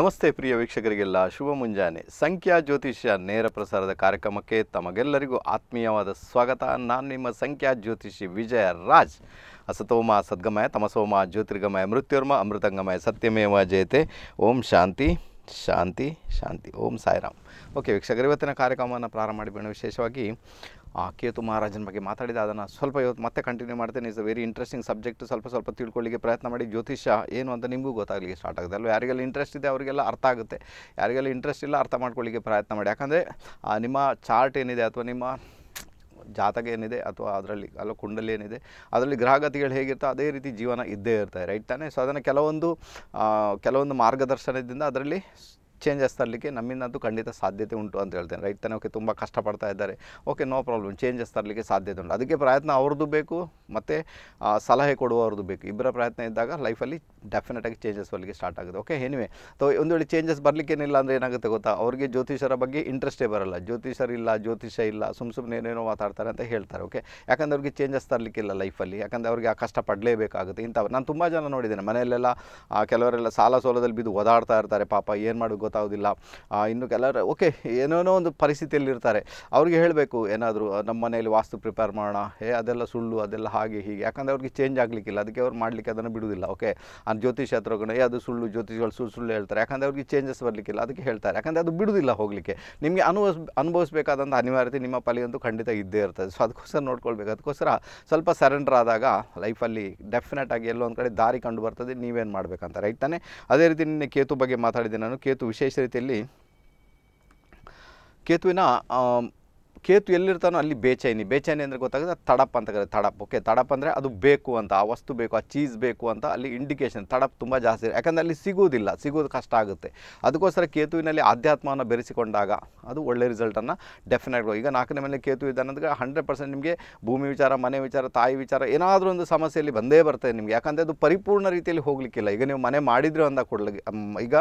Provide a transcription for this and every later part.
ನಮಸ್ತೆ ಪ್ರಿಯ ವೀಕ್ಷಕರಿಗೆಲ್ಲ ಶುಭ ಮುಂಜಾನೆ. ಸಂಖ್ಯಾ ಜ್ಯೋತಿಷ್ಯ ನೇರ ಪ್ರಸಾರದ ಕಾರ್ಯಕ್ರಮಕ್ಕೆ ತಮಗೆಲ್ಲರಿಗೂ ಆತ್ಮೀಯವಾದ ಸ್ವಾಗತ. ನಾನು ನಿಮ್ಮ ಸಂಖ್ಯಾ ಜ್ಯೋತಿಷಿ ವಿಜಯ ರಾಜ್. ಅಸತೋಮ ಸದ್ಗಮಯ, ತಮಸೋಮ ಜ್ಯೋತಿರ್ಗಮಯ, ಮೃತ್ಯುರ್ಮ ಅಮೃತಂಗಮಯ, ಸತ್ಯಮೇವ ಜಯತೆ. ಓಂ ಶಾಂತಿ ಶಾಂತಿ ಶಾಂತಿ. ಓಂ ಸಾಯಿರಾಮ್. ಓಕೆ ವೀಕ್ಷಕರು, ಇವತ್ತಿನ ಕಾರ್ಯಕ್ರಮವನ್ನು ಪ್ರಾರಂಭ ಮಾಡಿಬೇಡ ವಿಶೇಷವಾಗಿ ಆ ಕೇತು ಮಹಾರಾಜನ ಬಗ್ಗೆ ಮಾತಾಡಿದ, ಅದನ್ನು ಸ್ವಲ್ಪ ಇವತ್ತು ಮತ್ತೆ ಕಂಟಿನ್ಯೂ ಮಾಡ್ತೇನೆ. Is a very interesting subject ಸ್ವಲ್ಪ ಸ್ವಲ್ಪ ತಿಳ್ಕೊಳ್ಳಿಕ್ಕೆ ಪ್ರಯತ್ನ ಮಾಡಿ. ಜ್ಯೋತಿಷ್ಯ ಏನು ಅಂತ ನಿಮಗೂ ಗೊತ್ತಾಗಲಿಕ್ಕೆ ಸ್ಟಾರ್ಟ್ ಆಗುತ್ತೆ ಅಲ್ವಾ? ಯಾರಿಗೆಲ್ಲ ಇಂಟ್ರೆಸ್ಟ್ ಇದೆ ಅವರಿಗೆಲ್ಲ ಅರ್ಥ ಆಗುತ್ತೆ. ಯಾರಿಗೆಲ್ಲ ಇಂಟ್ರೆಸ್ಟ್ ಇಲ್ಲ ಅರ್ಥ ಮಾಡ್ಕೊಳ್ಳಿಕ್ಕೆ ಪ್ರಯತ್ನ ಮಾಡಿ. ಯಾಕಂದರೆ ನಿಮ್ಮ ಚಾರ್ಟ್ ಏನಿದೆ ಅಥವಾ ನಿಮ್ಮ ಜಾತಕ ಏನಿದೆ ಅಥವಾ ಅದರಲ್ಲಿ ಅಲ್ಲ ಕುಂಡಲಿ ಏನಿದೆ, ಅದರಲ್ಲಿ ಗ್ರಹಗತಿಗಳು ಹೇಗಿರ್ತೋ ಅದೇ ರೀತಿ ಜೀವನ ಇದ್ದೇ ಇರ್ತದೆ ರೈಟ್ ತಾನೇ? ಸೊ ಅದನ್ನು ಕೆಲವೊಂದು ಕೆಲವೊಂದು ಮಾರ್ಗದರ್ಶನದಿಂದ ಅದರಲ್ಲಿ ಚೇಂಜಸ್ ತರಲಿಕ್ಕೆ ನಮ್ಮಿಂದಂತೂ ಖಂಡಿತ ಸಾಧ್ಯತೆ ಉಂಟು ಅಂತ ಹೇಳ್ತೇನೆ. ರೈಟ್ ತಾನೇ ಓಕೆ ತುಂಬ ಕಷ್ಟಪಡ್ತಾ ಇದ್ದಾರೆ. ಓಕೆ ನೋ ಪ್ರಾಬ್ಲಮ್ ಚೇಂಜಸ್ ತರಲಿಕ್ಕೆ ಸಾಧ್ಯತೆ ಉಂಟು. ಅದಕ್ಕೆ ಪ್ರಯತ್ನ ಅವ್ರದ್ದು ಬೇಕು, ಮತ್ತು ಸಲಹೆ ಕೊಡುವವ್ರದ್ದು ಬೇಕು. ಇಬ್ಬರ ಪ್ರಯತ್ನ ಇದ್ದಾಗ ಲೈಫಲ್ಲಿ ಡೆಫಿನೆಟಾಗಿ ಚೇಂಜಸ್ ಬರಲಿಕ್ಕೆ ಸ್ಟಾರ್ಟ್ ಆಗುತ್ತೆ. ಓಕೆ ಎನಿವೆ ಸೊ ಒಂದು ವೇಳೆ ಚೇಂಜಸ್ ಬರಲಿಕ್ಕೇನಿಲ್ಲ ಅಂದರೆ ಏನಾಗುತ್ತೆ ಗೊತ್ತಾ? ಅವರಿಗೆ ಜ್ಯೋತಿಷರ ಬಗ್ಗೆ ಇಂಟ್ರೆಸ್ಟೇ ಬರಲ್ಲ. ಜ್ಯೋತಿಷರ ಇಲ್ಲ, ಜ್ಯೋತಿಷ ಇಲ್ಲ ಸುಮ್ಮ ಸುಮ್ಮನೆ ಏನೇನೋ ಮಾತಾಡ್ತಾರೆ ಅಂತ ಹೇಳ್ತಾರೆ. ಓಕೆ ಯಾಕಂದ್ರೆ ಅವ್ರಿಗೆ ಚೇಂಜಸ್ ತರಲಿಕ್ಕಿಲ್ಲ ಲೈಫಲ್ಲಿ ಯಾಕಂದರೆ ಅವ್ರಿಗೆ ಆ ಕಷ್ಟ ಪಡಲೇಬೇಕಾಗುತ್ತೆ ಇಂಥವ್ರು ನಾನು ತುಂಬ ಜನ ನೋಡಿದ್ದೇನೆ ಮನೆಯಲ್ಲೆಲ್ಲ ಕೆಲವರೆಲ್ಲ ಸಾಲ ಸೋಲದಲ್ಲಿ ಬಿದ್ದು ಓದಾಡ್ತಾ ಇರ್ತಾರೆ. ಪಾಪ ಏನು ಮಾಡೋದು ಗೊತ್ತಾಗೋದಿಲ್ಲ. ಇನ್ನು ಕೆಲವರು, ಓಕೆ, ಏನೇನೋ ಒಂದು ಪರಿಸ್ಥಿತಿಯಲ್ಲಿ ಇರ್ತಾರೆ ಅವ್ರಿಗೆ ಹೇಳಬೇಕು, ಏನಾದರೂ ನಮ್ಮ ಮನೆಯಲ್ಲಿ ವಾಸ್ತು ಪ್ರಿಪೇರ್ ಮಾಡೋಣ ಏ ಅದೆಲ್ಲ ಸುಳ್ಳು, ಅದೆಲ್ಲ ಹಾಗೆ, ಹೀಗೆ. ಯಾಕಂದರೆ ಅವ್ರಿಗೆ ಚೇಂಜ್ ಆಗಲಿಕ್ಕಿಲ್ಲ. ಅದಕ್ಕೆ ಅವ್ರು ಮಾಡಲಿಕ್ಕೆ ಅದನ್ನು ಬಿಡುವುದಿಲ್ಲ ಓಕೆ? ಆ, ಜ್ಯೋತಿಷ ಏ, ಅದು ಸುಳ್ಳು, ಜ್ಯೋತಿಷ್ಗಳು ಸುಳ್ಳು ಸುಳ್ಳು ಹೇಳ್ತಾರೆ. ಯಾಕಂದರೆ ಅವ್ರಿಗೆ ಚೇಂಜಸ್ ಬರಲಿಕ್ಕಿಲ್ಲ, ಅದಕ್ಕೆ ಹೇಳ್ತಾರೆ. ಯಾಕಂದರೆ ಅದು ಬಿಡುವುದಿಲ್ಲ ಹೋಗಲಿಕ್ಕೆ. ನಿಮಗೆ ಅನುಭವಿಸ್, ಅನುಭವಿಸಬೇಕಾದಂಥ ಅನಿವಾರ್ಯತೆ ನಿಮ್ಮ ಪಾಲಿಗಂತೂ ಖಂಡಿತ ಇದ್ದೇ ಇರ್ತದೆ. ಸೊ ಅದಕ್ಕೋಸ್ಕರ ನೋಡ್ಕೊಳ್ಬೇಕು. ಅದಕ್ಕೋಸ್ಕರ ಸ್ವಲ್ಪ ಸರೆಂಡರ್ ಆದಾಗ ಲೈಫಲ್ಲಿ ಡೆಫಿನೆಟ್ ಆಗಿ ಎಲ್ಲೋ ಒಂದು ಕಡೆ ದಾರಿ ಕಂಡು ಬರ್ತದೆ. ನೀವೇನು ಮಾಡಬೇಕಂತ ರೈಟ್ ತಾನೇ? ಅದೇ ರೀತಿ ನಿನ್ನೆ ಕೇತು ಬಗ್ಗೆ ಮಾತಾಡಿದ್ದೆ ನಾನು. ಕೇತು ರೀತಿಯಲ್ಲಿ ಕೇತುವಿನ ಕೇತು ಎಲ್ಲಿರ್ತಾನೋ ಅಲ್ಲಿ ಬೇಚೈನಿ. ಬೇಚೈನಿ ಅಂದರೆ ಗೊತ್ತಾಗುತ್ತೆ ತಡಪ್ ಅಂತ ಕರೆ ತಡಪ್ ಓಕೆ ತಡಪ್ ಅಂದರೆ ಅದು ಬೇಕು ಅಂತ, ಆ ವಸ್ತು ಬೇಕು, ಆ ಚೀಸ್ ಬೇಕು ಅಂತ ಅಲ್ಲಿ ಇಂಡಿಕೇಶನ್ ತಡಪ್ ತುಂಬ ಜಾಸ್ತಿ ಇದೆ. ಯಾಕಂದರೆ ಅಲ್ಲಿ ಸಿಗುವುದಿಲ್ಲ ಸಿಗೋದು ಕಷ್ಟ ಆಗುತ್ತೆ. ಅದಕ್ಕೋಸ್ಕರ ಕೇತುವಿನಲ್ಲಿ ಆಧ್ಯಾತ್ಮವನ್ನು ಬೆರೆಸಿಕೊಂಡಾಗ ಅದು ಒಳ್ಳೆ ರಿಸಲ್ಟನ್ನು ಡೆಫಿನೆಟ್ ಈಗ ನಾಲ್ಕನೇ ಮೇಲೆ ಕೇತು ಇದ್ದಾನಂದ್ರೆ ಹಂಡ್ರೆಡ್ ಪರ್ಸೆಂಟ್ ನಿಮಗೆ ಭೂಮಿ ವಿಚಾರ, ಮನೆ ವಿಚಾರ, ತಾಯಿ ವಿಚಾರ, ಏನಾದರೂ ಒಂದು ಸಮಸ್ಯೆಯಲ್ಲಿ ಬಂದೇ ಬರ್ತದೆ ನಿಮಗೆ. ಯಾಕಂದರೆ ಅದು ಪರಿಪೂರ್ಣ ರೀತಿಯಲ್ಲಿ ಹೋಗಲಿಕ್ಕಿಲ್ಲ. ಈಗ ನೀವು ಮನೆ ಮಾಡಿದ್ರೆ ಅಂತ ಕೊಡ್ಲಿ ಈಗ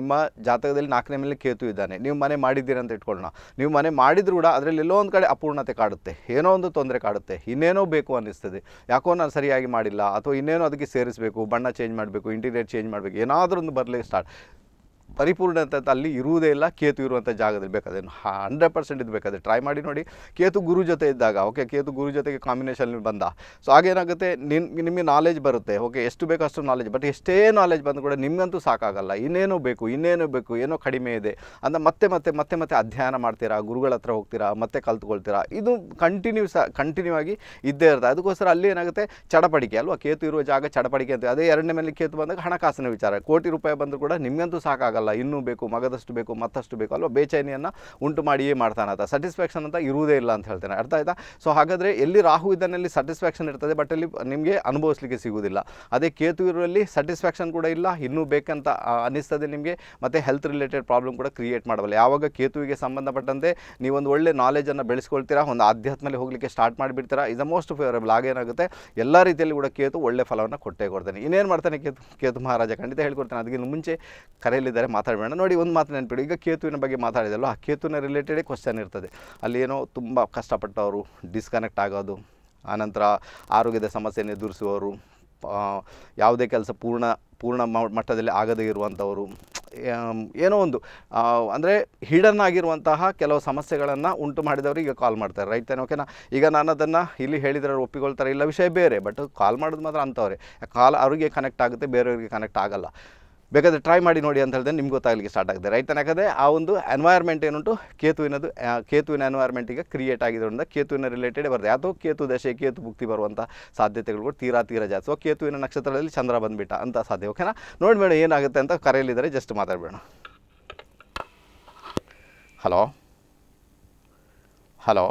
ನಿಮ್ಮ ಜಾತಕದಲ್ಲಿ ನಾಲ್ಕನೇ ಮೇಲೆ ಕೇತು ಇದ್ದಾನೆ. ನೀವು ಮನೆ ಮಾಡಿದ್ದೀರಂತ ಅಂತ ಇಟ್ಕೊಳ್ಳೋಣ. ನೀವು ಮನೆ ಮಾಡಿದ್ರು ಕೂಡ ಅದರಲ್ಲಿ ಎಲ್ಲೋ ಒಂದು ಕಡೆ ಅಪೂರ್ಣತೆ ಕಾಡುತ್ತೆ. ಏನೋ ಒಂದು ತೊಂದರೆ ಕಾಡುತ್ತೆ. ಇನ್ನೇನೋ ಬೇಕು ಅನ್ನಿಸ್ತದೆ. ಯಾಕೋ ನಾನು ಸರಿಯಾಗಿ ಮಾಡಿಲ್ಲ, ಅಥವಾ ಇನ್ನೇನೋ ಅದಕ್ಕೆ ಸೇರಿಸಬೇಕು, ಬಣ್ಣ ಚೇಂಜ್ ಮಾಡಬೇಕು ಇಂಟೀರಿಯರ್ ಚೇಂಜ್ ಮಾಡಬೇಕು, ಏನಾದರೂ ಒಂದು ಬರಲಿಕ್ಕೆ ಸ್ಟಾರ್ಟ್ ಪರಿಪೂರ್ಣತೆ ಅಂತ ಅಲ್ಲಿ ಇರುವುದೇ ಇಲ್ಲ, ಕೇತು ಇರುವಂಥ ಜಾಗದಲ್ಲಿ ಬೇಕಾದ್ರೆ ಹಂಡ್ರೆಡ್ ಪರ್ಸೆಂಟ್ ಇದು ಬೇಕಾದ್ರೆ ಟ್ರೈ ಮಾಡಿ ನೋಡಿ. ಕೇತು ಗುರು ಜೊತೆ ಇದ್ದಾಗ ಓಕೆ ಕೇತು ಗುರು ಜೊತೆಗೆ ಕಾಂಬಿನೇಷನ್ ಬಂದ. ಸೊ ಆಗೇನಾಗುತ್ತೆ ನಿನ್, ನಿಮಗೆ ನಾಲೆಜ್ ಬರುತ್ತೆ. ಓಕೆ ಎಷ್ಟು ಬೇಕೋ ಅಷ್ಟು ನಾಲೆಜ್ ಬಟ್ ಎಷ್ಟೇ ನಾಲೆಜ್ ಬಂದು ಕೂಡ ನಿಮಗಂತೂ ಸಾಕಾಗಲ್ಲ. ಇನ್ನೇನೋ ಬೇಕು, ಇನ್ನೇನು ಬೇಕು, ಏನೋ ಕಡಿಮೆ ಇದೆ ಅಂತ ಮತ್ತೆ ಮತ್ತೆ ಮತ್ತೆ ಮತ್ತೆ ಅಧ್ಯಯನ ಮಾಡ್ತೀರಾ? ಗುರುಗಳ ಹತ್ರ ಹೋಗ್ತೀರಾ? ಮತ್ತೆ ಕಲ್ತ್ಕೊಳ್ತೀರಾ? ಇದು ಕಂಟಿನ್ಯೂಸ್ ಕಂಟಿನ್ಯೂ ಆಗಿ ಇದ್ದೇ ಇರುತ್ತೆ. ಅದಕ್ಕೋಸ್ಕರ ಅಲ್ಲಿ ಏನಾಗುತ್ತೆ? ಚಡಪಡಿಕೆ, ಅಲ್ವಾ? ಕೇತು ಇರುವ ಜಾಗ ಚಡಪಡಿಕೆ ಅಂತ. ಅದೇ ಎರಡನೇ ಮೇಲೆ ಕೇತು ಬಂದಾಗ ಹಣಕಾಸಿನ ವಿಚಾರ. ಕೋಟಿ ರೂಪಾಯಿ ಬಂದರೂ ಕೂಡ ನಿಮಗಂತೂ ಸಾಕಾಗಲ್ಲ. ಇನ್ನೂ ಬೇಕು, ಮಗದಷ್ಟು ಬೇಕು, ಮತ್ತಷ್ಟು ಬೇಕು, ಅಲ್ವಾ? ಬೇಚೈನಿಯನ್ನು ಉಂಟು ಮಾಡಿಯೇ ಮಾಡ್ತಾನೆ ಅಂತ ಸ್ಯಾಟಿಸ್ಫ್ಯಾಕ್ಷನ್ ಅಂತ ಇರುವುದೇ ಇಲ್ಲ ಅಂತ ಹೇಳ್ತೇನೆ. ಅರ್ಥ ಆಯ್ತಾ? ಸೊ ಹಾಗಾದರೆ ಎಲ್ಲಿ ರಾಹು ಇದ್ದಾನಲ್ಲಿ ಸ್ಯಾಟಿಸ್ಫ್ಯಾಕ್ಷನ್ ಇರ್ತದೆ ಬಟ್ ಅಲ್ಲಿ ನಿಮಗೆ ಅನುಭವಿಸ್ಲಿಕ್ಕೆ ಸಿಗುವುದಿಲ್ಲ. ಅದೇ ಕೇತು ಇರುವಲ್ಲಿ ಸ್ಯಾಟಿಸ್ಫ್ಯಾಕ್ಷನ್ ಕೂಡ ಇಲ್ಲ, ಇನ್ನೂ ಬೇಕಂತ ಅನ್ನಿಸ್ತದೆ ನಿಮಗೆ, ಮತ್ತು ಹೆಲ್ತ್ ರಿಲೇಟೆಡ್ ಪ್ರಾಬ್ಲಮ್ ಕೂಡ ಕ್ರಿಯೇಟ್ ಮಾಡಬಲ್ಲ. ಯಾವಾಗ ಕೇತುವಿಗೆ ಸಂಬಂಧಪಟ್ಟಂತೆ ನೀವೊಂದು ಒಳ್ಳೆ ನಾಲೆಜನ್ನು ಬೆಳೆಸ್ಕೊಳ್ತೀರಾ, ಒಂದು ಆಧ್ಯಾತ್ಮಲ್ಲಿ ಹೋಗಲಿಕ್ಕೆ ಸ್ಟಾರ್ಟ್ ಮಾಡಿಬಿಡ್ತೀರಾ ಇದು ಮೋಸ್ಟ್ ಫೇವರಬಲ್ ಆಗೇನಾಗುತ್ತೆ ಎಲ್ಲ ರೀತಿಯಲ್ಲಿ ಕೂಡ ಕೇತು ಒಳ್ಳೆ ಫಲವನ್ನು ಕೊಟ್ಟೇ ಕೊಡ್ತಾನೆ. ಇನ್ನೇನು ಮಾಡ್ತಾನೆ ಕೇತು? ಕೇತು ಮಹಾರಾಜ, ಖಂಡಿತ ಹೇಳ್ಕೊಡ್ತಾನೆ. ಅದಕ್ಕಿಂತ ಮುಂಚೆ ಕರೆಯಲ್ಲಿದ್ದಾರೆ ಮಾತಾಡಬೇಡ. ನೋಡಿ, ಒಂದು ಮಾತು ನೆನಪಿಡಿ. ಈಗ ಕೇತುವಿನ ಬಗ್ಗೆ ಮಾತಾಡಿದಲ್ಲ ಆ ಕೇತುವಿನ ರಿಲೇಟೆಡೇ ಕ್ವಶನ್ ಇರ್ತದೆ. ಅಲ್ಲಿ ಏನೋ ತುಂಬ ಕಷ್ಟಪಟ್ಟವರು ಡಿಸ್ಕನೆಕ್ಟ್ ಆಗೋದು, ಆನಂತರ ಆರೋಗ್ಯದ ಸಮಸ್ಯೆಯನ್ನು ಎದುರಿಸುವವರು ಯಾವುದೇ ಕೆಲಸ ಪೂರ್ಣ ಪೂರ್ಣ ಮಟ್ಟದಲ್ಲಿ ಆಗದೇ ಇರುವಂಥವರು ಏನೋ ಒಂದು ಅಂದರೆ ಹಿಡನ್ ಆಗಿರುವಂತಹ ಕೆಲವು ಸಮಸ್ಯೆಗಳನ್ನು ಉಂಟು ಮಾಡಿದವರಿಗೆ ಕಾಲ್ ಮಾಡ್ತಾರೆ. ರೈಟ್ ಓಕೆನಾ ಈಗ ನಾನು ಅದನ್ನು ಇಲ್ಲಿ ಹೇಳಿದರೆ ಒಪ್ಪಿಕೊಳ್ತಾರೆ ಇಲ್ಲ, ವಿಷಯ ಬೇರೆ. ಬಟ್ ಕಾಲ್ ಮಾಡೋದು ಮಾತ್ರ ಅಂಥವ್ರೆ. ಕಾಲ್, ಅವ್ರಿಗೆ ಕನೆಕ್ಟ್ ಆಗುತ್ತೆ, ಬೇರೆಯವ್ರಿಗೆ ಕನೆಕ್ಟ್ ಆಗಲ್ಲ. ಬೇಕಾದರೆ ಟ್ರೈ ಮಾಡಿ ನೋಡಿ ಅಂತ ಹೇಳಿದ್ರೆ ನಿಮ್ಗೆ ಗೊತ್ತಾಗಲಿಕ್ಕೆ ಸ್ಟಾರ್ಟ್ ಆಗಿದೆ ರೈಟ್ ಯಾಕಂದರೆ ಆ ಒಂದು ಎನ್ವೈರ್ಮೆಂಟ್ ಏನುಂಟು? ಕೇತುವಿನದು ಕೇತುವಿನ ಎನ್ವೈರ್ಮೆಂಟಿಗೆ ಈಗ ಕ್ರಿಯೇಟ್ ಆಗಿರೋದ್ರಿಂದ ಕೇತುವಿನ ರಿಲೇಟೆಡ್ ಬರ್ತದೆ. ಅಥವಾ ಕೇತು ದಶೆ ಕೇತು ಭುಕ್ತಿ ಬರುವಂಥ ಸಾಧ್ಯತೆಗಳು ಕೂಡ ತೀರಾ ತೀರಾ ಜಾಸ್ತಿ. ಸೊ ಕೇತುವಿನ ನಕ್ಷತ್ರದಲ್ಲಿ ಚಂದ್ರ ಬಂದುಬಿಟ್ಟ ಅಂತ ಸಾಧ್ಯ. ಓಕೆನಾ ನೋಡಿ ಮೇಡಮ್ ಏನಾಗುತ್ತೆ ಅಂತ ಕರೆಯಲ್ಲಿದ್ದಾರೆ ಜಸ್ಟ್ ಮಾತಾಡಬೇಡ ಹಲೋ ಹಲೋ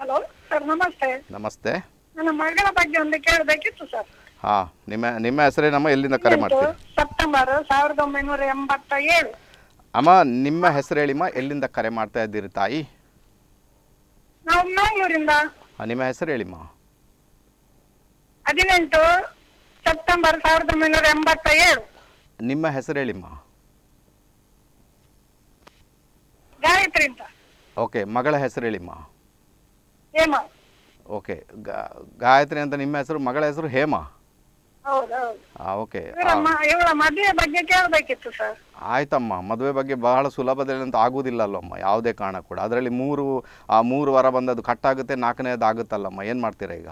ಹಲೋ ಸರ್ ನಮಸ್ತೆ. ನಮಸ್ತೆ. ನನ್ನ ಮಗಳ ಬಗ್ಗೆ ಒಂದು ಕೇಳಬೇಕಿತ್ತು ಸರ್ ಹಾಂ ನಿಮ್ಮ ನಿಮ್ಮ ಹೆಸರೇನಮ್ಮ ಎಲ್ಲಿಂದ ಕರೆ ಮಾಡ್ತೀರಿ? ಸೆಪ್ಟೆಂಬರ್ ಸಾವಿರದ ಒಂಬೈನೂರ ಎಂಬತ್ತ ಏಳು ಅಮ್ಮ ನಿಮ್ಮ ಹೆಸರು ಹೇಳಿಮ್ಮ ಎಲ್ಲಿಂದ ಕರೆ ಮಾಡ್ತಾ ಇದ್ದೀರಿ ತಾಯಿ? ನಾವು ನಿಮ್ಮ ಹೆಸರು ಹೇಳಿಮ್ಮ ಹದಿನೆಂಟು ಸೆಪ್ಟೆಂಬರ್ ಸಾವಿರದ ಒಂಬೈನೂರ ಎಂಬತ್ತ ಏಳು ನಿಮ್ಮ ಹೆಸರು ಹೇಳಿಮ್ಮ ಗಾಯತ್ರಿ ಅಂತ. ಓಕೆ ಮಗಳ ಹೆಸರು ಹೇಳಿಮ್ಮ ಹೇಮ. ಓಕೆ ಗಾಯತ್ರಿ ಅಂತ ನಿಮ್ಮ ಹೆಸರು ಮಗಳ ಹೆಸರು ಹೇಮಾ. ಓಕೆ. ಇವಳ ಮದುವೆ ಬಗ್ಗೆ ಕೇಳಬೇಕಿತ್ತು ಸರ್ ಆಯ್ತಮ್ಮ ಮದುವೆ ಬಗ್ಗೆ ಬಹಳ ಸುಲಭದಲ್ಲಿ ಅಂತ ಆಗುವುದಿಲ್ಲಲ್ಲಮ್ಮ ಯಾವುದೇ ಕಾರಣ ಕೂಡ. ಅದರಲ್ಲಿ ಮೂರು ಆ ಮೂರು ವಾರ ಬಂದದ್ದು ಕಟ್ಟಾಗುತ್ತೆ ನಾಲ್ಕನೇದು ಆಗುತ್ತಲ್ಲಮ್ಮ ಏನ್ ಮಾಡ್ತೀರಾ ಈಗ?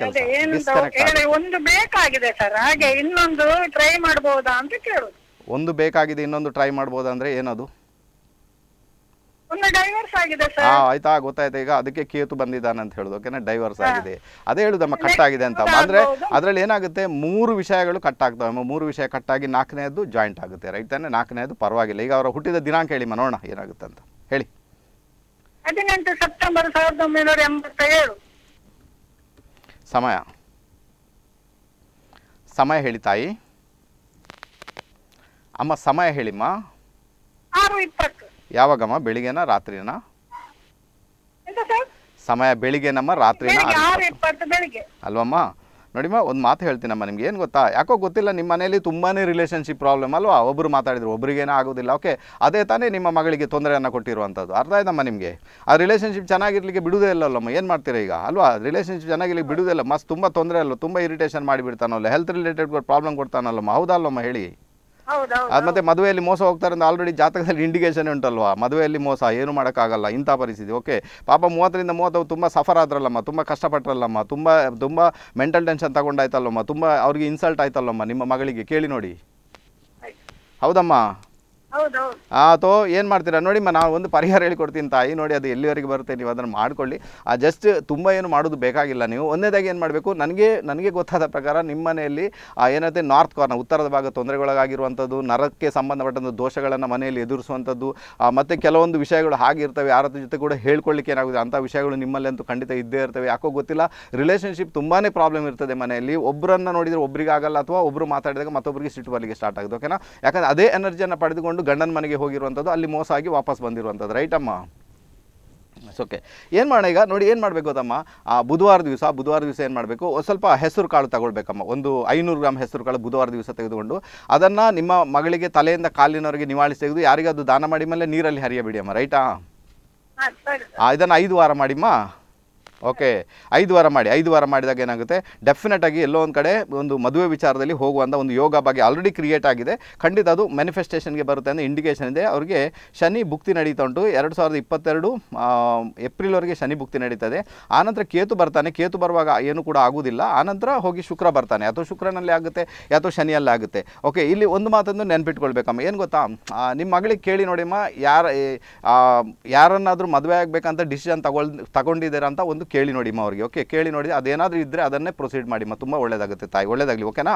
ಕೆಲಸ ಏನಂತ ಡಿಸ್ಕನೆಕ್ಟ್ ಹೇಳಿ ಒಂದು ಬೇಕಾಗಿದೆ ಸರ್ ಹಾಗೆ ಇನ್ನೊಂದು ಟ್ರೈ ಮಾಡಬಹುದಾ ಅಂತ ಕೇಳುದು. ಒಂದು ಬೇಕಾಗಿದೆ ಇನ್ನೊಂದು ಟ್ರೈ ಮಾಡ್ಬೋದಂದ್ರೆ ಏನದು? ಒಂದು ಡೈವರ್ಸ್ ಆಗಿದೆ ಹಾ ಸರ್ ಆಯ್ತಾ ಗೊತ್ತಾಯ್ತು. ಈಗ ಅದಕ್ಕೆ ಕೇತು ಬಂದಿದ್ದಾನೆ ಅಂತ ಹೇಳುದು. ಓಕೆನಾ? ಡೈವರ್ಸ್ ಆಗಿದೆ. ಅದೇ ಹೇಳುದಮ್ಮ ಕಟ್ ಆಗಿದೆ ಅಂತ. ಅಂದ್ರೆ ಅದ್ರಲ್ಲಿ ಏನಾಗುತ್ತೆ? ಮೂರು ವಿಷಯಗಳು ಕಟ್ ಆಗ್ತವೆ. ಮೂರು ವಿಷಯ ಕಟ್ಟಾಗಿ ನಾಲ್ಕನೇದು ಜಾಯಿಂಟ್ ಆಗುತ್ತೆ. ರೈಟ್ ತಾನೆ? ನಾಲ್ಕನೇದು ಪರವಾಗಿಲ್ಲ. ಈಗ ಅವರ ಹುಟ್ಟಿದ ದಿನಾಂಕ ಹೇಳಿ ನೋಡೋಣ ಏನಾಗುತ್ತೆ ಅಂತ. ಹೇಳಿ. ಹದಿನೆಂಟು ಸೆಪ್ಟೆಂಬರ್ ಸಾವಿರದ ಒಂಬೈನೂರ ಎಂಬತ್ತ ಏಳು ಸಮಯ. ಸಮಯ ಹೇಳಿ ತಾಯಿ. ಅಮ್ಮ ಸಮಯ ಹೇಳಿಮ್ಮ. ಆರು ಇಪ್ಪತ್ತು. ಯಾವಾಗಮ್ಮ? ಬೆಳಿಗ್ಗೆನ ರಾತ್ರಿನ? ಸಮಯ ಬೆಳಿಗ್ಗೆನಮ್ಮ ರಾತ್ರಿನ? ಅಲ್ವಮ್ಮ? ನೋಡಿಮ್ಮ ಒಂದು ಮಾತು ಹೇಳ್ತೀನಮ್ಮ ನಿಮ್ಗೆ ಏನು ಗೊತ್ತಾ? ಯಾಕೋ ಗೊತ್ತಿಲ್ಲ ನಿಮ್ಮ ಮನೇಲಿ ತುಂಬಾ ರಿಲೇಷನ್ಶಿಪ್ ಪ್ರಾಬ್ಲಮ್ ಅಲ್ವಾ? ಒಬ್ಬರು ಮಾತಾಡಿದ್ರು ಒಬ್ರಿಗೇನೋ ಆಗೋದಿಲ್ಲ. ಓಕೆ ಅದೇ ತಾನೇ ನಿಮ್ಮ ಮಗಳಿಗೆ ತೊಂದರೆಯನ್ನು ಕೊಟ್ಟಿರುವಂಥದ್ದು. ಅರ್ಥ ಆಯ್ತಮ್ಮ ನಿಮಗೆ? ಆ ರಿಲೇಷನ್ಶಿಪ್ ಚೆನ್ನಾಗಿರ್ಲಿಕ್ಕೆ ಬಿಡುವುದೇ ಇಲ್ಲಲ್ಲಮ್ಮ ಏನು ಮಾಡ್ತೀರಾ ಈಗ? ಅಲ್ವಾ? ರಿಲೇಷನ್ಶಿಪ್ ಚೆನ್ನಾಗಿರ್ಲಿಕ್ಕೆ ಬಿಡುವುದೇ ಇಲ್ಲ. ಮಸ್ತ್ ತುಂಬ ತೊಂದರೆ ಅಲ್ಲ ತುಂಬ ಇರಿಟೇಷನ್ ಮಾಡಿಬಿಡ್ತಾನಲ್ಲ? ಹೆಲ್ತ್ ರಿಲೇಟೆಡ್ ಪ್ರಾಬ್ಲಮ್ ಕೊಡ್ತಾನಲ್ಲಮ್ಮ. ಹೌದಲ್ಲಮ್ಮ ಹೇಳಿ? ಅದು ಮತ್ತೆ ಮದುವೆಯಲ್ಲಿ ಮೋಸ ಹೋಗ್ತಾರೆ ಅಂತ ಆಲ್ರೆಡಿ ಜಾತಕದಲ್ಲಿ ಇಂಡಿಕೇಶನ್ ಉಂಟಲ್ವಾ? ಮದುವೆಯಲ್ಲಿ ಮೋಸ ಏನು ಮಾಡೋಕ್ಕಾಗಲ್ಲ ಇಂಥ ಪರಿಸ್ಥಿತಿ. ಓಕೆ ಪಾಪ ಮೂವತ್ತರಿಂದ ಮೂವತ್ತು ತುಂಬ ಸಫರ್ ಆದ್ರಲ್ಲಮ್ಮ ತುಂಬ ಕಷ್ಟಪಟ್ರಲ್ಲಮ್ಮ ತುಂಬ ತುಂಬ ಮೆಂಟಲ್ ಟೆನ್ಷನ್ ತಗೊಂಡಾಯ್ತಲ್ಲಮ್ಮ ತುಂಬ ಅವ್ರಿಗೆ ಇನ್ಸಲ್ಟ್ ಆಯ್ತಲ್ಲಮ್ಮ ನಿಮ್ಮ ಮಗಳಿಗೆ. ಕೇಳಿ ನೋಡಿ. ಹೌದಮ್ಮ? ಅಥವಾ ಏನು ಮಾಡ್ತೀರಾ? ನೋಡಿ ನಾವು ಒಂದು ಪರಿಹಾರ ಹೇಳಿಕೊಡ್ತೀನಿ ತಾಯಿ. ನೋಡಿ, ಅದು ಎಲ್ಲಿವರೆಗೆ ಬರುತ್ತೆ, ನೀವು ಅದನ್ನು ಮಾಡ್ಕೊಳ್ಳಿ. ಆ ಜಸ್ಟ್ ತುಂಬ ಏನು ಮಾಡೋದು ಬೇಕಾಗಿಲ್ಲ ನೀವು. ಒಂದೇದಾಗಿ ಏನು ಮಾಡಬೇಕು, ನನಗೆ ನನಗೆ ಗೊತ್ತಾದ ಪ್ರಕಾರ ನಿಮ್ಮ ಮನೆಯಲ್ಲಿ ಏನಂತೆ ನಾರ್ತ್ ಕಾರ್ನ ಉತ್ತರದ ಭಾಗ ತೊಂದರೆಗೊಳಗಾಗಿರುವಂಥದ್ದು, ನರಕ್ಕೆ ಸಂಬಂಧಪಟ್ಟಂಥ ದೋಷಗಳನ್ನು ಮನೆಯಲ್ಲಿ ಎದುರಿಸುವಂಥದ್ದು ಮತ್ತು ಕೆಲವೊಂದು ವಿಷಯಗಳು ಹಾಗಿರ್ತವೆ. ಯಾರ ಜೊತೆ ಕೂಡ ಹೇಳ್ಕೊಳ್ಳಿಕ್ಕೆ ಏನಾಗುತ್ತೆ ಅಂಥ ವಿಷಯಗಳು ನಿಮ್ಮಲ್ಲಿ ಅಂತೂ ಖಂಡಿತ ಇದ್ದೇ ಇರ್ತವೆ. ಯಾಕೋ ಗೊತ್ತಿಲ್ಲ. ರಿಲೇಷನ್ಶಿಪ್ ತುಂಬಾ ಪ್ರಾಬ್ಲಮ್ ಇರ್ತದೆ ಮನೆಯಲ್ಲಿ. ಒಬ್ಬರನ್ನ ನೋಡಿದರೆ ಒಬ್ಬರಿಗಾಗಲ್ಲ ಅಥವಾ ಒಬ್ಬರು ಮಾತಾಡಿದಾಗ ಮತ್ತೊಬ್ಬರಿಗೆ ಸಿಟ್ಟು ಬರಲಿಕ್ಕೆ ಸ್ಟಾರ್ಟ್ ಆಗುತ್ತೆ ಓಕೆನಾ ಯಾಕಂದ್ರೆ ಅದೇ ಎನರ್ಜಿಯನ್ನು ಪಡೆದುಕೊಂಡು ಗಂಡನ ಮನೆಗೆ ಹೋಗಿರುವಂಥದ್ದು ಅಲ್ಲಿ ಮೋಸ ಆಗಿ ವಾಪಸ್ ಬಂದಿರುವಂಥದ್ದು. ರೈಟ್ ಅಮ್ಮ? ಓಕೆ ಏನು ಮಾಡೋಣ ಈಗ? ನೋಡಿ ಏನು ಮಾಡಬೇಕು ಗೊತ್ತಮ್ಮ? ಆ ಬುಧವಾರ ದಿವಸ ಬುಧವಾರ ದಿವಸ ಏನು ಮಾಡಬೇಕು? ಸ್ವಲ್ಪ ಹೆಸರು ಕಾಳು ತಗೊಳ್ಬೇಕಮ್ಮ. ಒಂದು ಐನೂರು ಗ್ರಾಮ್ ಹೆಸರು ಕಾಳು ಬುಧವಾರ ದಿವಸ ತೆಗೆದುಕೊಂಡು ಅದನ್ನು ನಿಮ್ಮ ಮಗಳಿಗೆ ತಲೆಯಿಂದ ಕಾಲಿನವರಿಗೆ ನಿವಾಳಿಸಿ ತೆಗೆದು ಯಾರಿಗೆ ಅದು ದಾನ ಮಾಡಿ ಮೇಲೆ ನೀರಲ್ಲಿ ಹರಿಯಬಿಡಿ ಅಮ್ಮ. ರೈಟಾ ಇದನ್ನು ಐದು ವಾರ ಮಾಡಿಮ್ಮ. ಓಕೆ ಐದು ವಾರ ಮಾಡಿ, ಐದು ವಾರ ಮಾಡಿದಾಗ ಏನಾಗುತ್ತೆ? ಡೆಫಿನೆಟ್ ಆಗಿ ಎಲ್ಲೋ ಒಂದು ಕಡೆ ಒಂದು ಮದುವೆ ವಿಚಾರದಲ್ಲಿ ಹೋಗುವಂಥ ಒಂದು ಯೋಗ ಬಗ್ಗೆ ಆಲ್ರೆಡಿ ಕ್ರಿಯೇಟ್ ಆಗಿದೆ. ಖಂಡಿತ ಅದು ಮ್ಯಾನಿಫೆಸ್ಟೇಷನ್ಗೆ ಬರುತ್ತೆ ಅಂದರೆ ಇಂಡಿಕೇಶನ್ ಇದೆ. ಅವರಿಗೆ ಶನಿ ಭುಕ್ತಿ ನಡೀತಾ ಉಂಟು. ಎರಡು ಸಾವಿರದ ಇಪ್ಪತ್ತೆರಡು ಏಪ್ರಿಲ್ವರೆಗೆ ಶನಿ ಭುಕ್ತಿ ನಡೀತದೆ. ಆನಂತರ ಕೇತು ಬರ್ತಾನೆ. ಕೇತು ಬರುವಾಗ ಏನು ಕೂಡ ಆಗುವುದಿಲ್ಲ ಆನಂತರ ಹೋಗಿ ಶುಕ್ರ ಬರ್ತಾನೆ. ಅಥವಾ ಶುಕ್ರನಲ್ಲಿ ಆಗುತ್ತೆ ಅಥವಾ ಶನಿಯಲ್ಲಿ ಆಗುತ್ತೆ. ಓಕೆ ಇಲ್ಲಿ ಒಂದು ಮಾತನ್ನು ನೆನ್ಪಿಟ್ಕೊಳ್ಬೇಕಮ್ಮ. ಏನು ಗೊತ್ತಾ? ನಿಮ್ಮ ಮಗಳಿಗೆ ಕೇಳಿ ನೋಡಿಮ್ಮ ಯಾರ ಯಾರನ್ನಾದರೂ ಮದುವೆ ಆಗಬೇಕಂತ ಡಿಸಿಷನ್ ತಗೊಳ್, ತಗೊಂಡಿದ್ದೀರಾ ಅಂತ ಒಂದು ಕೇಳಿ ನೋಡಿಮ್ಮ ಅವ್ರಿಗೆ. ಓಕೆ ಕೇಳಿ ನೋಡಿ ಅದೇನಾದರೂ ಇದ್ದರೆ ಅದನ್ನೇ ಪ್ರೊಸೀಡ್ ಮಾಡಿಮ್ಮ ತುಂಬ ಒಳ್ಳೇದಾಗುತ್ತೆ ತಾಯಿ. ಒಳ್ಳೇದಾಗ್ಲಿ ಓಕೆನಾ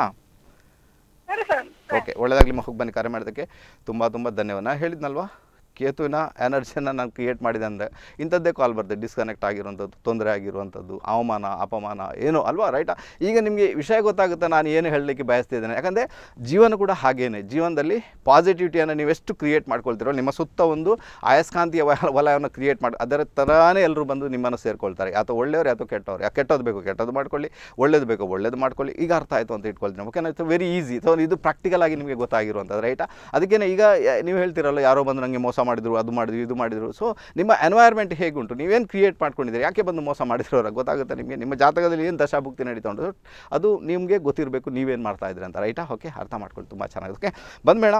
ಓಕೆ ಒಳ್ಳೆಯದಾಗಲಿ ಮಗು ಬನ್ನಿ ಕರೆ ಮಾಡೋದಕ್ಕೆ. ತುಂಬ ತುಂಬ ಧನ್ಯವಾದ. ಹೇಳಿದ್ನಲ್ವಾ? ಕೇತುವಿನ ಎನರ್ಜಿಯನ್ನು ನಾನು ಕ್ರಿಯೇಟ್ ಮಾಡಿದೆ ಅಂದರೆ ಇಂಥದ್ದೇ ಕಾಲ್ ಬರ್ತದೆ ಡಿಸ್ಕನೆಕ್ಟ್ ಆಗಿರುವಂಥದ್ದು, ತೊಂದರೆ ಆಗಿರುವಂಥದ್ದು, ಅವಮಾನ, ಅಪಮಾನ, ಏನೋ ಅಲ್ವಾ ರೈಟಾ ಈಗ ನಿಮಗೆ ವಿಷಯ ಗೊತ್ತಾಗುತ್ತೆ, ನಾನು ಏನು ಹೇಳಲಿಕ್ಕೆ ಬಯಸ್ತಿದ್ದೇನೆ ಯಾಕಂದರೆ ಜೀವನ ಕೂಡ ಹಾಗೇನೆ. ಜೀವನದಲ್ಲಿ ಪಾಸಿಟಿವಿಟಿಯನ್ನು ನೀವು ಎಷ್ಟು ಕ್ರಿಯೇಟ್ ಮಾಡ್ಕೊಳ್ತೀರೋ, ನಿಮ್ಮ ಸುತ್ತ ಒಂದು ಅಯಸ್ಕಾಂತೀಯ ವಲ- ವಲಯವನ್ನು ಕ್ರಿಯೇಟ್ ಮಾಡಿ, ಅದರ ಥರನೇ ಎಲ್ಲರೂ ಬಂದು ನಿಮ್ಮನ್ನು ಸೇರ್ಕೊಳ್ತಾರೆ. ಅಥವಾ ಒಳ್ಳೆಯವರು ಅಥವಾ ಕೆಟ್ಟವ್ರು. ಯಾಕೆ ಕೆಟ್ಟದ್ದು ಬೇಕು? ಕೆಟ್ಟದ್ದು ಮಾಡ್ಕೊಳ್ಳಿ. ಒಳ್ಳೇದು ಬೇಕು? ಒಳ್ಳೇದು ಮಾಡ್ಕೊಳ್ಳಿ. ಈಗ ಅರ್ಥ ಆಯಿತು ಅಂತ ಇಟ್ಕೊಳ್ತೀನಿ. Okay it's very easy so ಇದು ಪ್ರಾಕ್ಟಿಕಲ್ ಆಗಿ ನಿಮಗೆ ಗೊತ್ತಾಗಿರುವಂಥದ್ದು ರೈಟಾ ಅದಕ್ಕೇನೆ ಈಗ, ಯ- ನೀವು ಹೇಳ್ತಿರಲ್ಲ, ಯಾರೋ ಬಂದು ನನಗೆ ಮೋಸ ಮಾಡಿದ್ರು, ಅದು ಮಾಡಿದ್ರು, ಇದು ಮಾಡಿದರು. ಸೊ ನಿಮ್ಮ ಎನ್ವೈರ್ಮೆಂಟ್ ಹೇಗುಂಟು? ನೀವೇನು ಕ್ರಿಯೇಟ್ ಮಾಡ್ಕೊಂಡಿದ್ದೀರಿ? ಯಾಕೆ ಬಂದು ಮೋಸ ಮಾಡಿದ್ರು ಅವ್ರಿಗೆ ಗೊತ್ತಾಗುತ್ತೆ ನಿಮಗೆ. ನಿಮ್ಮ ಜಾತಕದಲ್ಲಿ ಏನು ದಶಾಭುಕ್ತಿ ನಡೀತಾ ಉಂಟು? ಅದು ನಿಮಗೆ ಗೊತ್ತಿರಬೇಕು, ನೀವೇನು ಮಾಡ್ತಾ ಇದ್ರಿ ಅಂತ. ರೈಟಾ? ಓಕೆ ಅರ್ಥ ಮಾಡ್ಕೊಂಡು ತುಂಬ ಚೆನ್ನಾಗಿದೆ. ಓಕೆ ಬಂದ್ಬೇಡ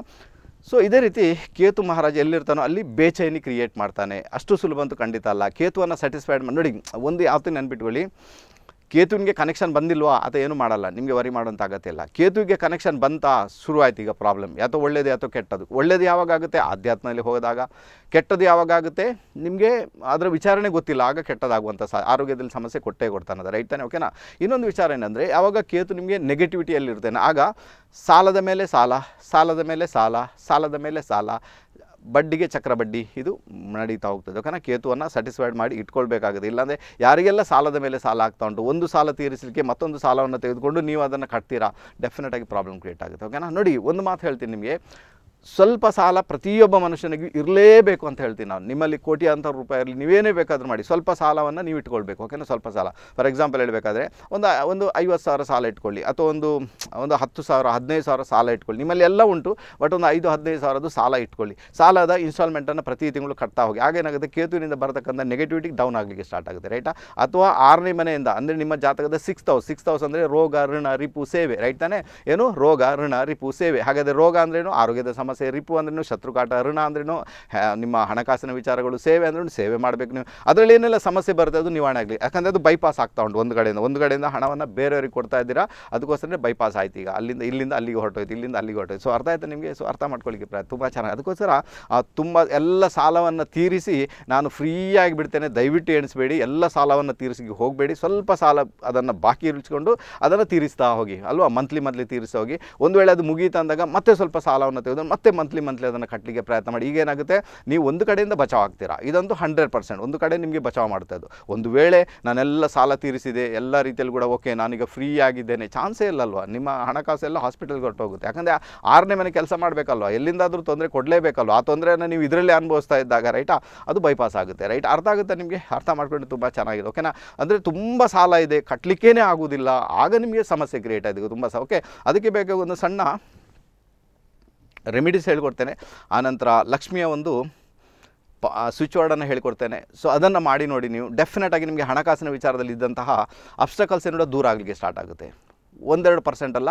ಸೊ ಇದೇ ರೀತಿ ಕೇತು ಮಹಾರಾಜ ಎಲ್ಲಿರ್ತಾನೋ ಅಲ್ಲಿ ಬೇಚೈನಿ ಕ್ರಿಯೇಟ್ ಮಾಡ್ತಾನೆ. ಅಷ್ಟು ಸುಲಭ ಅಂತೂ ಖಂಡಿತ ಅಲ್ಲ. ಕೇತುವನ್ನು ಸ್ಯಾಟಿಸ್ಫೈಡ್ ಮಾಡಿ ನೋಡಿ, ಒಂದು ಯಾವತ್ತೂ ನೆನ್ಪಿಟ್ಕೊಳ್ಳಿ. ಕೇತುವಿಗೆ ಕನೆಕ್ಷನ್ ಬಂದಿಲ್ವಾ? ಅಥವಾ ಏನು ಮಾಡಲ್ಲ. ನಿಮಗೆ ವರಿ ಮಾಡೋಂಥ ಅಗತ್ಯ ಇಲ್ಲ. ಕೇತುವಿಗೆ ಕನೆಕ್ಷನ್ ಬಂತಾ ಶುರು ಆಯ್ತು ಈಗ ಪ್ರಾಬ್ಲಮ್ ಯಾತೋ ಒಳ್ಳೇದು, ಯಾತೋ ಕೆಟ್ಟದು. ಒಳ್ಳೇದು ಯಾವಾಗ ಆಗುತ್ತೆ? ಆಧ್ಯಾತ್ಮದಲ್ಲಿ ಹೋದಾಗ. ಕೆಟ್ಟದ್ದು ಯಾವಾಗ ಆಗುತ್ತೆ? ನಿಮಗೆ ಅದರ ವಿಚಾರಣೆ ಗೊತ್ತಿಲ್ಲ. ಆಗ ಕೆಟ್ಟದಾಗುವಂಥ ಸಹ ಆರೋಗ್ಯದಲ್ಲಿ ಸಮಸ್ಯೆ ಕೊಟ್ಟೇ ಕೊಡ್ತಾನೆ ರೈಟ್ ತಾನೆ? ಓಕೆನಾ ಇನ್ನೊಂದು ವಿಚಾರ ಏನಂದರೆ, ಯಾವಾಗ ಕೇತು ನಿಮಗೆ ನೆಗೆಟಿವಿಟಿಯಲ್ಲಿರ್ತೇನೆ ಆಗ ಸಾಲದ ಮೇಲೆ ಸಾಲ, ಸಾಲದ ಮೇಲೆ ಸಾಲ, ಸಾಲದ ಮೇಲೆ ಸಾಲ ಬಡ್ಡಿಗೆ ಚಕ್ರ ಬಡ್ಡಿ ಇದು ನಡೀತಾ ಹೋಗ್ತದೆ. ಓಕೆನಾ ಕೇತುವನ್ನು ಸ್ಯಾಟಿಸ್ಫೈಡ್ ಮಾಡಿ ಇಟ್ಕೊಳ್ಬೇಕಾಗುತ್ತೆ. ಇಲ್ಲಾಂದರೆ ಯಾರಿಗೆಲ್ಲ ಸಾಲದ ಮೇಲೆ ಸಾಲ ಆಗ್ತಾ ಉಂಟು, ಒಂದು ಸಾಲ ತೀರಿಸಲಿಕ್ಕೆ ಮತ್ತೊಂದು ಸಾಲವನ್ನು ತೆಗೆದುಕೊಂಡು ನೀವು ಅದನ್ನು ಕಟ್ತೀರಾ? ಡೆಫಿನೆಟಾಗಿ ಪ್ರಾಬ್ಲಮ್ ಕ್ರಿಯೇಟ್ ಆಗುತ್ತೆ. ಓಕೆನಾ ನೋಡಿ, ಒಂದು ಮಾತು ಹೇಳ್ತೀನಿ ನಿಮಗೆ. ಸ್ವಲ್ಪ ಸಾಲ ಪ್ರತಿಯೊಬ್ಬ ಮನುಷ್ಯನಿಗೂ ಇರಲೇಬೇಕು ಅಂತ ಹೇಳ್ತೀನಿ ನಾನು. ನಿಮ್ಮಲ್ಲಿ ಕೋಟ್ಯಾಂತರ ರೂಪಾಯಿ ಇರಲಿ, ನೀವೇನೇ ಬೇಕಾದರೂ ಮಾಡಿ. ಸ್ವಲ್ಪ ಸಾಲವನ್ನು ನೀವು ಇಟ್ಕೊಳ್ಬೇಕು ಓಕೆನಾ ಸ್ವಲ್ಪ ಸಾಲ. ಫಾರ್ ಎಕ್ಸಾಂಪಲ್ ಹೇಳಬೇಕಾದ್ರೆ, ಒಂದು ಒಂದು ಐವತ್ತು ಸಾವಿರ ಸಾಲ ಇಟ್ಕೊಳ್ಳಿ, ಅಥವಾ ಒಂದು ಒಂದು ಹತ್ತು ಸಾವಿರ, ಹದಿನೈದು ಸಾವಿರ ಸಾಲ ಇಟ್ಕೊಳ್ಳಿ. ನಿಮ್ಮಲ್ಲಿ ಎಲ್ಲ ಉಂಟು ಬಟ್ ಒಂದು ಐದು, ಹದಿನೈದು ಸಾವಿರದ್ದು ಸಾಲ ಇಟ್ಕೊಳ್ಳಿ. ಸಾಲದ ಇನ್ಸ್ಟಾಲ್ಮೆಂಟನ್ನು ಪ್ರತಿ ತಿಂಗಳು ಕಟ್ತಾ ಹೋಗಿ. ಹಾಗೇನಾಗುತ್ತೆ ಕೇತುವಿನಿಂದ ಬರತಕ್ಕಂಥ ನೆಗೆಟಿವಿಟಿ ಡೌನ್ ಆಗಲಿಕ್ಕೆ ಸ್ಟಾರ್ಟ್ ಆಗುತ್ತೆ ರೈಟಾ ಅಥವಾ ಆರನೇ ಮನೆಯಿಂದ, ಅಂದರೆ ನಿಮ್ಮ ಜಾತಕದ ಸಿಕ್ಸ್ ಹೌಸ್ ಸಿಕ್ಸ್ ಹೌಸ್ ಅಂದರೆ ರೋಗ, ಋಣ, ರಿಪು, ಸೇವೆ ರೈಟ್ ತಾನೇ? ಏನು? ರೋಗ, ಋಣ, ರಿಪು, ಸೇವೆ. ಹಾಗಾದರೆ ರೋಗ ಅಂದ್ರೇನು ಆರೋಗ್ಯದ ಸಮಸ್ಯೆ. ರಿಪು ಅಂದ್ರೂ ಶತ್ರುಕಾಟ ಋಣ ಅಂದ್ರೂ ನಿಮ್ಮ ಹಣಕಾಸಿನ ವಿಚಾರಗಳು ಸೇವೆ ಅಂದ್ರೂ ಸೇವೆ ಮಾಡಬೇಕು ನೀವು. ಅದರಲ್ಲಿ ಏನೆಲ್ಲ ಸಮಸ್ಯೆ ಬರುತ್ತೆ ಅದು ನಿವಾರಣೆ ಆಗಲಿ. ಯಾಕಂದರೆ ಅದು ಬೈಪಾಸ್ ಆಗ್ತಾ ಉಂಟು ಒಂದು ಕಡೆಯಿಂದ. ಒಂದು ಕಡೆಯಿಂದ ಹಣವನ್ನು ಬೇರೆಯವ್ರಿಗೆ ಕೊಡ್ತಾ ಇದ್ದೀರಾ? ಅದಕ್ಕೋಸ್ಕರ ಬೈಪಾಸ್ ಆಯ್ತು ಈಗ. ಅಲ್ಲಿಂದ, ಇಲ್ಲಿಂದ ಅಲ್ಲಿಗೆ ಹೊರಟೋಯ್ತು, ಇಲ್ಲಿಂದ ಅಲ್ಲಿಗೆ ಹೊರಟೋಯ್ತು. ಸೊ ಅರ್ಥ ಆಯ್ತು ನಿಮಗೆ? ಸೊ ಅರ್ಥ ಮಾಡ್ಕೊಳ್ಳಿಕ್ಕೆ ಪ್ರಯತ್ನ. ತುಂಬ ಚೆನ್ನಾಗಿ. ಅದಕ್ಕೋಸ್ಕರ ತುಂಬ ಎಲ್ಲ ಸಾಲವನ್ನು ತೀರಿಸಿ ನಾನು ಫ್ರೀಯಾಗಿ ಬಿಡ್ತೇನೆ. ದಯವಿಟ್ಟು ಎಣಿಸ್ಬೇಡಿ. ಎಲ್ಲ ಸಾಲವನ್ನು ತೀರಿಸಿ ಹೋಗಬೇಡಿ. ಸ್ವಲ್ಪ ಸಾಲ ಅದನ್ನು ಬಾಕಿ ಇರಿಸ್ಕೊಂಡು ಅದನ್ನು ತೀರಿಸ್ತಾ ಹೋಗಿ. ಅಲ್ವಾ? ಮಂತ್ಲಿ ಮಂತ್ಲಿ ತೀರಿಸ್ತಾ ಹೋಗಿ. ಒಂದು ವೇಳೆ ಅದು ಮುಗೀತು ಅಂದಾಗ ಮತ್ತೆ ಸ್ವಲ್ಪ ಸಾಲವನ್ನು ತೆಗೆದು ಮತ್ತೆ ಮಂತ್ಲಿ ಮಂತ್ಲಿ ಅದನ್ನು ಕಟ್ಟಲಿಕ್ಕೆ ಪ್ರಯತ್ನ ಮಾಡಿ. ಈಗ ಏನಾಗುತ್ತೆ? ನೀವು ಒಂದು ಕಡೆಯಿಂದ ಬಚಾವ್ ಆಗ್ತೀರಾ? ಇದಂತೂ ಹಂಡ್ರೆಡ್ ಪರ್ಸೆಂಟ್ ಒಂದು ಕಡೆ ನಿಮಗೆ ಬಚಾವ್ ಮಾಡ್ತಾ ಇದ್ದು. ಒಂದು ವೇಳೆ ನಾನೆಲ್ಲ ಸಾಲ ತೀರಿಸಿದೆ, ಎಲ್ಲ ರೀತಿಯಲ್ಲಿ ಕೂಡ ಓಕೆ ನಾನೀಗ ಫ್ರೀ ಆಗಿದ್ದೇನೆ. ಚಾನ್ಸೇ ಇಲ್ಲಲ್ವಾ? ನಿಮ್ಮ ಹಣಕಾಸೆಲ್ಲ ಹಾಸ್ಪಿಟಲ್ಗೆ ಹೊರಟೋಗುತ್ತೆ. ಯಾಕಂದರೆ ಆರನೇ ಮನೆ ಕೆಲಸ ಮಾಡಬೇಕಲ್ವ? ಎಲ್ಲಿಂದಾದರೂ ತೊಂದರೆ ಕೊಡಲೇಬೇಕಲ್ವ? ಆ ತೊಂದರೆಯನ್ನು ನೀವು ಇದರಲ್ಲಿ ಅನುಭವಿಸ್ತಾ ಇದ್ದಾಗ ರೈಟಾ ಅದು ಬೈಪಾಸ್ ಆಗುತ್ತೆ ರೈಟ್ ಅರ್ಥ ಆಗುತ್ತೆ ನಿಮಗೆ? ಅರ್ಥ ಮಾಡ್ಕೊಂಡು ತುಂಬ ಚೆನ್ನಾಗಿದೆ ಓಕೆನಾ ಅಂದರೆ ತುಂಬ ಸಾಲ ಇದೆ ಕಟ್ಟಲಿಕ್ಕೇ ಆಗೋದಿಲ್ಲ. ಆಗ ನಿಮಗೆ ಸಮಸ್ಯೆ ಕ್ರಿಯೇಟ್ ಆಗಿದೆ ತುಂಬ ಸಹ ಓಕೆ ಅದಕ್ಕೆ ಬೇಕಾಗಿ ಒಂದು ಸಣ್ಣ ರೆಮಿಡೀಸ್ ಹೇಳ್ಕೊಡ್ತೇನೆ. ಆನಂತರ ಲಕ್ಷ್ಮಿಯ ಒಂದು ಪ ಸ್ವಿಚ್ ವರ್ಡನ್ನು ಹೇಳ್ಕೊಡ್ತೇನೆ. ಸೊ ಅದನ್ನು ಮಾಡಿ ನೋಡಿ ನೀವು. ಡೆಫಿನೆಟಾಗಿ ನಿಮಗೆ ಹಣಕಾಸಿನ ವಿಚಾರದಲ್ಲಿ ಇದ್ದಂತಹ ಅಬ್ಸ್ಟಕಲ್ಸ್ ಏನೋ ದೂರ ಆಗಲಿಕ್ಕೆ ಸ್ಟಾರ್ಟ್ ಆಗುತ್ತೆ. ಒಂದೆರಡು ಪರ್ಸೆಂಟ್ ಅಲ್ಲ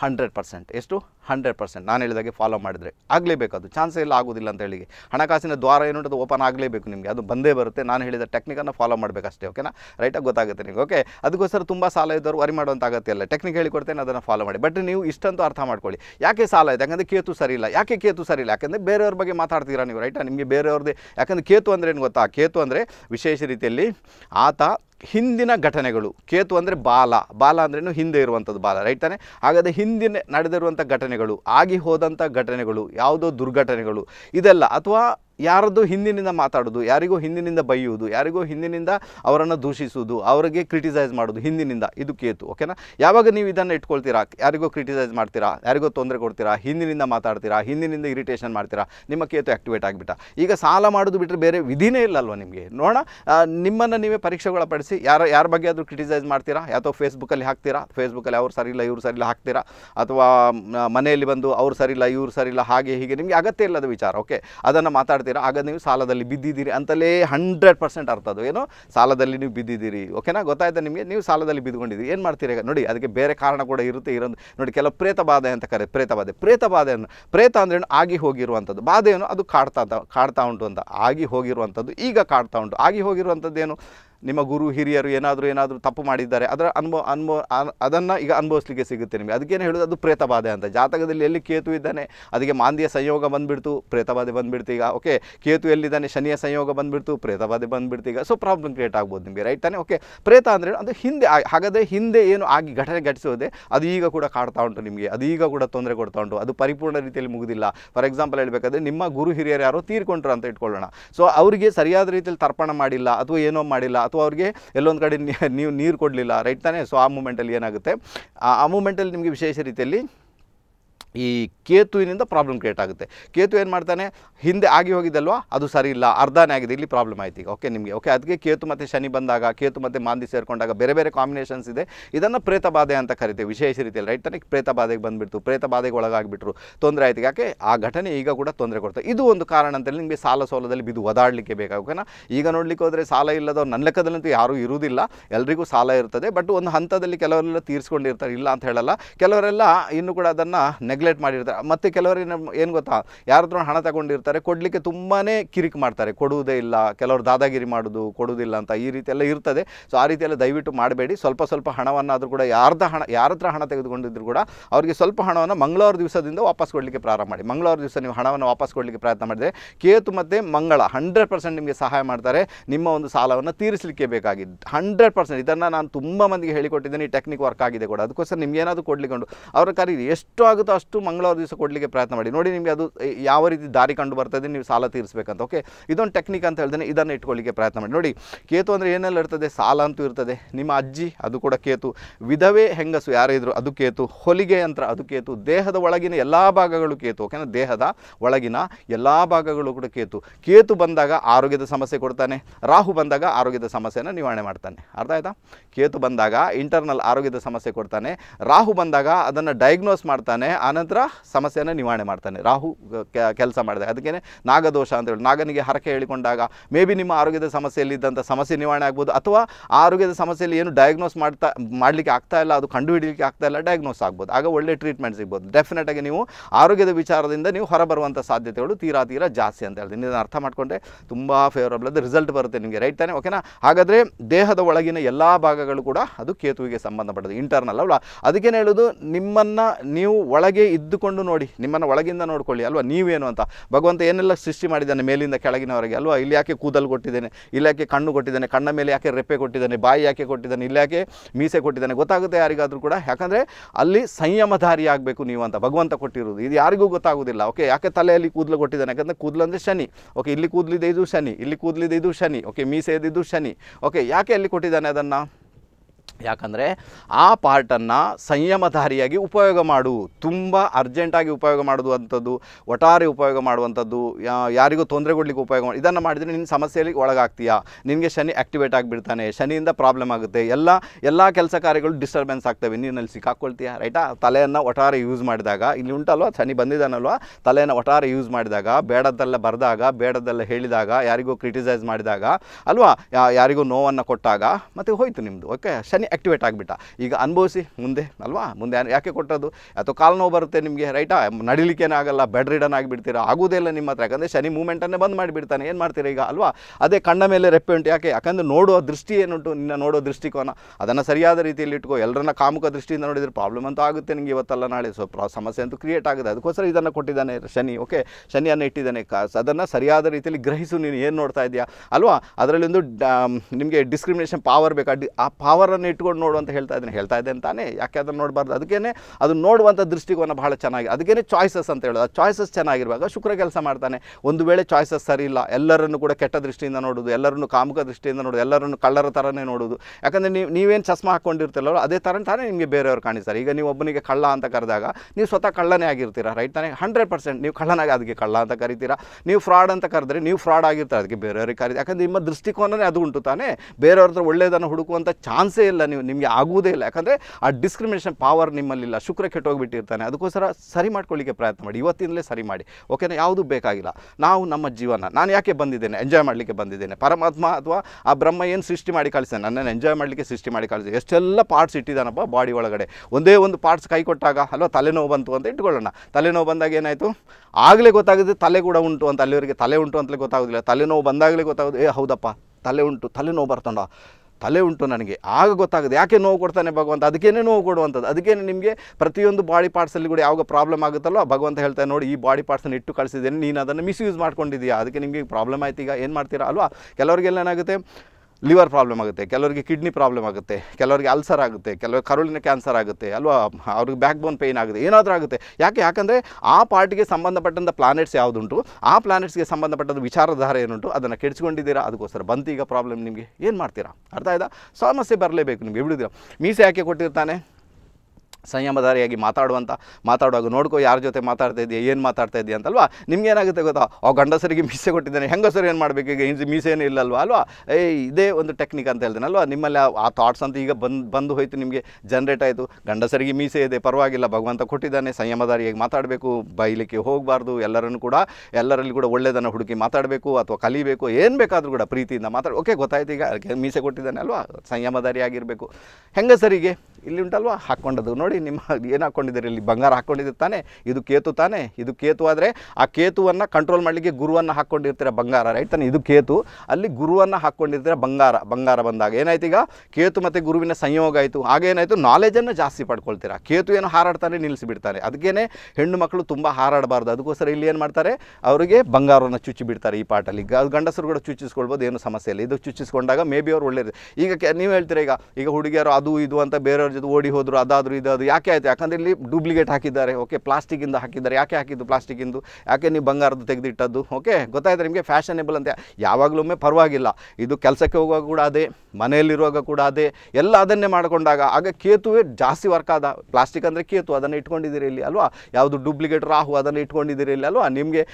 ಹಂಡ್ರೆಡ್ ಪರ್ಸೆಂಟ್. ಎಷ್ಟು? Hundred percent. ನಾನು ಹೇಳಿದಾಗೆ ಫಾಲೋ ಮಾಡಿದರೆ. ಆಗಲೇಬೇಕು ಅದು. ಚಾನ್ಸೇ ಇಲ್ಲ ಆಗೋದಿಲ್ಲ ಅಂತ ಹೇಳಿ ಹಣಕಾಸಿನ ದ್ವಾರ ಏನು ಅದು ಓಪನ್ ಆಗಲೇಬೇಕು ನಿಮಗೆ. ಅದು ಬಂದೇ ಬರುತ್ತೆ. ನಾನು ಹೇಳಿದ ಟೆಕ್ನಿಕನ್ನು ಫಾಲೋ ಮಾಡಬೇಕಷ್ಟೇ ಓಕೆನಾ ರೈಟಾಗಿ ಗೊತ್ತಾಗುತ್ತೆ ನಿಮಗೆ ಓಕೆ ಅದಕ್ಕೋಸ್ಕರ ತುಂಬ ಸಾಲ ಇದ್ದವರು ವರಿ ಮಾಡುವಂಥ ಅಗತ್ಯ ಇಲ್ಲ. ಟೆಕ್ನಿಕ್ ಹೇಳಿಕೊಡ್ತೇನೆ ಅದನ್ನು ಫಾಲೋ ಮಾಡಿ. ಬಟ್ ನೀವು ಇಷ್ಟಂತೂ ಅರ್ಥ ಮಾಡ್ಕೊಳ್ಳಿ. ಯಾಕೆ ಸಾಲ ಇದೆ? ಯಾಕಂದರೆ ಕೇತು ಸರಿ ಇಲ್ಲ. ಯಾಕೆ ಕೇತು ಸರಿ ಇಲ್ಲ? ಯಾಕಂದರೆ ಬೇರೆಯವ್ರ ಬಗ್ಗೆ ಮಾತಾಡ್ತೀರಾ ನೀವು ರೈಟಾ ನಿಮಗೆ ಬೇರೆಯವ್ರದ್ದೇ ಯಾಕಂದರೆ ಕೇತು ಅಂದರೆ ಏನು ಗೊತ್ತಾ? ಕೇತು ಅಂದರೆ ವಿಶೇಷ ರೀತಿಯಲ್ಲಿ ಆತ ಹಿಂದಿನ ಘಟನೆಗಳು, ಕೇತು ಅಂದರೆ ಬಾಲ ಬಾಲ ಅಂದ್ರೇನು ಹಿಂದೆ ಇರುವಂಥದ್ದು ಬಾಲ ರೈಟ್ ತಾನೆ? ಹಾಗಾದರೆ ಹಿಂದಿನ ನಡೆದಿರುವಂಥ ಘಟನೆಗಳು, ಆಗಿ ಹೋದಂಥ ಘಟನೆಗಳು, ಯಾವುದೋ ದುರ್ಘಟನೆಗಳು, ಇದೆಲ್ಲ, ಅಥವಾ ಯಾರದ್ದು ಹಿಂದಿನಿಂದ ಮಾತಾಡೋದು, ಯಾರಿಗೋ ಹಿಂದಿನಿಂದ ಬೈಯುವುದು, ಯಾರಿಗೋ ಹಿಂದಿನಿಂದ ಅವರನ್ನು ದೂಷಿಸುವುದು, ಅವರಿಗೆ ಕ್ರಿಟಿಸೈಸ್ ಮಾಡೋದು, ಹಿಂದಿನಿಂದ. ಇದು ಕೇತು ಓಕೆನಾ ಯಾವಾಗ ನೀವು ಇದನ್ನು ಇಟ್ಕೊಳ್ತೀರಾ? ಯಾರಿಗೋ ಕ್ರಿಟಿಸೈಸ್ ಮಾಡ್ತೀರಾ? ಯಾರಿಗೋ ತೊಂದರೆ ಕೊಡ್ತೀರಾ? ಹಿಂದಿನಿಂದ ಮಾತಾಡ್ತೀರಾ? ಹಿಂದಿನಿಂದ ಇರಿಟೇಷನ್ ಮಾಡ್ತೀರಾ? ನಿಮ್ಮ ಕೇತು ಆ್ಯಕ್ಟಿವೇಟ್ ಆಗಿಬಿಟ್ಟ. ಈಗ ಸಾಲ ಮಾಡೋದು ಬಿಟ್ಟರೆ ಬೇರೆ ವಿಧಿನೇ ಇಲ್ಲಲ್ವ ನಿಮಗೆ? ನೋಡೋಣ ನಿಮ್ಮನ್ನು ನೀವೇ ಪರೀಕ್ಷೆಗೊಳಪಡಿಸಿ ಯಾರ ಯಾರ ಬಗ್ಗೆ ಆದರೂ ಕ್ರಿಟಿಸೈಸ್ ಮಾಡ್ತೀರಾ? ಅಥವಾ ಫೇಸ್ಬುಕ್ಕಲ್ಲಿ ಹಾಕ್ತೀರಾ? ಫೇಸ್ಬುಕ್ಕಲ್ಲಿ ಅವ್ರು ಸರಿ ಇಲ್ಲ, ಇವ್ರು ಸರಿ ಇಲ್ಲ ಹಾಕ್ತೀರಾ? ಅಥವಾ ಮನೆಯಲ್ಲಿ ಬಂದು ಅವ್ರು ಸರಿ ಇಲ್ಲ, ಇವ್ರು ಸರಿ ಇಲ್ಲ, ಹಾಗೆ ಹೀಗೆ, ನಿಮಗೆ ಅಗತ್ಯ ಇಲ್ಲದ ವಿಚಾರ ಓಕೆ ಅದನ್ನು ಮಾತಾಡ್ತೀರಾ? ಆಗ ನೀವು ಸಾಲದಲ್ಲಿ ಬಿದ್ದಿದ್ದೀರಿ ಅಂತಲೇ ಹಂಡ್ರೆಡ್ ಪರ್ಸೆಂಟ್ ಅರ್ಥ ಅದು. ಏನು? ಸಾಲದಲ್ಲಿ ನೀವು ಬಿದ್ದಿದ್ದೀರಿ. ಓಕೆನಾ ಗೊತ್ತಾಯ್ತಾ ನಿಮಗೆ? ನೀವು ಸಾಲದಲ್ಲಿ ಬಿದ್ದುಕೊಂಡಿದ್ದೀರಿ. ಏನು ಮಾಡ್ತೀರಿ ನೋಡಿ, ಅದಕ್ಕೆ ಬೇರೆ ಕಾರಣ ಕೂಡ ಇರುತ್ತೆ ಇರೋದು. ನೋಡಿ, ಕೆಲವು ಪ್ರೇತ ಬಾಧೆ ಅಂತ ಕರೆ ಪ್ರೇತ ಬಾಧೆ ಪ್ರೇತ ಅನ್ನು, ಪ್ರೇತ ಅಂದ್ರೇನು ಆಗಿ ಹೋಗಿರುವಂಥದ್ದು. ಬಾಧೆಯನ್ನು ಅದು ಕಾಡ್ತಾ ಕಾಡ್ತಾ ಉಂಟು ಅಂತ. ಆಗಿ ಹೋಗಿರುವಂಥದ್ದು. ಈಗ ಕಾಡ್ತಾ ಉಂಟು. ಆಗಿ ಹೋಗಿರುವಂಥದ್ದು ಏನು? ನಿಮ್ಮ ಗುರು ಹಿರಿಯರು ಏನಾದರೂ ಏನಾದರೂ ತಪ್ಪು ಮಾಡಿದ್ದಾರೆ, ಅದರ ಅನುಭವ ಅನುಭವ ಅದನ್ನು ಈಗ ಅನುಭವಿಸ್ಲಿಕ್ಕೆ ಸಿಗುತ್ತೆ ನಿಮಗೆ. ಅದಕ್ಕೇನು ಹೇಳೋದು? ಅದು ಪ್ರೇತಬಾಧೆ ಅಂತ. ಜಾತಕದಲ್ಲಿ ಎಲ್ಲಿ ಕೇತು ಇದ್ದಾನೆ, ಅದಕ್ಕೆ ಮಾಂದ್ಯ ಸಂಯೋಗ ಬಂದುಬಿಡ್ತು, ಪ್ರೇತಬಾಧೆ ಬಂದುಬಿಡ್ತು ಈಗ. ಓಕೆ ಕೇತು ಎಲ್ಲಿದ್ದಾನೆ? ಶನಿಯ ಸಂಯೋಗ ಬಂದುಬಿಡ್ತು, ಪ್ರೇತಬಾಧೆ ಬಂದುಬಿಡ್ತು ಈಗ. ಸೊ ಪ್ರಾಬ್ಲಮ್ ಕ್ರಿಯೇಟ್ ಆಗ್ಬೋದು ನಿಮಗೆ ರೈಟ್ ತಾನೆ? ಓಕೆ ಪ್ರೇತ ಅಂದರೆ ಅದು ಹಿಂದೆ ಹಾಗಾದರೆ ಹಿಂದೆ ಏನು ಆಗಿ ಘಟನೆ ಘಟಿಸೋದೆ, ಅದು ಈಗ ಕೂಡ ಕಾಡ್ತಾ ಉಂಟು ನಿಮಗೆ, ಅದು ಈಗ ಕೂಡ ತೊಂದರೆ ಕೊಡ್ತಾ ಉಂಟು, ಅದು ಪರಿಪೂರ್ಣ ರೀತಿಯಲ್ಲಿ ಮುಗಿದಿಲ್ಲ. ಫಾರ್ ಎಕ್ಸಾಂಪಲ್ ಹೇಳಬೇಕಾದ್ರೆ, ನಿಮ್ಮ ಗುರು ಹಿರಿಯರು ಯಾರೋ ತೀರ್ಕೊಂಡ್ರು ಅಂತ ಇಟ್ಕೊಳ್ಳೋಣ. ಸೊ ಅವರಿಗೆ ಸರಿಯಾದ ರೀತಿಯಲ್ಲಿ ತರ್ಪಣ ಮಾಡಿಲ್ಲ, ಅಥವಾ ಏನೋ ಮಾಡಿಲ್ಲ ಅಥವಾ ಅವ್ರಿಗೆ ಎಲ್ಲೊಂದು ಕಡೆ ನೀವು ನೀರು ಕೊಡಲಿಲ್ಲ ರೈಟ್ ತಾನೇ? ಸೊ ಆ ಮೂಮೆಂಟಲ್ಲಿ ಏನಾಗುತ್ತೆ? ಆ ಮೂಮೆಂಟಲ್ಲಿ ನಿಮಗೆ ವಿಶೇಷ ರೀತಿಯಲ್ಲಿ ಈ ಕೇತುವಿನಿಂದ ಪ್ರಾಬ್ಲಮ್ ಕ್ರಿಯೇಟ್ ಆಗುತ್ತೆ. ಕೇತು ಏನು ಮಾಡ್ತಾನೆ? ಹಿಂದೆ ಆಗಿ ಹೋಗಿದ್ದಲ್ವಾ? ಅದು ಸರಿ ಇಲ್ಲ, ಅರ್ಧನೇ ಆಗಿದೆ, ಇಲ್ಲಿ ಪ್ರಾಬ್ಲಮ್ ಆಯ್ತು ಈಗ. ಓಕೆ ನಿಮಗೆ ಓಕೆ ಅದಕ್ಕೆ ಕೇತು ಮತ್ತು ಶನಿ ಬಂದಾಗ, ಕೇತು ಮತ್ತು ಮಾಂದಿ ಸೇರಿಕೊಂಡಾಗ ಬೇರೆ ಬೇರೆ ಕಾಂಬಿನೇಷನ್ಸ್ ಇದೆ. ಇದನ್ನು ಪ್ರೇತ ಬಾಧೆ ಅಂತ ಕರಿತೇವೆ, ವಿಶೇಷ ರೀತಿಯಲ್ಲಿ ರೈಟ್ ತಾನೆ ಪ್ರೇತ ಬಾಧೆಗೆ ಬಂದುಬಿಡ್ತು ಪ್ರೇತ ಒಳಗಾಗಿಬಿಟ್ರು, ತೊಂದರೆ ಆಯ್ತು. ಯಾಕೆ? ಆ ಘಟನೆ ಈಗ ಕೂಡ ತೊಂದರೆ ಕೊಡ್ತಾರೆ ಇದು ಒಂದು ಕಾರಣ ಅಂತೇಳಿ ನಿಮಗೆ ಸಾಲ ಸೋಲದಲ್ಲಿ ಬಿದ್ದು ಒದಾಡಲಿಕ್ಕೆ ಬೇಕಾಗ ಓಕೆನಾ ಈಗ ನೋಡಲಿಕ್ಕೆ ಹೋದರೆ ಸಾಲ ಇಲ್ಲದವ್ರು ನನ್ನ ಲೆಕ್ಕದಲ್ಲಂತೂ ಯಾರೂ ಇರುವುದಿಲ್ಲ. ಎಲ್ರಿಗೂ ಸಾಲ ಇರ್ತದೆ ಬಟ್ ಒಂದು ಹಂತದಲ್ಲಿ ಕೆಲವರೆಲ್ಲ ತೀರಿಸ್ಕೊಂಡಿರ್ತಾರೆ, ಇಲ್ಲ ಅಂತ ಹೇಳಲ್ಲ. ಕೆಲವರೆಲ್ಲ ಇನ್ನು ಕೂಡ ಅದನ್ನು ನೆಗ್ಲೆಕ್ಟ್ ಮಾಡಿರ್ತಾರೆ. ಮತ್ತು ಕೆಲವರು ಏನು ಗೊತ್ತಾ? ಯಾರ ಹತ್ರ ಹಣ ತಗೊಂಡಿರ್ತಾರೆ, ಕೊಡಲಿಕ್ಕೆ ತುಂಬಾ ಕಿರಿಕ್ ಮಾಡ್ತಾರೆ. ಕೊಡುವುದೇ ಇಲ್ಲ, ಕೆಲವರು ದಾದಾಗಿರಿ ಮಾಡೋದು, ಕೊಡುವುದಿಲ್ಲ ಅಂತ ಈ ರೀತಿ ಎಲ್ಲ ಇರ್ತದೆ. ಸೊ ಆ ರೀತಿಯೆಲ್ಲ ದಯವಿಟ್ಟು ಮಾಡಬೇಡಿ. ಸ್ವಲ್ಪ ಸ್ವಲ್ಪ ಹಣವನ್ನಾದರೂ ಕೂಡ ಯಾರ್ದ ಹಣ ಯಾರ ಹತ್ರ ಹಣ ತೆಗೆದುಕೊಂಡಿದ್ರು ಕೂಡ ಅವರಿಗೆ ಸ್ವಲ್ಪ ಹಣವನ್ನು ಮಂಗಳವಾರ ದಿವಸದಿಂದ ವಾಪಸ್ ಕೊಡಲಿಕ್ಕೆ ಪ್ರಾರಂಭ ಮಾಡಿ. ಮಂಗಳವಾರ ದಿವಸ ನೀವು ಹಣವನ್ನು ವಾಪಸ್ ಕೊಡಲಿಕ್ಕೆ ಪ್ರಯತ್ನ ಮಾಡಿದರೆ ಕೇತು ಮತ್ತು ಮಂಗಳ ಹಂಡ್ರೆಡ್ ಪರ್ಸೆಂಟ್ ನಿಮಗೆ ಸಹಾಯ ಮಾಡ್ತಾರೆ. ನಿಮ್ಮ ಒಂದು ಸಾಲವನ್ನು ತೀರಿಸಲಿಕ್ಕೆ ಬೇಕಾಗಿದ್ದು ಹಂಡ್ರೆಡ್ ಪರ್ಸೆಂಟ್ ಇದನ್ನು ನಾನು ತುಂಬ ಮಂದಿಗೆ ಹೇಳಿಕೊಟ್ಟಿದ್ದೀನಿ. ಟೆಕ್ನಿಕ್ ವರ್ಕ್ ಆಗಿದೆ ಕೂಡ. ಅದಕ್ಕೋಸ್ಕರ ನಿಮ್ಗೆ ಏನಾದರೂ ಕೊಡ್ಲಿಕ್ಕೆ ಉಂಟು. ಅವರ ಕರೀರಿ ಎಷ್ಟು ಆಗುತ್ತೋ ಅಷ್ಟು ಆದಷ್ಟು ಮಂಗಳವಾರ ದಿವಸ ಕೊಡಲಿಕ್ಕೆ ಪ್ರಯತ್ನ ಮಾಡಿ. ನೋಡಿ ನಿಮಗೆ ಅದು ಯಾವ ರೀತಿ ದಾರಿ ಕಂಡು ಬರ್ತದೆ ನೀವು ಸಾಲ ತೀರಿಸಬೇಕಂತ. ಓಕೆ, ಇದೊಂದು ಟೆಕ್ನಿಕ್ ಅಂತ ಹೇಳ್ದೇನೆ ಇದನ್ನು ಇಟ್ಕೊಳ್ಳಿಕ್ಕೆ ಪ್ರಯತ್ನ ಮಾಡಿ. ನೋಡಿ, ಕೇತು ಅಂದರೆ ಏನೆಲ್ಲ ಇರ್ತದೆ? ಸಾಲ ಅಂತೂ ಇರ್ತದೆ. ನಿಮ್ಮ ಅಜ್ಜಿ, ಅದು ಕೂಡ ಕೇತು. ವಿಧವೇ ಹೆಂಗಸು ಯಾರೇ ಇದ್ರು ಅದು ಕೇತು. ಹೊಲಿಗೆ ಯಂತ್ರ ಅದು ಕೇತು. ದೇಹದ ಒಳಗಿನ ಎಲ್ಲ ಭಾಗಗಳು ಕೇತು. ಓಕೆನಾ? ದೇಹದ ಒಳಗಿನ ಎಲ್ಲ ಭಾಗಗಳು ಕೂಡ ಕೇತು. ಕೇತು ಬಂದಾಗ ಆರೋಗ್ಯದ ಸಮಸ್ಯೆ ಕೊಡ್ತಾನೆ. ರಾಹು ಬಂದಾಗ ಆರೋಗ್ಯದ ಸಮಸ್ಯೆಯನ್ನು ನಿವಾರಣೆ ಮಾಡ್ತಾನೆ. ಅರ್ಥ ಆಯ್ತಾ? ಕೇತು ಬಂದಾಗ ಇಂಟರ್ನಲ್ ಆರೋಗ್ಯದ ಸಮಸ್ಯೆ ಕೊಡ್ತಾನೆ. ರಾಹು ಬಂದಾಗ ಅದನ್ನು ಡಯಾಗ್ನೋಸ್ ಮಾಡ್ತಾನೆ. ಆನಂತರ ಸಮಸ್ಯೆನ ನಿವಾರಣೆ ಮಾಡ್ತಾನೆ. ರಾಹು ಕೆಲಸ ಮಾಡಿದೆ. ಅದಕ್ಕೇ ನಾಗದೋಷ ಅಂತ ಹೇಳಿ. ನಾಗನಿಗೆ ಹರಕೆ ಹೇಳಿಕೊಂಡಾಗ ಮೇ ಬಿ ನಿಮ್ಮ ಆರೋಗ್ಯದ ಸಮಸ್ಯೆಯಲ್ಲಿದ್ದಂಥ ಸಮಸ್ಯೆ ನಿವಾರಣೆ ಆಗ್ಬೋದು. ಅಥವಾ ಆರೋಗ್ಯದ ಸಮಸ್ಯೆಯಲ್ಲಿ ಏನು ಡಯಾಗ್ನೋಸ್ ಮಾಡ್ತಾ, ಮಾಡಲಿಕ್ಕೆ ಆಗ್ತಾ ಇಲ್ಲ, ಅದು ಕಂಡುಹಿಡಿಯಲಿಕ್ಕೆ ಆಗ್ತಾ ಇಲ್ಲ ಡಯಾಗ್ನೋಸ್ ಆಗ್ಬೋದು. ಆಗ ಒಳ್ಳೆ ಟ್ರೀಟ್ಮೆಂಟ್ ಸಿಗ್ಬೋದು. ಡೆಫಿನೆಟಾಗಿ ನೀವು ಆರೋಗ್ಯದ ವಿಚಾರದಿಂದ ನೀವು ಹೊರಬರುವಂಥ ಸಾಧ್ಯತೆಗಳು ತೀರಾ ತೀರಾ ಜಾಸ್ತಿ ಅಂತ ಹೇಳ್ತೀನಿ. ಇದನ್ನು ಅರ್ಥ ಮಾಡ್ಕೊಂಡ್ರೆ ತುಂಬ ಫೇವರಬಲ್ ಅದು ರಿಸಲ್ಟ್ ಬರುತ್ತೆ ನಿಮಗೆ ರೈಟ್ ತಾನೆ? ಓಕೆನಾ ಹಾಗಾದರೆ ದೇಹದ ಒಳಗಿನ ಎಲ್ಲ ಭಾಗಗಳು ಕೂಡ ಅದು ಕೇತುವಿಗೆ ಸಂಬಂಧಪಟ್ಟದ್ದು ಇಂಟರ್ನಲ್ ಅವಳ ಅದಕ್ಕೇನು ಹೇಳೋದು, ನಿಮ್ಮನ್ನು ನೀವು ಒಳಗೆ ಇದ್ದುಕೊಂಡು ನೋಡಿ, ನಿಮ್ಮನ್ನು ಒಳಗಿಂದ ನೋಡ್ಕೊಳ್ಳಿ, ಅಲ್ವಾ? ನೀವೇನು ಅಂತ. ಭಗವಂತ ಏನೆಲ್ಲ ಸೃಷ್ಟಿ ಮಾಡಿದ್ದಾನೆ ಮೇಲಿಂದ ಕೆಳಗಿನವರೆಗೆ, ಅಲ್ವಾ? ಇಲ್ಲಿ ಯಾಕೆ ಕೂದಲು ಕೊಟ್ಟಿದ್ದೇನೆ, ಇಲ್ಲಿ ಯಾಕೆ ಕಣ್ಣು ಕೊಟ್ಟಿದ್ದಾನೆ, ಕಣ್ಣ ಮೇಲೆ ಯಾಕೆ ರೆಪ್ಪೆ ಕೊಟ್ಟಿದ್ದಾನೆ, ಬಾಯಿ ಯಾಕೆ ಕೊಟ್ಟಿದ್ದಾನೆ, ಇಲ್ಲಿ ಯಾಕೆ ಮೀಸೆ ಕೊಟ್ಟಿದ್ದಾನೆ, ಗೊತ್ತಾಗುತ್ತೆ ಯಾರಿಗಾದರೂ ಕೂಡ? ಯಾಕಂದರೆ ಅಲ್ಲಿ ಸಂಯಮಧಾರಿ ಆಗಬೇಕು ನೀವು ಅಂತ, ಭಗವಂತ ಕೊಟ್ಟಿರೋದು. ಇದು ಯಾರಿಗೂ ಗೊತ್ತಾಗೋದಿಲ್ಲ ಓಕೆ ಯಾಕೆ ತಲೆಯಲ್ಲಿ ಕೂದಲು ಕೊಟ್ಟಿದ್ದಾನೆ? ಯಾಕಂದರೆ ಕೂದಲು ಅಂದರೆ ಶನಿ ಓಕೆ ಇಲ್ಲಿ ಕೂದಲಿದೆ ಇದು ಶನಿ, ಇಲ್ಲಿ ಕೂದಲಿದೆ ಇದು ಶನಿ ಓಕೆ ಮೀಸೆ ಇದು ಶನಿ ಓಕೆ ಯಾಕೆ ಅಲ್ಲಿ ಕೊಟ್ಟಿದ್ದಾನೆ ಅದನ್ನು? ಯಾಕಂದರೆ ಆ ಪಾರ್ಟನ್ನು ಸಂಯಮಧಾರಿಯಾಗಿ ಉಪಯೋಗ ಮಾಡು. ತುಂಬ ಅರ್ಜೆಂಟಾಗಿ ಉಪಯೋಗ ಮಾಡುವಂಥದ್ದು, ಒಟ್ಟಾರೆ ಉಪಯೋಗ ಮಾಡುವಂಥದ್ದು ಯಾರಿಗೂ ತೊಂದರೆ ಕೊಡಲಿಕ್ಕೆ ಉಪಯೋಗ ಮಾಡಿ. ಇದನ್ನು ಮಾಡಿದರೆ ನಿನ್ನ ಸಮಸ್ಯೆಯಲ್ಲಿ ಒಳಗಾಗ್ತೀಯಾ? ನಿನಗೆ ಶನಿ ಆ್ಯಕ್ಟಿವೇಟ್ ಆಗಿಬಿಡ್ತಾನೆ, ಶನಿಯಿಂದ ಪ್ರಾಬ್ಲಮ್ ಆಗುತ್ತೆ. ಎಲ್ಲ ಎಲ್ಲ ಕೆಲಸ ಕಾರ್ಯಗಳು ಡಿಸ್ಟರ್ಬೆನ್ಸ್ ಆಗ್ತವೆ. ನೀನಲ್ಲಿ ಸಿಕ್ಕಾಕ್ಕೊಳ್ತೀಯಾ ರೈಟಾ ತಲೆಯನ್ನು ಒಟ್ಟಾರೆ ಯೂಸ್ ಮಾಡಿದಾಗ, ಇಲ್ಲಿ ಉಂಟಲ್ವ? ಶನಿ ಬಂದಿದ್ದಾನಲ್ವ? ತಲೆಯನ್ನು ಒಟ್ಟಾರೆ ಯೂಸ್ ಮಾಡಿದಾಗ, ಬೇಡದ್ದೆಲ್ಲ ಬರೆದಾಗ, ಬೇಡದ್ದೆಲ್ಲ ಹೇಳಿದಾಗ, ಯಾರಿಗೂ ಕ್ರಿಟಿಸೈಸ್ ಮಾಡಿದಾಗ, ಅಲ್ವಾ? ಯಾರಿಗೂ ನೋವನ್ನು ಕೊಟ್ಟಾಗ, ಮತ್ತೆ ಹೋಯಿತು ನಿಮ್ಮದು ಓಕೆ ಶನಿ ಆ್ಯಕ್ಟಿವೇಟ್ ಆಗಿಬಿಟ್ಟ. ಈಗ ಅನುಭವಿಸಿ, ಮುಂದೆ, ಅಲ್ವಾ? ಮುಂದೆ ಯಾಕೆ ಕೊಟ್ಟದ್ದು? ಅಥವಾ ಕಾಲು ನೋವು ಬರುತ್ತೆ ನಿಮಗೆ, ರೈಟಾ? ನಡಿಲಿಕ್ಕೇನೆ ಆಗಲ್ಲ ಬೆಡ್ ರಿಡನ್ ಆಗಿಬಿಡ್ತೀರಾ? ಆಗೋದೇ ಇಲ್ಲ ನಿಮ್ಮ ಹತ್ರ. ಯಾಕಂದರೆ ಶನಿ ಮೂಮೆಂಟನ್ನೇ ಬಂದ್ ಮಾಡಿಬಿಡ್ತಾನೆ. ಏನು ಮಾಡ್ತೀರಾ ಈಗ, ಅಲ್ವಾ? ಅದೇ ಕಣ್ಣ ಮೇಲೆ ರೆಪ್ಪೆ ಉಂಟು. ಯಾಕೆ? ಯಾಕಂದರೆ ನೋಡುವ ದೃಷ್ಟಿ ಏನುಂಟು? ನಿನ್ನ ನೋಡೋ ದೃಷ್ಟಿಕೋನ. ಅದನ್ನು ಸರಿಯಾದ ರೀತಿಯಲ್ಲಿ ಇಟ್ಕೋ. ಎಲ್ಲರನ್ನ ಕಾಮುಕ ದೃಷ್ಟಿಯಿಂದ ನೋಡಿದರೆ ಪ್ರಾಬ್ಲಮ್ ಅಂತೂ ಆಗುತ್ತೆ ನಿಮಗೆ ಇವತ್ತಲ್ಲ, ನಾಳೆ. ಸೊ ಸಮಸ್ಯೆ ಅಂತೂ ಕ್ರಿಯೇಟ್ ಆಗುತ್ತೆ. ಅದಕ್ಕೋಸ್ಕರ ಇದನ್ನು ಕೊಟ್ಟಿದ್ದಾನೆ ಶನಿ ಓಕೆ ಶನಿಯನ್ನು ಇಟ್ಟಿದ್ದಾನೆ. ಕಾಸ್ ಅದನ್ನು ಸರಿಯಾದ ರೀತಿಯಲ್ಲಿ ಗ್ರಹಿಸು. ನೀನು ಏನು ನೋಡ್ತಾ ಇದೆಯಾ? ಅಲ್ವಾ? ಅದರಲ್ಲಿ ಒಂದು ನಿಮಗೆ ಡಿಸ್ಕ್ರಿಮಿನೇಷನ್ ಪವರ್ ಬೇಕಾ. ಆ ಪವರನ್ನು ಇಟ್ಕೊಂಡು ನೋಡು ಅಂತ ಹೇಳ್ತಾ ಇದ್ದೀನಿ. ಹೇಳ್ತಾ ಇದ್ದೇನೆ ತಾನೇ ಯಾಕೆ ಅದನ್ನು ನೋಡಬಾರ್ದು? ಅದಕ್ಕೇ ಅದು ನೋಡುವಂಥ ದೃಷ್ಟಿಕೋನ ಬಹಳ ಚೆನ್ನಾಗಿ ಅದಕ್ಕೇ ಚಾಯ್ಸಸ್ ಅಂತ ಹೇಳೋದು. ಆ ಚಾಯ್ಸಸ್ ಚೆನ್ನಾಗಿರುವಾಗ ಶುಕ್ರ ಕೆಲಸ ಮಾಡ್ತಾನೆ. ಒಂದು ವೇಳೆ ಚಾಯ್ಸಸ್ ಸರಿ ಇಲ್ಲ, ಎಲ್ಲರನ್ನು ಕೂಡ ಕೆಟ್ಟ ದೃಷ್ಟಿಯಿಂದ ನೋಡೋದು, ಎಲ್ಲರನ್ನು ಕಾಮುಕ ದೃಷ್ಟಿಯಿಂದ ನೋಡೋದು, ಎಲ್ಲರನ್ನು ಕಳ್ಳರ ಥರನೇ ನೋಡೋದು. ಯಾಕಂದರೆ ನೀವು, ನೀವೇನು ಚಸ್ಮಾ ಹಾಕ್ಕೊಂಡಿರ್ತಿಲ್ಲೋ ಅದೇ ಥರ ತಾನೇ ನಿಮಗೆ ಬೇರೆಯವರು ಕಾಣಿಸ್ತಾರೆ. ಈಗ ನೀವು ಒಬ್ಬನಿಗೆ ಕಳ್ಳ ಅಂತ ಕರೆದಾಗ, ನೀವು ಸ್ವತಃ ಕಳ್ಳನೇ ಆಗಿರ್ತೀರಾ ರೈಟ್ ತಾನೇ? ಹಂಡ್ರೆಡ್ ಪರ್ಸೆಂಟ್ ನೀವು ಕಳ್ಳನಾಗಿ ಅದಕ್ಕೆ ಕಳ್ಳ ಅಂತ ಕರಿತೀರಾ? ನೀವು ಫ್ರಾಡ್ ಅಂತ ಕರೆದ್ರೆ ನೀವು ಫ್ರಾಡ್ ಆಗಿರ್ತಾರೆ, ಅದಕ್ಕೆ ಬೇರೆಯವ್ರಿಗೆ ಕರೀತಾರೆ? ಯಾಕಂದರೆ ನಿಮ್ಮ ದೃಷ್ಟಿಕೋನನೇ ಅದು ಉಂಟು ತಾನೇ. ಬೇರೆಯವ್ರ ಹತ್ರ ಒಳ್ಳೆಯದನ್ನು ಹುಡುಕುವಂಥ ಚಾನ್ಸೇ ಇಲ್ಲ ನೀವು ನಿಮಗೆ ಆಗುವುದೇ ಇಲ್ಲ. ಯಾಕಂದರೆ ಆ ಡಿಸ್ಕ್ರಿಮಿನೇಷನ್ ಪವರ್ ನಿಮ್ಮಲ್ಲಿಲ್ಲ ಶುಕ್ರ ಕೆಟ್ಟೋಗಿಬಿಟ್ಟಿರ್ತಾನೆ. ಅದಕ್ಕೋಸ್ಕರ ಸರಿ ಮಾಡ್ಕೊಳ್ಳಿಕ್ಕೆ ಪ್ರಯತ್ನ ಮಾಡಿ. ಇವತ್ತಿಂದಲೇ ಸರಿ ಮಾಡಿ. ಓಕೆನಾ ಯಾವುದು ಬೇಕಾಗಿಲ್ಲ. ನಾವು ನಮ್ಮ ಜೀವನ. ನಾನು ಯಾಕೆ ಬಂದಿದ್ದೇನೆ? ಎಂಜಾಯ್ ಮಾಡಲಿಕ್ಕೆ ಬಂದಿದ್ದೇನೆ. ಪರಮಾತ್ಮ ಅಥವಾ ಆ ಬ್ರಹ್ಮ ಏನು ಸೃಷ್ಟಿ ಮಾಡಿ ಕಳಿಸ್ತಾನೆ? ನನ್ನನ್ನು ಎಂಜಾಯ್ ಮಾಡಲಿಕ್ಕೆ ಸೃಷ್ಟಿ ಮಾಡಿ ಕಳಿಸಿ ಎಷ್ಟೆಲ್ಲ ಪಾರ್ಟ್ಸ್ ಇಟ್ಟಿದ್ದಾನಪ್ಪ ಬಾಡಿ ಒಳಗಡೆ. ಒಂದೇ ಒಂದು ಪಾರ್ಟ್ಸ್ ಕೈ ಕೊಟ್ಟಾಗ ಅಲ್ವಾ ತಲೆನೋವು ಬಂತು ಅಂತ ಇಟ್ಕೊಳ್ಳೋಣ. ತಲೆನೋವು ಬಂದಾಗ ಏನಾಯಿತು? ಆಗಲೇ ಗೊತ್ತಾಗುತ್ತೆ, ತಲೆ ಕೂಡ ಉಂಟು ಅಂತ. ಅಲ್ಲಿವರಿಗೆ ತಲೆ ಉಂಟು ಅಂತಲೇ ಗೊತ್ತಾಗೋದಿಲ್ಲ. ತಲೆನೋವು ಬಂದಾಗಲೇ ಗೊತ್ತಾಗೋದು. ಏ, ಹೌದಪ್ಪ. ತಲೆ ಉಂಟು. ತಲೆನೋವು ಬರ್ತಂಡ. ತಲೆ ಉಂಟು ನನಗೆ. ಆಗ ಗೊತ್ತಾಗುತ್ತೆ ಯಾಕೆ ನೋವು ಕೊಡ್ತಾನೆ ಭಗವಂತ? ಅದಕ್ಕೇನೆ ನೋವು ಕೊಡುವಂಥದ್ದು. ಅದಕ್ಕೇನೆ ನಿಮಗೆ ಪ್ರತಿಯೊಂದು ಬಾಡಿ ಪಾರ್ಟ್ಸಲ್ಲಿ ಕೂಡ ಯಾವಾಗ ಪ್ರಾಬ್ಲಮ್ ಆಗುತ್ತಲ್ಲೋ, ಭಗವಂತ ಹೇಳ್ತಾನೆ, ನೋಡಿ, ಈ ಬಾಡಿ ಪಾರ್ಟ್ಸನ್ನು ಇಟ್ಟು ಕಳಿಸಿದ್ದೇನೆ. ನೀನು ಅದನ್ನು ಮಿಸ್ಯೂಸ್ ಮಾಡ್ಕೊಂಡಿದ್ದೀಯಾ? ಅದಕ್ಕೆ ನಿಮಗೆ ಪ್ರಾಬ್ಲಮ್ ಆಯ್ತು. ಈಗ ಏನು ಮಾಡ್ತೀರಾ? ಅಲ್ವಾ? ಕೆಲವರಿಗೆಲ್ಲ ಏನಾಗುತ್ತೆ? ಲಿವರ್ ಪ್ರಾಬ್ಲಮ್ ಆಗುತ್ತೆ, ಕೆಲವರಿಗೆ ಕಿಡ್ನಿ ಪ್ರಾಬ್ಲಮ್ ಆಗುತ್ತೆ, ಕೆಲವರಿಗೆ ಅಲ್ಸರ್ ಆಗುತ್ತೆ, ಕೆಲವರಿಗೆ ಕರುಳಿನ ಕ್ಯಾನ್ಸರ್ ಆಗುತ್ತೆ, ಅಲ್ವಾ? ಅವ್ರಿಗೆ ಬ್ಯಾಕ್ ಬೋನ್ ಪೇಯ್ನ್ ಆಗುತ್ತೆ, ಏನಾದರೂ ಆಗುತ್ತೆ. ಯಾಕೆ? ಯಾಕಂದರೆ ಆ ಪಾರ್ಟಿಗೆ ಸಂಬಂಧಪಟ್ಟಂಥ ಪ್ಲಾನೆಟ್ಸ್ ಯಾವುದುಂಟು, ಆ ಪ್ಲಾನೆಟ್ಸ್ಗೆ ಸಂಬಂಧಪಟ್ಟಂಥ ವಿಚಾರಧಾರೆ ಏನುಂಟು, ಅದನ್ನು ಕೆಡಿಸ್ಕೊಂಡಿದ್ದೀರಾ? ಅದಕ್ಕೋಸ್ಕರ ಬಂತು ಈಗ ಪ್ರಾಬ್ಲಮ್ ನಿಮಗೆ. ಏನು ಮಾಡ್ತೀರಾ? ಅರ್ಥ ಆಯ್ತಾ? ಸಮಸ್ಯೆ ಬರಲೇಬೇಕು ನಿಮಗೆ, ಬಿಡುದಿಲ್ಲ. ಮೀಸೆ ಯಾಕೆ ಕೊಟ್ಟಿರ್ತಾನೆ? ಸಂಯಮಧಾರಿಯಾಗಿ ಮಾತಾಡುವಂಥ ಮಾತಾಡುವಾಗ ನೋಡ್ಕೋ ಯಾರ ಜೊತೆ ಮಾತಾಡ್ತಾ ಇದೆಯಾ, ಏನು ಮಾತಾಡ್ತಾ ಇದೆಯಾ ಅಂತಲ್ವಾ? ನಿಮ್ಗೆ ಏನಾಗುತ್ತೆ ಗೊತ್ತಾ? ಆ ಗಂಡಸರಿಗೆ ಮೀಸೆ ಕೊಟ್ಟಿದ್ದಾನೆ, ಹೆಂಗಸರು ಏನು ಮಾಡಬೇಕು ಈಗ? ಹಿಂಸೆ ಮೀಸೆನೇ ಇಲ್ಲಲ್ವಾ, ಅಲ್ವಾ? ಏ ಇದೇ ಒಂದು ಟೆಕ್ನಿಕ್ ಅಂತ ಹೇಳ್ತೇನೆ, ಅಲ್ವಾ? ನಿಮ್ಮಲ್ಲಿ ಆ- ಥಾಟ್ಸ್ ಅಂತ ಈಗ ಬಂದು ಬಂದು ಹೋಯ್ತು, ನಿಮಗೆ ಜನ್ರೇಟ್ ಆಯಿತು. ಗಂಡಸರಿಗೆ ಮೀಸೆ ಇದೆ, ಪರವಾಗಿಲ್ಲ, ಭಗವಂತ ಕೊಟ್ಟಿದ್ದಾನೆ, ಸಂಯಮಧಾರಿಯಾಗಿ ಮಾತಾಡಬೇಕು, ಬೈಲಿಕ್ಕೆ ಹೋಗಬಾರ್ದು, ಎಲ್ಲರನ್ನು ಕೂಡ, ಎಲ್ಲರಲ್ಲಿ ಕೂಡ ಒಳ್ಳೆಯದನ್ನು ಹುಡುಕಿ ಮಾತಾಡಬೇಕು, ಅಥವಾ ಕಲಿಬೇಕು, ಏನು ಬೇಕಾದರೂ ಕೂಡ ಪ್ರೀತಿಯಿಂದ ಮಾತಾಡಿ, ಓಕೆ, ಗೊತ್ತಾಯ್ತು ಈಗ ಮೀಸೆ ಕೊಟ್ಟಿದ್ದಾನೆ, ಅಲ್ವಾ? ಸಂಯಮಧಾರಿಯಾಗಿರಬೇಕು. ಹೆಂಗಸರಿಗೆ, ಇಲ್ಲಿ ಉಂಟಲ್ವಾ? ಹಾಕ್ಕೊಂಡದ್ದು, ನೋಡಿ. ನಿಮ್ಮ ಏನು ಹಾಕ್ಕೊಂಡಿದ್ದೀರಿ ಇಲ್ಲಿ ಬಂಗಾರ ಹಾಕ್ಕೊಂಡಿದ್ದೀರಿ ತಾನೆ, ಇದು ಕೇತು ತಾನೆ, ಇದು ಕೇತು ಆದರೆ ಆ ಕೇತುವನ್ನು ಕಂಟ್ರೋಲ್ ಮಾಡಲಿಕ್ಕೆ ಗುರುವನ್ನು ಹಾಕ್ಕೊಂಡಿರ್ತೀರ ಬಂಗಾರ ರೈಟ್ ತಾನೆ? ಇದು ಕೇತು, ಅಲ್ಲಿ ಗುರುವನ್ನು ಹಾಕ್ಕೊಂಡಿರ್ತೀರ ಬಂಗಾರ ಬಂಗಾರ ಬಂದಾಗ. ಏನಾಯ್ತು ಈಗ? ಕೇತು ಮತ್ತು ಗುರುವಿನ ಸಂಯೋಗ ಆಯಿತು. ಹಾಗೇನಾಯಿತು ನಾಲೆಜನ್ನು ಜಾಸ್ತಿ ಪಡ್ಕೊಳ್ತೀರಾ. ಕೇತು ಏನು ಹಾರಾಡ್ತಾನೆ ನಿಲ್ಲಿಸಿಬಿಡ್ತಾನೆ. ಅದಕ್ಕೇನೆ ಹೆಣ್ಣು ಮಕ್ಕಳು ತುಂಬ ಹಾರಾಡಬಾರ್ದು. ಅದಕ್ಕೋಸ್ಕರ ಇಲ್ಲಿ ಏನು ಮಾಡ್ತಾರೆ? ಅವರಿಗೆ ಬಂಗಾರವನ್ನು ಚುಚ್ಚಿ ಬಿಡ್ತಾರೆ ಈ ಪಾಟಲ್ಲಿ ಗಂಡಸರು ಕೂಡ ಚುಚ್ಚಿಸ್ಕೊಳ್ಬೋದು, ಏನು ಸಮಸ್ಯೆ ಇಲ್ಲ. ಇದು ಚುಚ್ಚಿಸ್ಕೊಂಡಾಗ ಮೇ ಬಿ ಅವ್ರು ಒಳ್ಳೆಯದು ಈಗ ನೀವು ಹೇಳ್ತೀರಾ ಈಗ? ಈಗ ಹುಡುಗಿಯರು ಅದು, ಇದು ಅಂತ ಬೇರೆಯವ್ರ ಜೊತೆ ಓಡಿ ಹೋದರು, ಅದಾದರೂ ಅದು ಯಾಕೆ ಆಯಿತು? ಯಾಕಂದರೆ ಇಲ್ಲಿ ಡೂಪ್ಲಿಕೇಟ್ ಹಾಕಿದ್ದಾರೆ. ಓಕೆ ಪ್ಲಾಸ್ಟಿಕ್ಕಿಂದ ಹಾಕಿದ್ದಾರೆ. ಯಾಕೆ ಹಾಕಿದ್ದು ಪ್ಲಾಸ್ಟಿಕಿಂದು ಯಾಕೆ ನೀವು ಬಂಗಾರದ್ದು ತೆಗೆದಿಟ್ಟದ್ದು? ಓಕೆ ಗೊತ್ತಾಯ್ತು ನಿಮಗೆ? ಫ್ಯಾಷನೇಬಲ್ ಅಂತ. ಯಾವಾಗಲೊಮ್ಮೆ ಪರವಾಗಿಲ್ಲ. ಇದು ಕೆಲಸಕ್ಕೆ ಹೋಗುವಾಗ ಕೂಡ ಅದೇ, ಮನೆಯಲ್ಲಿರುವಾಗ ಕೂಡ ಅದೇ. ಎಲ್ಲ ಅದನ್ನೇ ಮಾಡಿಕೊಂಡಾಗ. ಆಗ ಕೇತುವೆ ಜಾಸ್ತಿ ವರ್ಕ್ ಆದ. ಪ್ಲಾಸ್ಟಿಕ್ ಅಂದರೆ ಕೇತು. ಅದನ್ನು ಇಟ್ಕೊಂಡಿದ್ದೀರಿ ಇಲ್ಲಿ, ಅಲ್ವಾ? ಯಾವುದು ಡೂಪ್ಲಿಕೇಟ್ ರಾಹು, ಅದನ್ನು ಇಟ್ಕೊಂಡಿದ್ದೀರಿ ಇಲ್ಲಿ, ಅಲ್ವಾ? ನಿಮಗೆ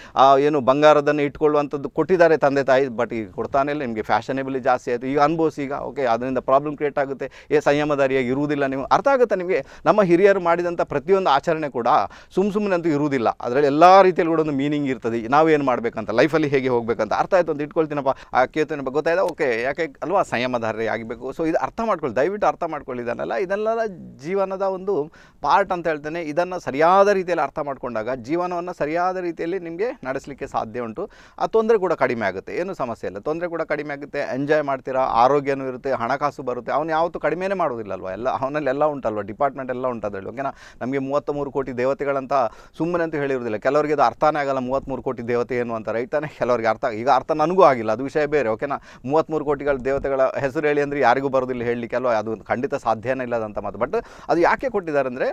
ಏನು ಬಂಗಾರದನ್ನು ಇಟ್ಕೊಳ್ಳುವಂಥದ್ದು ಕೊಟ್ಟಿದ್ದಾರೆ ತಂದೆ ತಾಯಿ. ಬಟ್ ಈಗ ಕೊಡ್ತಾನೆ ಇಲ್ಲ. ನಿಮಗೆ ಫ್ಯಾಷನೇಬಲಿ ಜಾಸ್ತಿ ಆಯಿತು. ಈಗ ಅನುಭವಿಸಿ ಈಗ. ಓಕೆ ಅದರಿಂದ ಪ್ರಾಬ್ಲಮ್ ಕ್ರಿಯೇಟ್ ಆಗುತ್ತೆ. ಏ ಸಂಯಮದಾರಿಯಾಗಿ ಇರುವುದಿಲ್ಲ ನೀವು. ಅರ್ಥ ಆಗುತ್ತೆ ನಿಮಗೆ? ನಮ್ಮ ಹಿರಿಯರು ಮಾಡಿದಂಥ ಪ್ರತಿಯೊಂದು ಆಚರಣೆ ಕೂಡ ಸುಮ್ಮ ಸುಮ್ಮನೆ ಅಂತೂ ಇರುವುದಿಲ್ಲ. ಅದರಲ್ಲಿ ಎಲ್ಲ ರೀತಿಯಲ್ಲಿ ಕೂಡ ಒಂದು ಮೀನಿಂಗ್ ಇರ್ತದೆ. ನಾವೇನು ಮಾಡಬೇಕಂತ ಲೈಫಲ್ಲಿ ಹೇಗೆ ಹೋಗಬೇಕಂತ. ಅರ್ಥ ಆಯಿತು ಅಂತ ಇಟ್ಕೊಳ್ತೀನಪ್ಪ. ಆ ಕೇಳ್ತೀನಪ್ಪ ಗೊತ್ತಾಯ್ತಾ? ಓಕೆ. ಯಾಕೆ ಅಲ್ವಾ? ಸಂಯಮಧಾರಿ ಆಗಬೇಕು. ಸೊ ಇದು ಅರ್ಥ ಮಾಡ್ಕೊಳ್ಳಿ. ದಯವಿಟ್ಟು ಅರ್ಥ ಮಾಡ್ಕೊಳ್ಳಿ ಇದನ್ನೆಲ್ಲ. ಇದನ್ನೆಲ್ಲ ಜೀವನದ ಒಂದು ಪಾರ್ಟ್ ಅಂತ ಹೇಳ್ತೇನೆ. ಇದನ್ನು ಸರಿಯಾದ ರೀತಿಯಲ್ಲಿ ಅರ್ಥ ಮಾಡ್ಕೊಂಡಾಗ ಜೀವನವನ್ನು ಸರಿಯಾದ ರೀತಿಯಲ್ಲಿ ನಿಮಗೆ ನಡೆಸಲಿಕ್ಕೆ ಸಾಧ್ಯ ಉಂಟು. ಆ ತೊಂದರೆ ಕೂಡ ಕಡಿಮೆ ಆಗುತ್ತೆ. ಏನು ಸಮಸ್ಯೆ ಇಲ್ಲ. ತೊಂದರೆ ಕೂಡ ಕಡಿಮೆ ಆಗುತ್ತೆ. ಎಂಜಾಯ್ ಮಾಡ್ತೀರಾ? ಆರೋಗ್ಯನೂ ಇರುತ್ತೆ. ಹಣಕಾಸು ಬರುತ್ತೆ. ಅವನು ಯಾವತ್ತೂ ಕಡಿಮೆನೇ ಮಾಡೋದಿಲ್ಲ ಅಲ್ವಾ ಎಲ್ಲ ಅವನಲ್ಲಿ ಎಲ್ಲ ಉಂಟಲ್ವ? ಡಿಪಾರ್ಟ್ಮೆಂಟ್ ಎಲ್ಲ ಉಂಟು ಅದರಲ್ಲಿ. ಓಕೆನಾ? ನಮಗೆ ಮೂವತ್ತ್ಮೂರು ಕೋಟಿ ದೇವತೆಗಳಂತ ಸುಮ್ಮನೆ ಅಂತ ಹೇಳಿರೋದಿಲ್ಲ ಕೆಲವರಿಗೆ ಅದು ಅರ್ಥನೇ ಆಗಲ್ಲ ಮೂವತ್ತ್ಮೂರು ಕೋಟಿ ದೇವತೆ ಏನು ಅಂತ ರೈತನೇ ಕೆಲವರಿಗೆ ಅರ್ಥ ಈಗ ಅರ್ಥ ನನಗೂ ಆಗಿಲ್ಲ, ಅದು ವಿಷಯ ಬೇರೆ, ಓಕೆನಾ? ಮೂವತ್ತ್ಮೂರು ಕೋಟಿಗಳ ದೇವತೆಗಳ ಹೆಸರು ಹೇಳಿ ಅಂದರೆ ಯಾರಿಗೂ ಬರೋದಿಲ್ಲ ಹೇಳಲಿಕ್ಕೆ ಅಲ್ವ? ಅದು ಖಂಡಿತ ಸಾಧ್ಯನೇ ಇಲ್ಲದಂತ ಮಾತು. ಬಟ್ ಅದು ಯಾಕೆ ಕೊಟ್ಟಿದ್ದಾರೆ ಅಂದರೆ,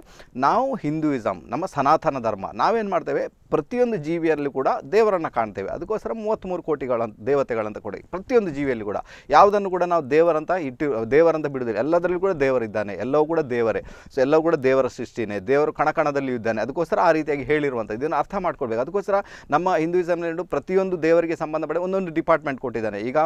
ನಾವು ಹಿಂದೂಯಿಸಮ್ ನಮ್ಮ ಸನಾತನ ಧರ್ಮ, ನಾವೇನು ಮಾಡ್ತೇವೆ? ಪ್ರತಿಯೊಂದು ಜೀವಿಯಲ್ಲಿ ಕೂಡ ದೇವರನ್ನು ಕಾಣ್ತೇವೆ. ಅದಕ್ಕೋಸ್ಕರ ಮೂವತ್ತ್ಮೂರು ಕೋಟಿಗಳ ದೇವತೆಗಳಂತ ಕೊಡಿ, ಪ್ರತಿಯೊಂದು ಜೀವಿಯಲ್ಲಿ ಕೂಡ, ಯಾವುದನ್ನು ಕೂಡ ನಾವು ದೇವರಂತ ಇಟ್ಟು ದೇವರಂತ ಬಿಡೋದಿಲ್ಲ. ಎಲ್ಲದರಲ್ಲೂ ಕೂಡ ದೇವರಿದ್ದಾನೆ, ಎಲ್ಲವೂ ಕೂಡ ದೇವರೇ. ಸೊ ಎಲ್ಲವೂ ಕೂಡ ದೇವರ ಸೃಷ್ಟಿನೇ, ದೇವರು ಕಣಕಣದಲ್ಲಿ ಇದ್ದಾನೆ. ಅದಕ್ಕೋಸ್ಕರ ಆ ರೀತಿಯಾಗಿ ಹೇಳಿರುವಂಥ ಇದನ್ನು ಅರ್ಥ ಮಾಡ್ಕೊಳ್ಬೇಕು. ಅದಕ್ಕೋಸ್ಕರ ನಮ್ಮ ಹಿಂದೂಯಿಸಮ್ನಲ್ಲಿ ಪ್ರತಿಯೊಂದು ದೇವರಿಗೆ ಸಂಬಂಧಪಟ್ಟ ಒಂದೊಂದು ಡಿಪಾರ್ಟ್ಮೆಂಟ್ ಕೊಟ್ಟಿದ್ದಾನೆ. ಈಗ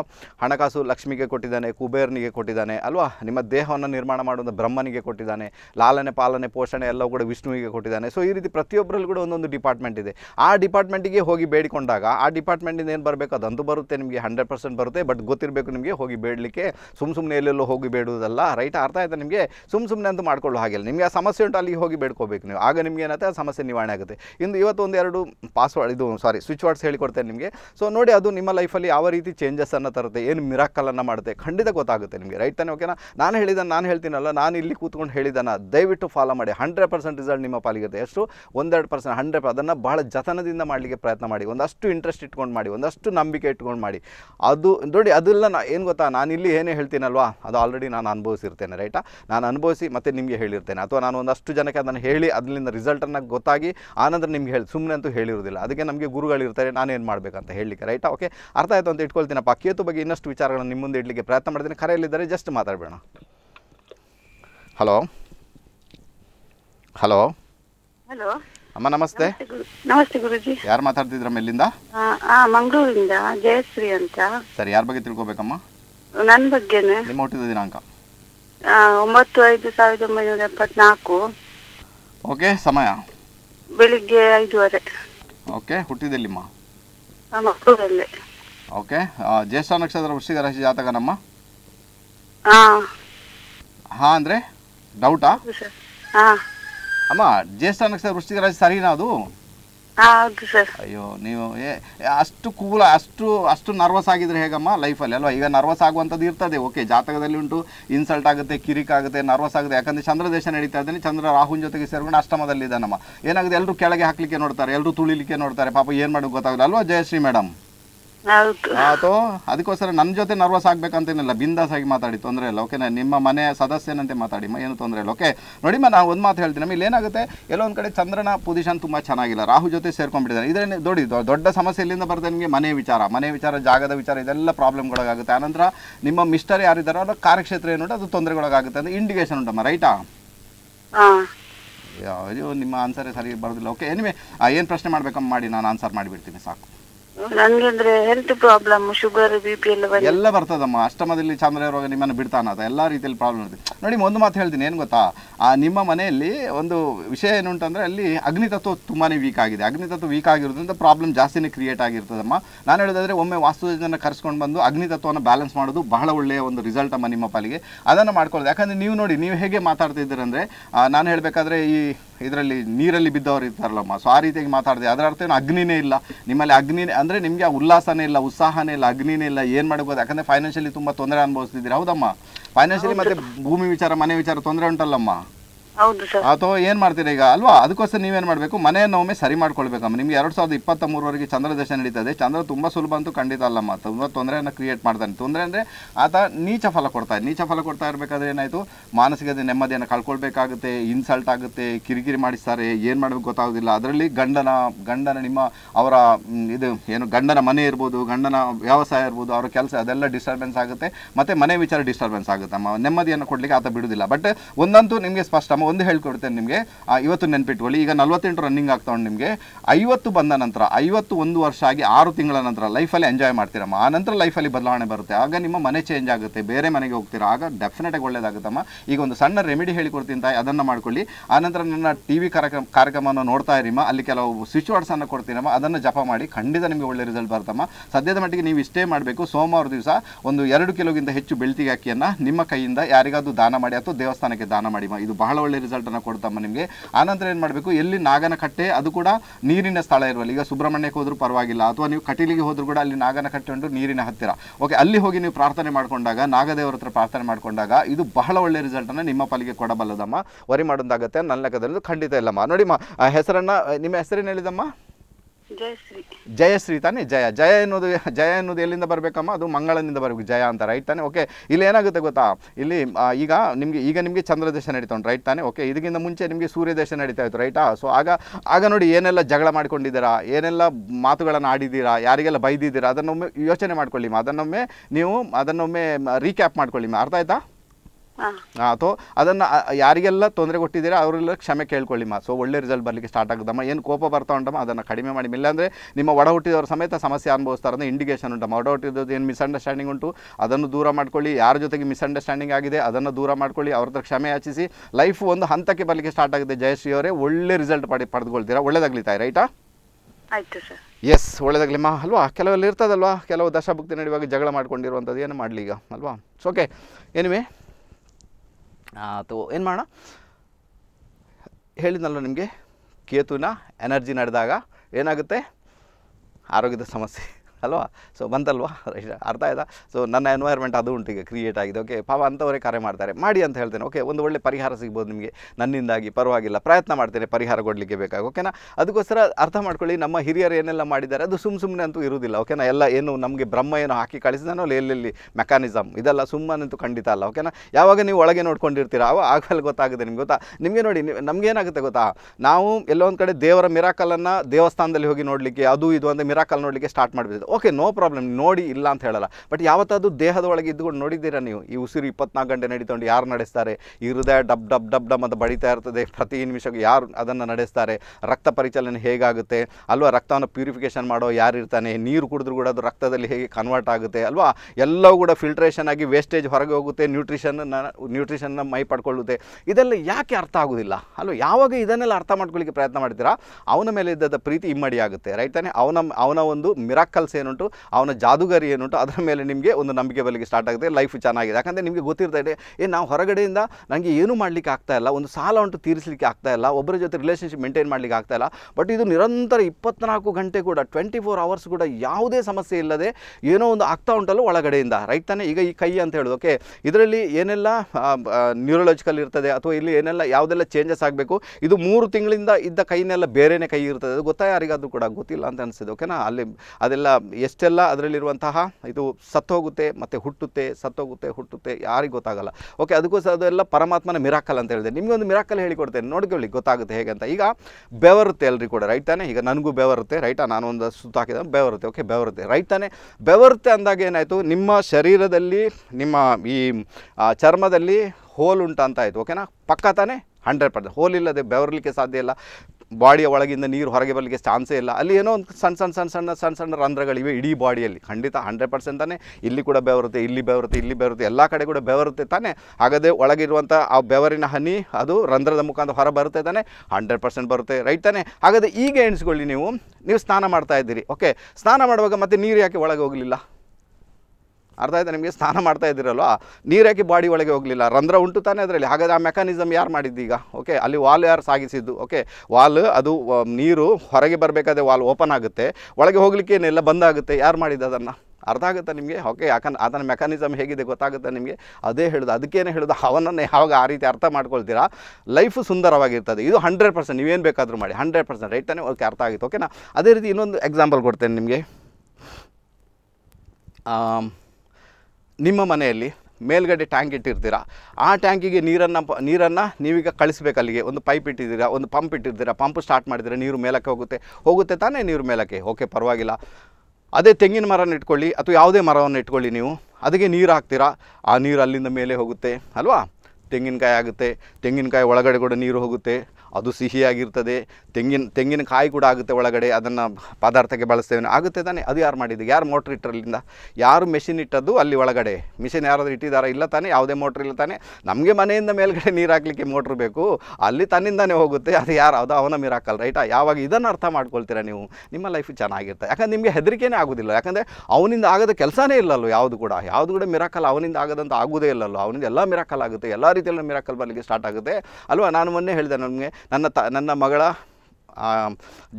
ಹಣಕಾಸು ಲಕ್ಷ್ಮಿಗೆ ಕೊಟ್ಟಿದ್ದಾನೆ, ಕುಬೇರನಿಗೆ ಕೊಟ್ಟಿದ್ದಾನೆ, ಅಲ್ವಾ? ನಿಮ್ಮ ದೇಹವನ್ನು ನಿರ್ಮಾಣ ಮಾಡುವಂಥ ಬ್ರಹ್ಮನಿಗೆ ಕೊಟ್ಟಿದ್ದಾನೆ, ಲಾಲನೆ ಪಾಲನೆ ಪೋಷಣೆ ಎಲ್ಲವೂ ಕೂಡ ವಿಷ್ಣುವಿಗೆ ಕೊಟ್ಟಿದ್ದಾನೆ. ಸೊ ಈ ರೀತಿ ಪ್ರತಿಯೊಬ್ಬರಲ್ಲೂ ಕೂಡ ಒಂದೊಂದು ಡಿಪಾರ್ಟ್ಮೆಂಟ್ ಇದೆ. ಆ ಡಿಪಾರ್ಟ್ಮೆಂಟಿಗೆ ಹೋಗಿ ಬೇಡಿಕೊಂಡಾಗ, ಆ ಡಿಪಾರ್ಟ್ಮೆಂಟಿಂದ ಏನು ಬರಬೇಕು? ಅದಂತೂ ಬರುತ್ತೆ ನಿಮಗೆ ಹಂಡ್ರೆಡ್ ಪರ್ಸೆಂಟ್ ಬರುತ್ತೆ. ಬಟ್ ಗೊತ್ತಿರಬೇಕು ನಿಮಗೆ, ಹೋಗಿ ಬೇಡಲಿಕ್ಕೆ. ಸುಮ್ಮ ಸುಮ್ಮನೆ ಎಲ್ಲೆಲ್ಲೋ ಹೋಗಿ ಬೇಡುವುದಲ್ಲ. ರೈಟ್ ಅರ್ಥ ಆಯ್ತಾ ನಿಮಗೆ? ಸುಮ್ಮ ಸುಮ್ಮನೆ ಅಂತೂ ಮಾಡ್ಕೊಳ್ಳೋ ಹಾಗಿಲ್ಲ. ನಿಮಗೆ ಸಮಸ್ಯೆ ಉಂಟು, ಅಲ್ಲಿಗೆ ಹೋಗಿ ಬೇಡ್ಕೋಬೇಕು ನೀವು. ಆಗ ನಿಮ್ಗೆ ಏನಾಗುತ್ತೆ, ಆ ಸಮಸ್ಯೆ ನಿವಾರಣೆ ಆಗುತ್ತೆ. ಇಂದು ಇವತ್ತು ಒಂದು ಎರಡು ಪಾಸ್ವರ್ಡ್ ಇದು ಸಾರಿ ಸ್ವಿಚ್ ವರ್ಡ್ಸ್ ಹೇಳಿಕೊಡ್ತೇನೆ ನಿಮಗೆ. ಸೊ ನೋಡಿ, ಅದು ನಿಮ್ಮ ಲೈಫಲ್ಲಿ ಯಾವ ರೀತಿ ಚೇಂಜಸ್ಸನ್ನು ತರುತ್ತೆ, ಏನು ಮಿರಾಕಲನ್ನು ಮಾಡುತ್ತೆ, ಖಂಡಿತ ಗೊತ್ತಾಗುತ್ತೆ ನಿಮಗೆ ರೈಟ್ ತಾನೆ ಓಕೆನಾ ನಾನು ಹೇಳಿದ ನಾನು ಹೇಳ್ತೀನಲ್ಲ, ನಾನು ಇಲ್ಲಿ ಕೂತ್ಕೊಂಡು ಹೇಳಿದ್ದಾನ ದಯವಿಟ್ಟು ಫಾಲೋ ಮಾಡಿ. ಹಂಡ್ರೆಡ್ ಪರ್ಸೆಂಟ್ ರಿಸಲ್ಟ್ ನಿಮ್ಮ ಪಾಲಿಗಿರುತ್ತೆ ಎಷ್ಟು? ಒಂದೆರಡು ಪರ್ಸೆಂಟ್ ಹಂಡ್ರೆಡ್ ಅದನ್ನು ಬಹಳ ಜತನದಿಂದ ಮಾಡಲಿಕ್ಕೆ ಪ್ರಯತ್ನ ಮಾಡಿ. ಒಂದಷ್ಟು ಇಂಟ್ರೆಸ್ಟ್ ಇಟ್ಕೊಂಡು ಮಾಡಿ, ಒಂದಷ್ಟು ನಂಬಿಕೆ ಇಟ್ಕೊಂಡು ಮಾಡಿ. ಅದು, ನೋಡಿ, ಅದೆಲ್ಲ ನಾ, ಏನು ಗೊತ್ತಾ? ನಾನು ಇಲ್ಲಿ ಏನೇ ಹೇಳ್ತೀನಲ್ವಾ? ಅದು ಆಲ್ರೆಡಿ ನಾನು ಅನುಭವಿಸಿರ್ತೇನೆ ರೈಟಾ ನಾನು ಅನುಭವಿಸಿ ಮತ್ತೆ ನಿಮಗೆ ಹೇಳಿರ್ತೇನೆ. ಅಥವಾ ನಾನು ಒಂದಷ್ಟು ಜನಕ್ಕೆ ಅದನ್ನು ಹೇಳಿ ಅದರಿಂದ ರಿಸಲ್ಟನ್ನು ಗೊತ್ತಾಗಿ ಆನಂತರ ನಿಮ್ಗೆ ಹೇಳಿ ಸುಮ್ಮನೆ ಅಂತೂ ಹೇಳಿರೋದಿಲ್ಲ ಅದಕ್ಕೆ ನಮಗೆ ಗುರುಗಳಿರ್ತಾರೆ ನಾನೇನು ಮಾಡಬೇಕಂತ ಹೇಳಲಿಕ್ಕೆ ರೈಟ್ ಓಕೆ ಅರ್ಥ ಆಯಿತು ಅಂತ ಇಟ್ಕೊಳ್ತೀನಪ್ಪ. ಕೇತು ಬಗ್ಗೆ ಇನ್ನಷ್ಟು ವಿಚಾರಗಳನ್ನು ನಿಮ್ಮ ಮುಂದೆ ಇಡಲಿಕ್ಕೆ ಪ್ರಯತ್ನ ಮಾಡ್ತೀನಿ. ಕರೆಯಲ್ಲಿದ್ದರೆ ಜಸ್ಟ್ ಮಾತಾಡಬೇಡ ಹಲೋ ಹಲೋ ಹಲೋ ಅಮ್ಮ ನಮಸ್ತೆ. ನಮಸ್ತೆ ಗುರುಜಿ. ಯಾರು ಮಾತಾಡ್ತಿದ್ರಮ್ಮ ಎಲ್ಲಿಂದ ಮಂಗಳೂರಿಂದ ಜಯಶ್ರೀ ಅಂತ. ಸರಿ ಯಾರ ಬಗ್ಗೆ ತಿಳ್ಕೊಬೇಕಮ್ಮ? ನನ್ನ ಬಗ್ಗೆ ನಿಮ್ಮ ಹುಟ್ಟಿದ ದಿನಾಂಕ. ಒಂಬತ್ತು ಐದು ಸಾವಿರದ ಒಂಬೈನೂರ ಎಪ್ಪತ್ನಾಲ್ಕು. ಓಕೆ ಸಮಯ? ಬೆಳಿಗ್ಗೆ ಐದುವರೆ. ಓಕೆ ಹುಟ್ಟಿದೆಲ್ಲಿಮ್ಮ? ಮಂಗಳೂರಲ್ಲೇ ಓಕೆ ಜ್ಯೇಷ್ಠ ನಕ್ಷತ್ರ ವೃಶ್ಚಿಕ ರಾಶಿ ಜಾತಕನಮ್ಮ? ಹಾ ಹಾಂ ಅಂದರೆ ಡೌಟಾ ಅಮ್ಮ ಜ್ಯೇಷ್ಠ ನಕ್ಷತ್ರ ವೃಶ್ಚಿಕ ರಾಶಿ ಸರಿನಾ ಅದು? ಅಯ್ಯೋ, ನೀವು ಅಷ್ಟು ಕೂಲ, ಅಷ್ಟು ಅಷ್ಟು ನರ್ವಸ್ ಆಗಿದ್ರೆ ಹೇಗಮ್ಮ ಲೈಫಲ್ಲಿ ಅಲ್ವಾ? ಈಗ ನರ್ವಸ್ ಆಗುವಂಥದ್ದು ಇರ್ತದೆ. ಓಕೆ ಜಾತಕದಲ್ಲಿ ಉಂಟು ಇನ್ಸಲ್ಟ್ ಆಗುತ್ತೆ, ಕಿರಿಕ್ ಆಗುತ್ತೆ ನರ್ವಸ್ ಆಗುತ್ತೆ. ಯಾಕಂದ್ರೆ ಚಂದ್ರ ದೇಶ ನಡೀತಾ ಇದ್ದಾನೆ, ಚಂದ್ರ ರಾಹುನ್ ಜೊತೆಗೆ ಸೇರ್ಕೊಂಡು ಅಷ್ಟಮದಲ್ಲಿ ಇದ್ದಾನಮ್ಮ ಏನಾಗುತ್ತೆ? ಎಲ್ಲರೂ ಕೆಳಗೆ ಹಾಕ್ಲಿಕ್ಕೆ ನೋಡ್ತಾರೆ ಎಲ್ಲರೂ ತುಳಿಲಿಕ್ಕೆ ನೋಡ್ತಾರೆ. ಪಾಪ ಏನು ಮಾಡೋದು ಗೊತ್ತಾಗಲ್ಲ ಅಲ್ವಾ? ಜಯಶ್ರೀ ಮೇಡಮ್ ಅಥವಾ ಅದಕ್ಕೋಸ್ಕರ ನನ್ನ ಜೊತೆ ನರ್ವಸ್ ಆಗ್ಬೇಕಂತೇನಿಲ್ಲ. ಬಿಂದಾಸ್ ಆಗಿ ಮಾತಾಡಿ ತೊಂದರೆ ಇಲ್ಲ ಓಕೆನಾ? ನಿಮ್ಮ ಮನೆ ಸದಸ್ಯನಂತೆ ಮಾತಾಡಿ ಏನು ತೊಂದರೆ ಇಲ್ಲ ಓಕೆ? ನೋಡಿಮ್ಮ ನಾನು ಒಂದು ಮಾತು ಹೇಳ್ತೀನಿ. ನಮಗೆ ಏನಾಗುತ್ತೆ? ಎಲ್ಲೋ ಒಂದು ಕಡೆ ಚಂದ್ರನ ಪೊಸಿಷನ್ ತುಂಬ ಚೆನ್ನಾಗಿಲ್ಲ. ರಾಹು ಜೊತೆ ಸೇರ್ಕೊಂಡ್ಬಿಟ್ಟಿದ್ದಾರೆ. ಇದರಲ್ಲಿ ನೋಡಿ ದೊ- ದೊಡ್ಡ ಸಮಸ್ಯೆ ಎಲ್ಲಿಂದ ಬರುತ್ತೆ ನಿಮಗೆ ಮನೆ ವಿಚಾರ. ಮನೆ ವಿಚಾರ ಜಾಗದ ವಿಚಾರ ಇದೆಲ್ಲ ಪ್ರಾಬ್ಲಮ್ಗಳಾಗುತ್ತೆ ಆನಂತರ ನಿಮ್ಮ ಮಿಸ್ಟರ್ ಯಾರಿದ್ದಾರೋ? ಅವರ ಕಾರ್ಯಕ್ಷೇತ್ರ ಏನು ಅದು ತೊಂದರೆಗೊಳಗಾಗುತ್ತೆ ಅಂತ ಇಂಡಿಕೇಶನ್ ಉಂಟಮ್ಮ ರೈಟಾ ಅಯ್ಯೋ ನಿಮ್ಮ ಆನ್ಸರೇ ಸರಿ ಬರೋದಿಲ್ಲ. ಓಕೆ ಎನಿವೆ ಏನು ಪ್ರಶ್ನೆ ಮಾಡ್ಬೇಕಮ್ಮ ಮಾಡಿ ನಾನು ಆನ್ಸರ್ ಮಾಡಿಬಿಡ್ತೀನಿ ಸಾಕು. ಎಲ್ಲ ಬರ್ತದಮ್ಮ. ಅಷ್ಟಮದಲ್ಲಿ ಚಂದ್ರ ರೋಗ ನಿಮ್ಮನ್ನು ಬಿಡ್ತಾನ ಎಲ್ಲ ರೀತಿಯಲ್ಲಿ ಪ್ರಾಬ್ಲಮ್ ಇರುತ್ತೆ. ನೋಡಿ, ಒಂದು ಮಾತು ಹೇಳ್ತೀನಿ, ಏನು ಗೊತ್ತಾ? ಆ, ನಿಮ್ಮ ಮನೆಯಲ್ಲಿ ಒಂದು ವಿಷಯ ಏನು ಉಂಟಂದ್ರೆ ಅಲ್ಲಿ ಅಗ್ನಿತತ್ವ ತುಂಬಾನೇ ವೀಕ್ ಆಗಿದೆ. ಅಗ್ನಿತತ್ವ ವೀಕ್ ಆಗಿರೋದ್ರಿಂದ ಪ್ರಾಬ್ಲಮ್ ಜಾಸ್ತಿನೇ ಕ್ರಿಯೇಟ್ ಆಗಿರ್ತದಮ್ಮ. ನಾನು ಹೇಳೋದಾದ್ರೆ ಒಮ್ಮೆ ವಾಸ್ತುಜನ ಕರೆಸ್ಕೊಂಡು ಬಂದು ಅಗ್ನಿತತ್ವವನ್ನು ಬ್ಯಾಲೆನ್ಸ್ ಮಾಡೋದು ಬಹಳ ಒಳ್ಳೆಯ ಒಂದು ರಿಸಲ್ಟ್ ಅಮ್ಮ ನಿಮ್ಮ ಪಾಲಿಗೆ. ಅದನ್ನು ಮಾಡ್ಕೊಳ್ಳೋದು. ಯಾಕಂದ್ರೆ ನೀವು ನೋಡಿ, ನೀವು ಹೇಗೆ ಮಾತಾಡ್ತಿದ್ದೀರಂದ್ರೆ ನಾನು ಹೇಳಬೇಕಾದ್ರೆ ಈ ಇದರಲ್ಲಿ ನೀರಲ್ಲಿ ಬಿದ್ದವರು ಇರ್ತಾರಲ್ಲಮ್ಮ. ಸೊ ಆ ರೀತಿಯಾಗಿ ಮಾತಾಡಿದೆ. ಅದರ ಅರ್ಥ ಏನು ಅಗ್ನಿನೇ ಇಲ್ಲ. ನಿಮ್ಮಲ್ಲಿ ಅಗ್ನಿ ಅಂದರೆ ನಿಮಗೆ ಆ ಉಲ್ಲಾಸನೇ ಇಲ್ಲ ಉತ್ಸಾಹನೇ ಇಲ್ಲ ಅಗ್ನಿನೇ ಇಲ್ಲ ಏನು ಮಾಡ್ಬೋದು? ಯಾಕಂದರೆ ಫೈನಾನ್ಷಿಯಲಿ ತುಂಬ ತೊಂದರೆ ಅನುಭವಿಸ್ತಿದ್ದೀರಾ? ಹೌದಮ್ಮ. ಫೈನಾನ್ಷಿಯಲಿ ಮತ್ತೆ ಭೂಮಿ ವಿಚಾರ ಮನೆ ವಿಚಾರ ತೊಂದರೆ ಉಂಟಲ್ಲಮ್ಮ. ಅಥವಾ ಏನ್ ಮಾಡ್ತೀರಾ ಈಗ? ಅಲ್ವಾ? ಅದಕ್ಕೋಸ್ಕರ ನೀವೇನ್ ಮಾಡಬೇಕು? ಮನೆಯನ್ನು ಒಮ್ಮೆ ಸರಿ ಮಾಡ್ಕೊಳ್ಬೇಕಮ್ಮ. ನಿಮ್ಗೆ ಎರಡ್ ಸಾವಿರದ ಇಪ್ಪತ್ತ ಮೂರವರೆಗೆ ಚಂದ್ರ ದಶ ನಡೀತದೆ. ಚಂದ್ರ ತುಂಬಾ ಸುಲಭ ಅಂತೂ ಖಂಡಿತ ಅಲ್ಲಮ್ಮ ತುಂಬಾ ತೊಂದರೆಯನ್ನು ಕ್ರಿಯೇಟ್ ಮಾಡ್ತಾನೆ. ತೊಂದರೆ ಅಂದ್ರೆ ಆತ ನೀಚ ಫಲ ಕೊಡ್ತಾನೆ ನೀಚ ಫಲ ಕೊಡ್ತಾ ಇರಬೇಕಾದ್ರೆ ಏನಾಯ್ತು? ಮಾನಸಿಕ ನೆಮ್ಮದಿಯನ್ನು ಕಳ್ಕೊಳ್ಬೇಕಾಗುತ್ತೆ. ಇನ್ಸಲ್ಟ್ ಆಗುತ್ತೆ. ಕಿರಿಕಿರಿ ಮಾಡಿಸ್ತಾರೆ. ಏನು ಮಾಡಬೇಕು ಗೊತ್ತಾಗೋದಿಲ್ಲ. ಅದರಲ್ಲಿ ಗಂಡನ ಗಂಡನ ನಿಮ್ಮ ಅವರ ಇದು ಏನು? ಗಂಡನ ಮನೆ ಇರ್ಬೋದು, ಗಂಡನ ವ್ಯವಸಾಯ ಇರ್ಬೋದು, ಅವರ ಕೆಲಸ, ಅದೆಲ್ಲ ಡಿಸ್ಟರ್ಬೆನ್ಸ್ ಆಗುತ್ತೆ. ಮತ್ತೆ ಮನೆ ವಿಚಾರ ಡಿಸ್ಟರ್ಬೆನ್ಸ್ ಆಗುತ್ತಮ್ಮ. ನೆಮ್ಮದಿಯನ್ನು ಕೊಡ್ಲಿಕ್ಕೆ ಆತ ಬಿಡೋದಿಲ್ಲ. ಬಟ್ ಒಂದಂತೂ ನಿಮಗೆ ಸ್ಪಷ್ಟಮ್ಮ ಒಂದು ಹೇಳ್ಕೊಡ್ತೇನೆ ನಿಮಗೆ. ಇವತ್ತು ನೆನ್ಪಿಟ್ಕೊಳ್ಳಿ. ಈಗ ನಲ್ವತ್ತೆಂಟು ರನ್ನಿಂಗ್ ಆಗ್ತಾ ಉಂಟು ನಿಮಗೆ. ಐವತ್ತು ಬಂದ ನಂತರ ಐವತ್ತು ಒಂದು ವರ್ಷ ಆಗಿ ಆರು ತಿಂಗಳ ನಂತರ ಲೈಫಲ್ಲಿ ಎಂಜಾಯ್ ಮಾಡ್ತೀರಮ್ಮ ಆ ನಂತರ ಲೈಫಲ್ಲಿ ಬದಲಾವಣೆ ಬರುತ್ತೆ. ಆಗ ನಿಮ್ಮ ಮನೆ ಚೇಂಜ್ ಆಗುತ್ತೆ. ಬೇರೆ ಮನೆಗೆ ಹೋಗ್ತೀರಾ? ಆಗ ಡೆಫಿನೆಟಾಗಿ ಒಳ್ಳೇದಾಗುತ್ತಮ್ಮ ಈಗ ಒಂದು ಸಣ್ಣ ರೆಮಿಡಿ ಹೇಳಿಕೊಡ್ತೀನಿ ತಾಯಿ, ಅದನ್ನು ಮಾಡ್ಕೊಳ್ಳಿ. ಆನಂತರ ನನ್ನ ಟಿ ವಿ ಕಾರ್ಯಕ್ರಮ, ಕಾರ್ಯಕ್ರಮವನ್ನು ನೋಡ್ತಾ ಇರಿಮ್ಮ ಅಲ್ಲಿ ಕೆಲವು ಸ್ವಿಚ್ ವರ್ಡ್ಸನ್ನು ಕೊಡ್ತೀನಮ್ಮ ಅದನ್ನು ಜಪ ಮಾಡಿ ಖಂಡಿತ ನಿಮಗೆ ಒಳ್ಳೆ ರಿಸಲ್ಟ್ ಬರ್ತಮ್ಮ ಸದ್ಯದ ಮಟ್ಟಿಗೆ ನೀವು ಇಷ್ಟೇ ಮಾಡಬೇಕು. ಸೋಮವಾರ ದಿವಸ ಒಂದು ಎರಡು ಕಿಲೋಗಿಂತ ಹೆಚ್ಚು ಬೆಳ್ತಿಗೆ ಅಕ್ಕಿಯನ್ನು ನಿಮ್ಮ ಕೈಯಿಂದ ಯಾರಿಗಾದರೂ ದಾನ ಮಾಡಿ ಅಥವಾ ದೇವಸ್ಥಾನಕ್ಕೆ ದಾನ ಮಾಡಿಮ್ಮ ಇದು ಬಹಳ ಒಳ್ಳೆ ರಿಸಲ್ಟನ್ನು ಕೊಡ್ತಮ್ಮ ನಿಮಗೆ. ಆನಂತರ ಏನು ಮಾಡಬೇಕು, ಎಲ್ಲಿ ನಾಗನ ಕಟ್ಟೆ ಅದು ಕೂಡ ನೀರಿನ ಸ್ಥಳ ಇರುವಲ್ಲಿ. ಈಗ ಸುಬ್ರಹ್ಮಣ್ಯಕ್ಕೆ ಹೋದರೂ ಪರವಾಗಿಲ್ಲ, ಅಥವಾ ನೀವು ಕಟೀಲಿಗೆ ಹೋದರೂ ಕೂಡ ಅಲ್ಲಿ ನಾಗನ ಕಟ್ಟೆ ಉಂಟು ನೀರಿನ ಹತ್ತಿರ. ಓಕೆ ಅಲ್ಲಿ ಹೋಗಿ ನೀವು ಪ್ರಾರ್ಥನೆ ಮಾಡಿಕೊಂಡಾಗ, ನಾಗದೇವರ ಹತ್ರ ಪ್ರಾರ್ಥನೆ ಮಾಡಿಕೊಂಡಾಗ ಇದು ಬಹಳ ಒಳ್ಳೆ ರಿಸಲ್ಟನ್ನು ನಿಮ್ಮ ಪಾಲಿಗೆ ಕೊಡಬಲ್ಲದಮ್ಮ. ವರಿ ಮಾಡೋದಾಗತ್ತೆ ನನ್ನ ಲೆಕ್ಕದಲ್ಲಿ ಖಂಡಿತ ಇಲ್ಲಮ್ಮ. ನೋಡಿಮ್ಮ ಹೆಸರನ್ನು, ನಿಮ್ಮ ಹೆಸರೇನು ಹೇಳಿದಮ್ಮ ಜಯಶ್ರೀ. ಜಯಶ್ರೀ ತಾನೇ? ಜಯ ಜಯ ಎನ್ನುವುದು ಜಯ ಎನ್ನುವುದು ಎಲ್ಲಿಂದ ಬರಬೇಕಮ್ಮ? ಅದು ಮಂಗಳನಿಂದ ಬರಬೇಕು. ಜಯ ಅಂತ ರೈಟ್ ತಾನೆ? ಓಕೆ ಇಲ್ಲಿ ಏನಾಗುತ್ತೆ ಗೊತ್ತಾ? ಇಲ್ಲಿ ಈಗ ನಿಮಗೆ ಈಗ ನಿಮಗೆ ಚಂದ್ರದೇಶ ನಡೀತಾ ರೈಟ್ ತಾನೆ? ಓಕೆ ಇದಕ್ಕಿಂತ ಮುಂಚೆ ನಿಮಗೆ ಸೂರ್ಯದೇಶ ನಡೀತಾ ಇತ್ತು ರೈಟಾ ಸೊ ಆಗ ಆಗ ನೋಡಿ ಏನೆಲ್ಲ ಜಗಳ ಮಾಡ್ಕೊಂಡಿದ್ದೀರಾ? ಏನೆಲ್ಲ ಮಾತುಗಳನ್ನು ಆಡಿದ್ದೀರಾ? ಯಾರಿಗೆಲ್ಲ ಬೈದಿದ್ದೀರಾ? ಅದನ್ನೊಮ್ಮೆ ಯೋಚನೆ ಮಾಡ್ಕೊಳ್ಳಿ ಅದನ್ನೊಮ್ಮೆ ನೀವು, ಅದನ್ನೊಮ್ಮೆ ರೀಕ್ಯಾಪ್ ಮಾಡ್ಕೊಳ್ಳಿ ಅರ್ಥ ಆಯ್ತಾ? ಅಥವಾ ಅದನ್ನು ಯಾರಿಗೆಲ್ಲ ತೊಂದರೆ ಕೊಟ್ಟಿದ್ದೀರಾ ಅವರೆಲ್ಲ ಕ್ಷಮೆ ಕೇಳ್ಕೊಳ್ಳಿಮ್ಮ ಸೊ ಒಳ್ಳೆ ರಿಸಲ್ಟ್ ಬರಲಿಕ್ಕೆ ಸ್ಟಾರ್ಟ್ ಆಗುದಮ್ಮ ಏನು ಕೋಪ ಬರ್ತಾ ಉಂಟಮ್ಮ ಅದನ್ನು ಕಡಿಮೆ ಮಾಡಿ. ಇಲ್ಲಾಂದರೆ ನಿಮ್ಮ ಒಡ ಹುಟ್ಟಿದವ್ರ ಸಮೇತ ಸಮಸ್ಯೆ ಅನುಭವಿಸ್ತಾರೆ ಅಂದರೆ ಇಂಡಿಕೇಶನ್ ಉಂಟಮ್ಮ. ಒಡ ಹುಟ್ಟಿದ್ದು ಏನು ಮಿಸ್ಅಂಡರ್ಸ್ಟ್ಯಾಂಡಿಂಗ್ ಉಂಟು ಅದನ್ನು ದೂರ ಮಾಡ್ಕೊಳ್ಳಿ. ಯಾರ ಜೊತೆಗೆ ಮಿಸ್ಅಂಡರ್ಸ್ಟ್ಯಾಂಡಿಂಗ್ ಆಗಿದೆ ಅದನ್ನು ದೂರ ಮಾಡ್ಕೊಳ್ಳಿ. ಅವ್ರ ಹತ್ರ ಕ್ಷಮೆ ಯಾಚಿಸಿ. ಲೈಫ್ ಒಂದು ಹಂತಕ್ಕೆ ಬರಲಿಕ್ಕೆ ಸ್ಟಾರ್ಟ್ ಆಗಿದೆ ಜಯಶ್ರೀ ಅವರೇ ಒಳ್ಳೆ ರಿಸಲ್ಟ್ ಪಡಿ ಪಡೆದುಕೊಳ್ತೀರಾ? ಒಳ್ಳೇದಾಗ್ಲಿ ತಾಯಿ ರೈಟಾ? ಆಯ್ತು ಸರ್. ಎಸ್ ಒಳ್ಳೇದಾಗ್ಲಿಮ್ಮ ಅಲ್ವಾ? ಕೆಲವಲ್ಲಿ ಇರ್ತದಲ್ವಾ? ಕೆಲವು ದಶಭಕ್ತಿ ನಡೆಯುವಾಗ ಜಗಳ ಮಾಡ್ಕೊಂಡಿರುವಂಥದ್ದು. ಏನು ಮಾಡಲಿ ಈಗ? ಅಲ್ವಾ? ಸೊ ಓಕೆ ಏನಿವೆ ಅಥವಾ ಏನು ಮಾಡೋಣ? ಹೇಳಿದ್ನಲ್ಲ ನಿಮಗೆ? ಕೇತುವಿನ ಎನರ್ಜಿ ನಡೆದಾಗ ಏನಾಗುತ್ತೆ? ಆರೋಗ್ಯದ ಸಮಸ್ಯೆ. ಅಲ್ವಾ ಸೊ ಬಂತಲ್ವಾ. ಅರ್ಥ ಆಯ್ತಾ? ಸೊ ನನ್ನ ಎನ್ವೈರ್ಮೆಂಟ್ ಅದು ಉಂಟು ಈಗ ಕ್ರಿಯೇಟ್ ಆಗಿದೆ. ಓಕೆ ಪಾಪ ಅಂಥವರೇ ಕರೆ ಮಾಡ್ತಾರೆ. ಮಾಡಿ ಅಂತ ಹೇಳ್ತೇನೆ. ಓಕೆ ಒಂದು ಒಳ್ಳೆ ಪರಿಹಾರ ಸಿಗ್ಬೋದು ನಿಮಗೆ. ನನ್ನಿಂದಾಗಿ, ಪರವಾಗಿಲ್ಲ. ಪ್ರಯತ್ನ ಮಾಡ್ತೇನೆ ಪರಿಹಾರ ಕೊಡಲಿಕ್ಕೆ ಬೇಕಾಗಿ ಓಕೆನಾ ಅದಕ್ಕೋಸ್ಕರ ಅರ್ಥ ಮಾಡ್ಕೊಳ್ಳಿ, ನಮ್ಮ ಹಿರಿಯರು ಏನೆಲ್ಲ ಮಾಡಿದ್ದಾರೆ, ಅದು ಸುಮ್ಮ ಸುಮ್ಮನೆ ಅಂತೂ ಇರುವುದಿಲ್ಲ ಓಕೆನಾ ಎಲ್ಲ ಏನು ನಮಗೆ ಬ್ರಹ್ಮ ಏನು ಹಾಕಿ ಕಳಿಸಿದಾನೋ, ಅಲ್ಲಿ ಎಲ್ಲೆಲ್ಲಿ ಮೆಕ್ಯಾನಿಸಮ್ ಇದೆಲ್ಲ ಸುಮ್ಮನಂತೂ ಖಂಡಿತ ಅಲ್ಲ ಓಕೆನಾ ಯಾವಾಗ ನೀವು ಒಳಗೆ ನೋಡ್ಕೊಂಡಿರ್ತೀರ ಆಗಲೇ ಗೊತ್ತಾಗುತ್ತೆ ನಿಮ್ಗೆ, ಗೊತ್ತಾ? ನಿಮಗೆ ನೋಡಿ ನಮಗೇನಾಗುತ್ತೆ ಗೊತ್ತಾ? ನಾವು ಎಲ್ಲೊಂದು ಕಡೆ ದೇವರ ಮಿರಾಕಲನ್ನು ದೇವಸ್ಥಾನದಲ್ಲಿ ಹೋಗಿ ನೋಡಲಿಕ್ಕೆ, ಅದು ಇದು ಅಂತ ಮಿರಾಕಲ್ ನೋಡಲಿಕ್ಕೆ ಸ್ಟಾರ್ಟ್ ಮಾಡಿಬಿಟ್ಟಿದೆ ಓಕೆ ನೋ ಪ್ರಾಬ್ಲಮ್ ನೋಡಿ ಇಲ್ಲ ಅಂತ ಹೇಳಲ್ಲ. ಬಟ್ ಯಾವತ್ತಾದ್ರೂ ದೇಹದ ಒಳಗೆ ಇದ್ದುಕೊಂಡು ನೋಡಿದ್ದೀರಾ ನೀವು? ಈ ಉಸಿರು ಇಪ್ಪತ್ನಾಲ್ಕು ಗಂಟೆ ನಡೀತೊಂಡು ಯಾರು ನಡೆಸ್ತಾರೆ? ಈ ಹೃದಯ ಡಬ್ ಡಬ್ ಡಬ್ ಡಬ್ ಅಂತ ಬಡಿತಾ ಇರ್ತದೆ. ಪ್ರತಿ ನಿಮಿಷಕ್ಕೆ ಯಾರು ಅದನ್ನು ನಡೆಸ್ತಾರೆ? ರಕ್ತ ಪರಿಚಲನೆ ಹೇಗಾಗುತ್ತೆ? ಅಲ್ವಾ ರಕ್ತವನ್ನು ಪ್ಯೂರಿಫಿಕೇಷನ್ ಮಾಡೋ ಯಾರು ಇರ್ತಾನೆ? ನೀರು ಕುಡಿದ್ರು ಕೂಡ ಅದು ರಕ್ತದಲ್ಲಿ ಹೇಗೆ ಕನ್ವರ್ಟ್ ಆಗುತ್ತೆ? ಅಲ್ವಾ? ಎಲ್ಲವೂ ಕೂಡ ಫಿಲ್ಟ್ರೇಷನ್ ಆಗಿ ವೇಸ್ಟೇಜ್ ಹೊರಗೆ ಹೋಗುತ್ತೆ ನ್ಯೂಟ್ರಿಷನ್ ನ್ಯೂಟ್ರಿಷನ್ನ ಮೈ ಪಡ್ಕೊಳ್ಳುತ್ತೆ. ಇದೆಲ್ಲ ಯಾಕೆ ಅರ್ಥ ಆಗೋದಿಲ್ಲ? ಅಲ್ವಾ? ಯಾವಾಗ ಇದನ್ನೆಲ್ಲ ಅರ್ಥ ಮಾಡ್ಕೊಳ್ಳಿಕ್ಕೆ ಪ್ರಯತ್ನ ಮಾಡ್ತೀರಾ? ಅವನ ಮೇಲೆ ಇದ್ದ ಪ್ರೀತಿ ಇಮ್ಮಡಿ ಆಗುತ್ತೆ ರೈಟ್ ಅವನ ಅವನ ಒಂದು ಮಿರಾಕಲ್ಸ್ ಏನುಂಟು, ಅವನ ಜಾದುಗಾರಿ ಏನುಂಟು, ಅದರ ಮೇಲೆ ನಿಮಗೆ ಒಂದು ನಂಬಿಕೆ ಬೆಲೆಗೆ ಸ್ಟಾರ್ಟ್ ಆಗುತ್ತೆ ಲೈಫ್ ಚೆನ್ನಾಗಿದೆ. ಯಾಕಂದರೆ ನಿಮಗೆ ಗೊತ್ತಿರ್ತಾ ಇದೆ, ಏ ನಾವು ಹೊರಗಡೆಯಿಂದ ನನಗೆ ಏನೂ ಮಾಡಲಿಕ್ಕೆ ಆಗ್ತಾ ಇಲ್ಲ, ಒಂದು ಸಾಲ ಉಂಟು ತೀರಿಸಲಿಕ್ಕೆ ಆಗ್ತಾ ಇಲ್ಲ ಒಬ್ಬರ ಜೊತೆ ರಿಲೇಷನ್ಶಿಪ್ ಮೇಂಟೈನ್ ಮಾಡಲಿಕ್ಕೆ ಆಗ್ತಾ ಇಲ್ಲ ಬಟ್ ಇದು ನಿರಂತರ ಇಪ್ಪತ್ನಾಲ್ಕು ಗಂಟೆ ಕೂಡ ಟ್ವೆಂಟಿ ಫೋರ್ ಅವರ್ಸ್ ಕೂಡ ಯಾವುದೇ ಸಮಸ್ಯೆ ಇಲ್ಲದೆ ಏನೋ ಒಂದು ಆಗ್ತಾ ಉಂಟಲ್ಲ ಒಳಗಡೆಯಿಂದ ರೈಟ್ ತಾನೇ? ಈಗ ಈ ಕೈ ಅಂತ ಹೇಳೋದು ಓಕೆ ಇದರಲ್ಲಿ ಏನೆಲ್ಲ ನ್ಯೂರಲಾಜಿಕಲ್ ಇರ್ತದೆ, ಅಥವಾ ಇಲ್ಲಿ ಏನೆಲ್ಲ ಯಾವುದೆಲ್ಲ ಚೇಂಜಸ್ ಆಗಬೇಕು, ಇದು ಮೂರು ತಿಂಗಳಿಂದ ಇದ್ದ ಕೈನೆಲ್ಲ ಬೇರೆನೇ ಕೈ ಇರ್ತದೆ, ಅದು ಗೊತ್ತಾ? ಯಾರಿಗಾದ್ರೂ ಕೂಡ ಗೊತ್ತಿಲ್ಲ ಅಂತ ಅನಿಸಿದೆ ಓಕೆನಾ ಅಲ್ಲಿ ಅದೆಲ್ಲ ಎಷ್ಟೆಲ್ಲ ಅದರಲ್ಲಿರುವಂತಹ ಇದು ಸತ್ತೋಗುತ್ತೆ ಮತ್ತು ಹುಟ್ಟುತ್ತೆ, ಸತ್ತೋಗುತ್ತೆ, ಹುಟ್ಟುತ್ತೆ ಯಾರಿಗೆ ಗೊತ್ತಾಗಲ್ಲ. ಓಕೆ ಅದಕ್ಕೂ ಸಹ ಅದೆಲ್ಲ ಪರಮಾತ್ಮನ ಮಿರಾಕಲ್ ಅಂತ ಹೇಳಿದೆ. ನಿಮಗೆ ಒಂದು ಮಿರಾಕಲ್ ಹೇಳಿಕೊಡ್ತೇನೆ. ನೋಡ್ಕೊಳ್ಳಿ, ಗೊತ್ತಾಗುತ್ತೆ ಹೇಗೆ ಅಂತ. ಈಗ ಬೆವರುತ್ತೆ ಎಲ್ರಿ ಕೂಡ ರೈಟ್ ತಾನೆ? ಈಗ ನನಗೂ ಬೆವರುತ್ತೆ ರೈಟಾ ನಾನು ಒಂದು ಸುತ್ತ ಹಾಕಿದ ಬೆವರುತ್ತೆ. ಓಕೆ ಬೆವರುತ್ತೆ ರೈಟ್ ತಾನೆ? ಬೆವರುತ್ತೆ ಅಂದಾಗ ಏನಾಯಿತು? ನಿಮ್ಮ ಶರೀರದಲ್ಲಿ, ನಿಮ್ಮ ಈ ಚರ್ಮದಲ್ಲಿ ಹೋಲ್ ಉಂಟು ಅಂತ ಆಯಿತು ಓಕೆನಾ ಪಕ್ಕ ತಾನೇ? ಹಂಡ್ರೆಡ್ ಪರ್ಸೆಂಟ್ ಹೋಲ್ ಇಲ್ಲದೆ ಬೆವರಲಿಕ್ಕೆ ಸಾಧ್ಯ ಇಲ್ಲ. ಬಾಡಿಯ ಒಳಗಿಂದ ನೀರು ಹೊರಗೆ ಬರಲಿಕ್ಕೆ ಚಾನ್ಸೇ ಇಲ್ಲ. ಅಲ್ಲಿ ಏನೋ ಒಂದು ಸಣ್ಣ ಸಣ್ಣ ಸಣ್ಣ ಸಣ್ಣ ಸಣ್ಣ ಸಣ್ಣ ರಂಧ್ರಗಳಿವೆ ಇಡೀ ಬಾಡಿಯಲ್ಲಿ. ಖಂಡಿತ ಹಂಡ್ರೆಡ್ ಪರ್ಸೆಂಟ್ ತಾನೇ. ಇಲ್ಲಿ ಕೂಡ ಬೆವರುತ್ತೆ, ಇಲ್ಲಿ ಬೆವರುತ್ತೆ ಇಲ್ಲಿ ಬೆವರುತ್ತೆ, ಎಲ್ಲ ಕಡೆ ಕೂಡ ಬೆವರುತ್ತೆ ತಾನೇ. ಹಾಗಾದರೆ ಒಳಗಿರುವಂಥ ಆ ಬೆವರಿನ ಹನಿ, ಅದು ರಂಧ್ರದ ಮುಖಾಂತರ ಹೊರ ಬರುತ್ತೆ ತಾನೇ. ಹಂಡ್ರೆಡ್ ಪರ್ಸೆಂಟ್ ಬರುತ್ತೆ, ರೈಟ್ ತಾನೇ? ಹಾಗಾದರೆ ಈಗ ಎಣಿಸ್ಕೊಳ್ಳಿ ನೀವು ನೀವು ಸ್ನಾನ ಮಾಡ್ತಾ ಇದ್ದೀರಿ ಓಕೆ ಸ್ನಾನ ಮಾಡುವಾಗ ಮತ್ತೆ ನೀರು ಯಾಕೆ ಒಳಗೆ ಹೋಗಲಿಲ್ಲ? ಅರ್ಥ ಆಯ್ತಾ ನಿಮಗೆ ಸ್ನಾನ ಮಾಡ್ತಾ ಇದ್ದೀರಲ್ವಾ? ನೀರು ಯಾಕೆ ಬಾಡಿ ಒಳಗೆ ಹೋಗಲಿಲ್ಲ. ರಂಧ್ರ ಉಂಟು ತಾನೇ ಅದರಲ್ಲಿ? ಹಾಗಾದರೆ ಆ ಮೆಕಾನಿಸಮ್ ಯಾರು ಮಾಡಿದ್ದು ಈಗ ಓಕೆ ಅಲ್ಲಿ ವಾಲ್ ಯಾರು ಸಾಗಿಸಿದ್ದು? ಓಕೆ ವಾಲ್ ಅದು ನೀರು ಹೊರಗೆ ಬರಬೇಕಾದ್ರೆ ವಾಲ್ ಓಪನ್ ಆಗುತ್ತೆ. ಒಳಗೆ ಹೋಗ್ಲಿಕ್ಕೆ ಏನೆಲ್ಲ ಬಂದಾಗುತ್ತೆ ಯಾರು ಮಾಡಿದ್ದು ಅದನ್ನು? ಅರ್ಥ ಆಗುತ್ತಾ ನಿಮಗೆ? ಓಕೆ ಯಾಕಂದ್ರೆ ಅದನ್ನ ಮೆಕಾನಿಸಮ್ ಹೇಗಿದೆ ಗೊತ್ತಾಗುತ್ತೆ ನಿಮಗೆ? ಅದೇ ಹೇಳೋದು. ಅದಕ್ಕೇನೆ ಹೇಳೋದು. ಅವನನ್ನು ಯಾವಾಗ ಆ ರೀತಿ ಅರ್ಥ ಮಾಡ್ಕೊಳ್ತೀರಾ? ಲೈಫು ಸುಂದರವಾಗಿರ್ತದೆ. ಇದು ಹಂಡ್ರೆಡ್ ಪರ್ಸೆಂಟ್ ನೀವೇನು ಬೇಕಾದರೂ ಮಾಡಿ. ಹಂಡ್ರೆಡ್ ಪರ್ಸೆಂಟ್ ರೈಟ್ ತಾನೇ? ಓಕೆ ಅರ್ಥ ಆಗಿತ್ತು. ಓಕೆನಾ ಅದೇ ರೀತಿ ಇನ್ನೊಂದು ಎಕ್ಸಾಂಪಲ್ ಕೊಡ್ತೇನೆ ನಿಮಗೆ. ನಿಮ್ಮ ಮನೆಯಲ್ಲಿ ಮೇಲ್ಗಡೆ ಟ್ಯಾಂಕ್ ಇಟ್ಟಿರ್ತೀರಾ? ಆ ಟ್ಯಾಂಕಿಗೆ ನೀರನ್ನು ಪ, ನೀರನ್ನು ನೀವೀಗ ಕಳಿಸ್ಬೇಕು ಅಲ್ಲಿಗೆ. ಒಂದು ಪೈಪ್ ಇಟ್ಟಿದ್ದೀರಾ, ಒಂದು ಪಂಪ್ ಇಟ್ಟಿರ್ತೀರಾ, ಪಂಪ್ ಸ್ಟಾರ್ಟ್ ಮಾಡಿದರೆ ನೀರು ಮೇಲಕ್ಕೆ ಹೋಗುತ್ತೆ. ಹೋಗುತ್ತೆ ತಾನೇ ನೀರು ಮೇಲಕ್ಕೆ? ಓಕೆ, ಪರವಾಗಿಲ್ಲ. ಅದೇ ತೆಂಗಿನ ಮರನ ಇಟ್ಕೊಳ್ಳಿ, ಅಥವಾ ಯಾವುದೇ ಮರವನ್ನು ಇಟ್ಕೊಳ್ಳಿ ನೀವು. ಅದಕ್ಕೆ ನೀರು ಹಾಕ್ತೀರಾ? ಆ ನೀರು ಅಲ್ಲಿಂದ ಮೇಲೆ ಹೋಗುತ್ತೆ, ಅಲ್ವಾ? ತೆಂಗಿನಕಾಯಿ ಆಗುತ್ತೆ, ತೆಂಗಿನಕಾಯಿ ಒಳಗಡೆ ಕೂಡ ನೀರು ಹೋಗುತ್ತೆ. ಅದು ಸಿಹಿಯಾಗಿರ್ತದೆ, ತೆಂಗಿನ ತೆಂಗಿನಕಾಯಿ ಕೂಡ ಆಗುತ್ತೆ ಒಳಗಡೆ, ಅದನ್ನು ಪದಾರ್ಥಕ್ಕೆ ಬಳಸ್ತೇವೆ. ಆಗುತ್ತೆ ತಾನೇ, ಅದು ಯಾರು ಮಾಡಿದ್ದು? ಯಾರು ಮೋಟ್ರ್ ಇಟ್ಟರಲ್ಲಿಂದ ಯಾರು ಮೆಷಿನ್ ಇಟ್ಟದ್ದು? ಅಲ್ಲಿ ಒಳಗಡೆ. ಮಿಷಿನ್ ಯಾರಾದರೂ ಇಟ್ಟಿದ್ದಾರಾ? ಇಲ್ಲ ತಾನೇ, ಯಾವುದೇ ಮೋಟ್ರ್ ಇಲ್ಲ ತಾನೆ. ನಮಗೆ ಮನೆಯಿಂದ ಮೇಲ್ಗಡೆ ನೀರು ಹಾಕ್ಲಿಕ್ಕೆ ಮೋಟ್ರ್ ಬೇಕು. ಅಲ್ಲಿ ತನ್ನಿಂದಾನೇ ಹೋಗುತ್ತೆ. ಅದು ಯಾರು, ಅದು ಅವನ ಮಿರಾಕಲ್ ರೈಟಾ? ಯಾವಾಗ ಇದನ್ನು ಅರ್ಥ ಮಾಡ್ಕೊಳ್ತೀರಾ ನೀವು? ನಿಮ್ಮ ಲೈಫ್ ಚೆನ್ನಾಗಿರ್ತದೆ ಯಾಕಂದ್ರೆ ನಿಮಗೆ ಹೆದರಿಕೆನೇ ಆಗೋದಿಲ್ಲ. ಯಾಕಂದರೆ ಅವನಿಂದ ಆಗದ ಕೆಲಸನೇ ಇಲ್ಲಲ್ಲೋ, ಯಾವುದು ಕೂಡ. ಯಾವುದು ಕೂಡ ಮಿರಾಕಲ್ ಅವನಿಂದ ಆಗದಂತ ಆಗುವುದೇ ಇಲ್ಲಲ್ಲೋ. ಅವನಿಂದ ಎಲ್ಲ ಮಿರಾಕಲ್ ಆಗುತ್ತೆ. ಎಲ್ಲ ರೀತಿಯಲ್ಲೂ ಮಿರಾಕಲ್ ಬರಲಿಕ್ಕೆ ಸ್ಟಾರ್ಟ್ ಆಗುತ್ತೆ. ಅಲ್ವಾ? ನಾನು ಮೊನ್ನೆ ಹೇಳಿದೆ ನಮಗೆ ನನ್ನ ತ ನನ್ನ ಮಗಳ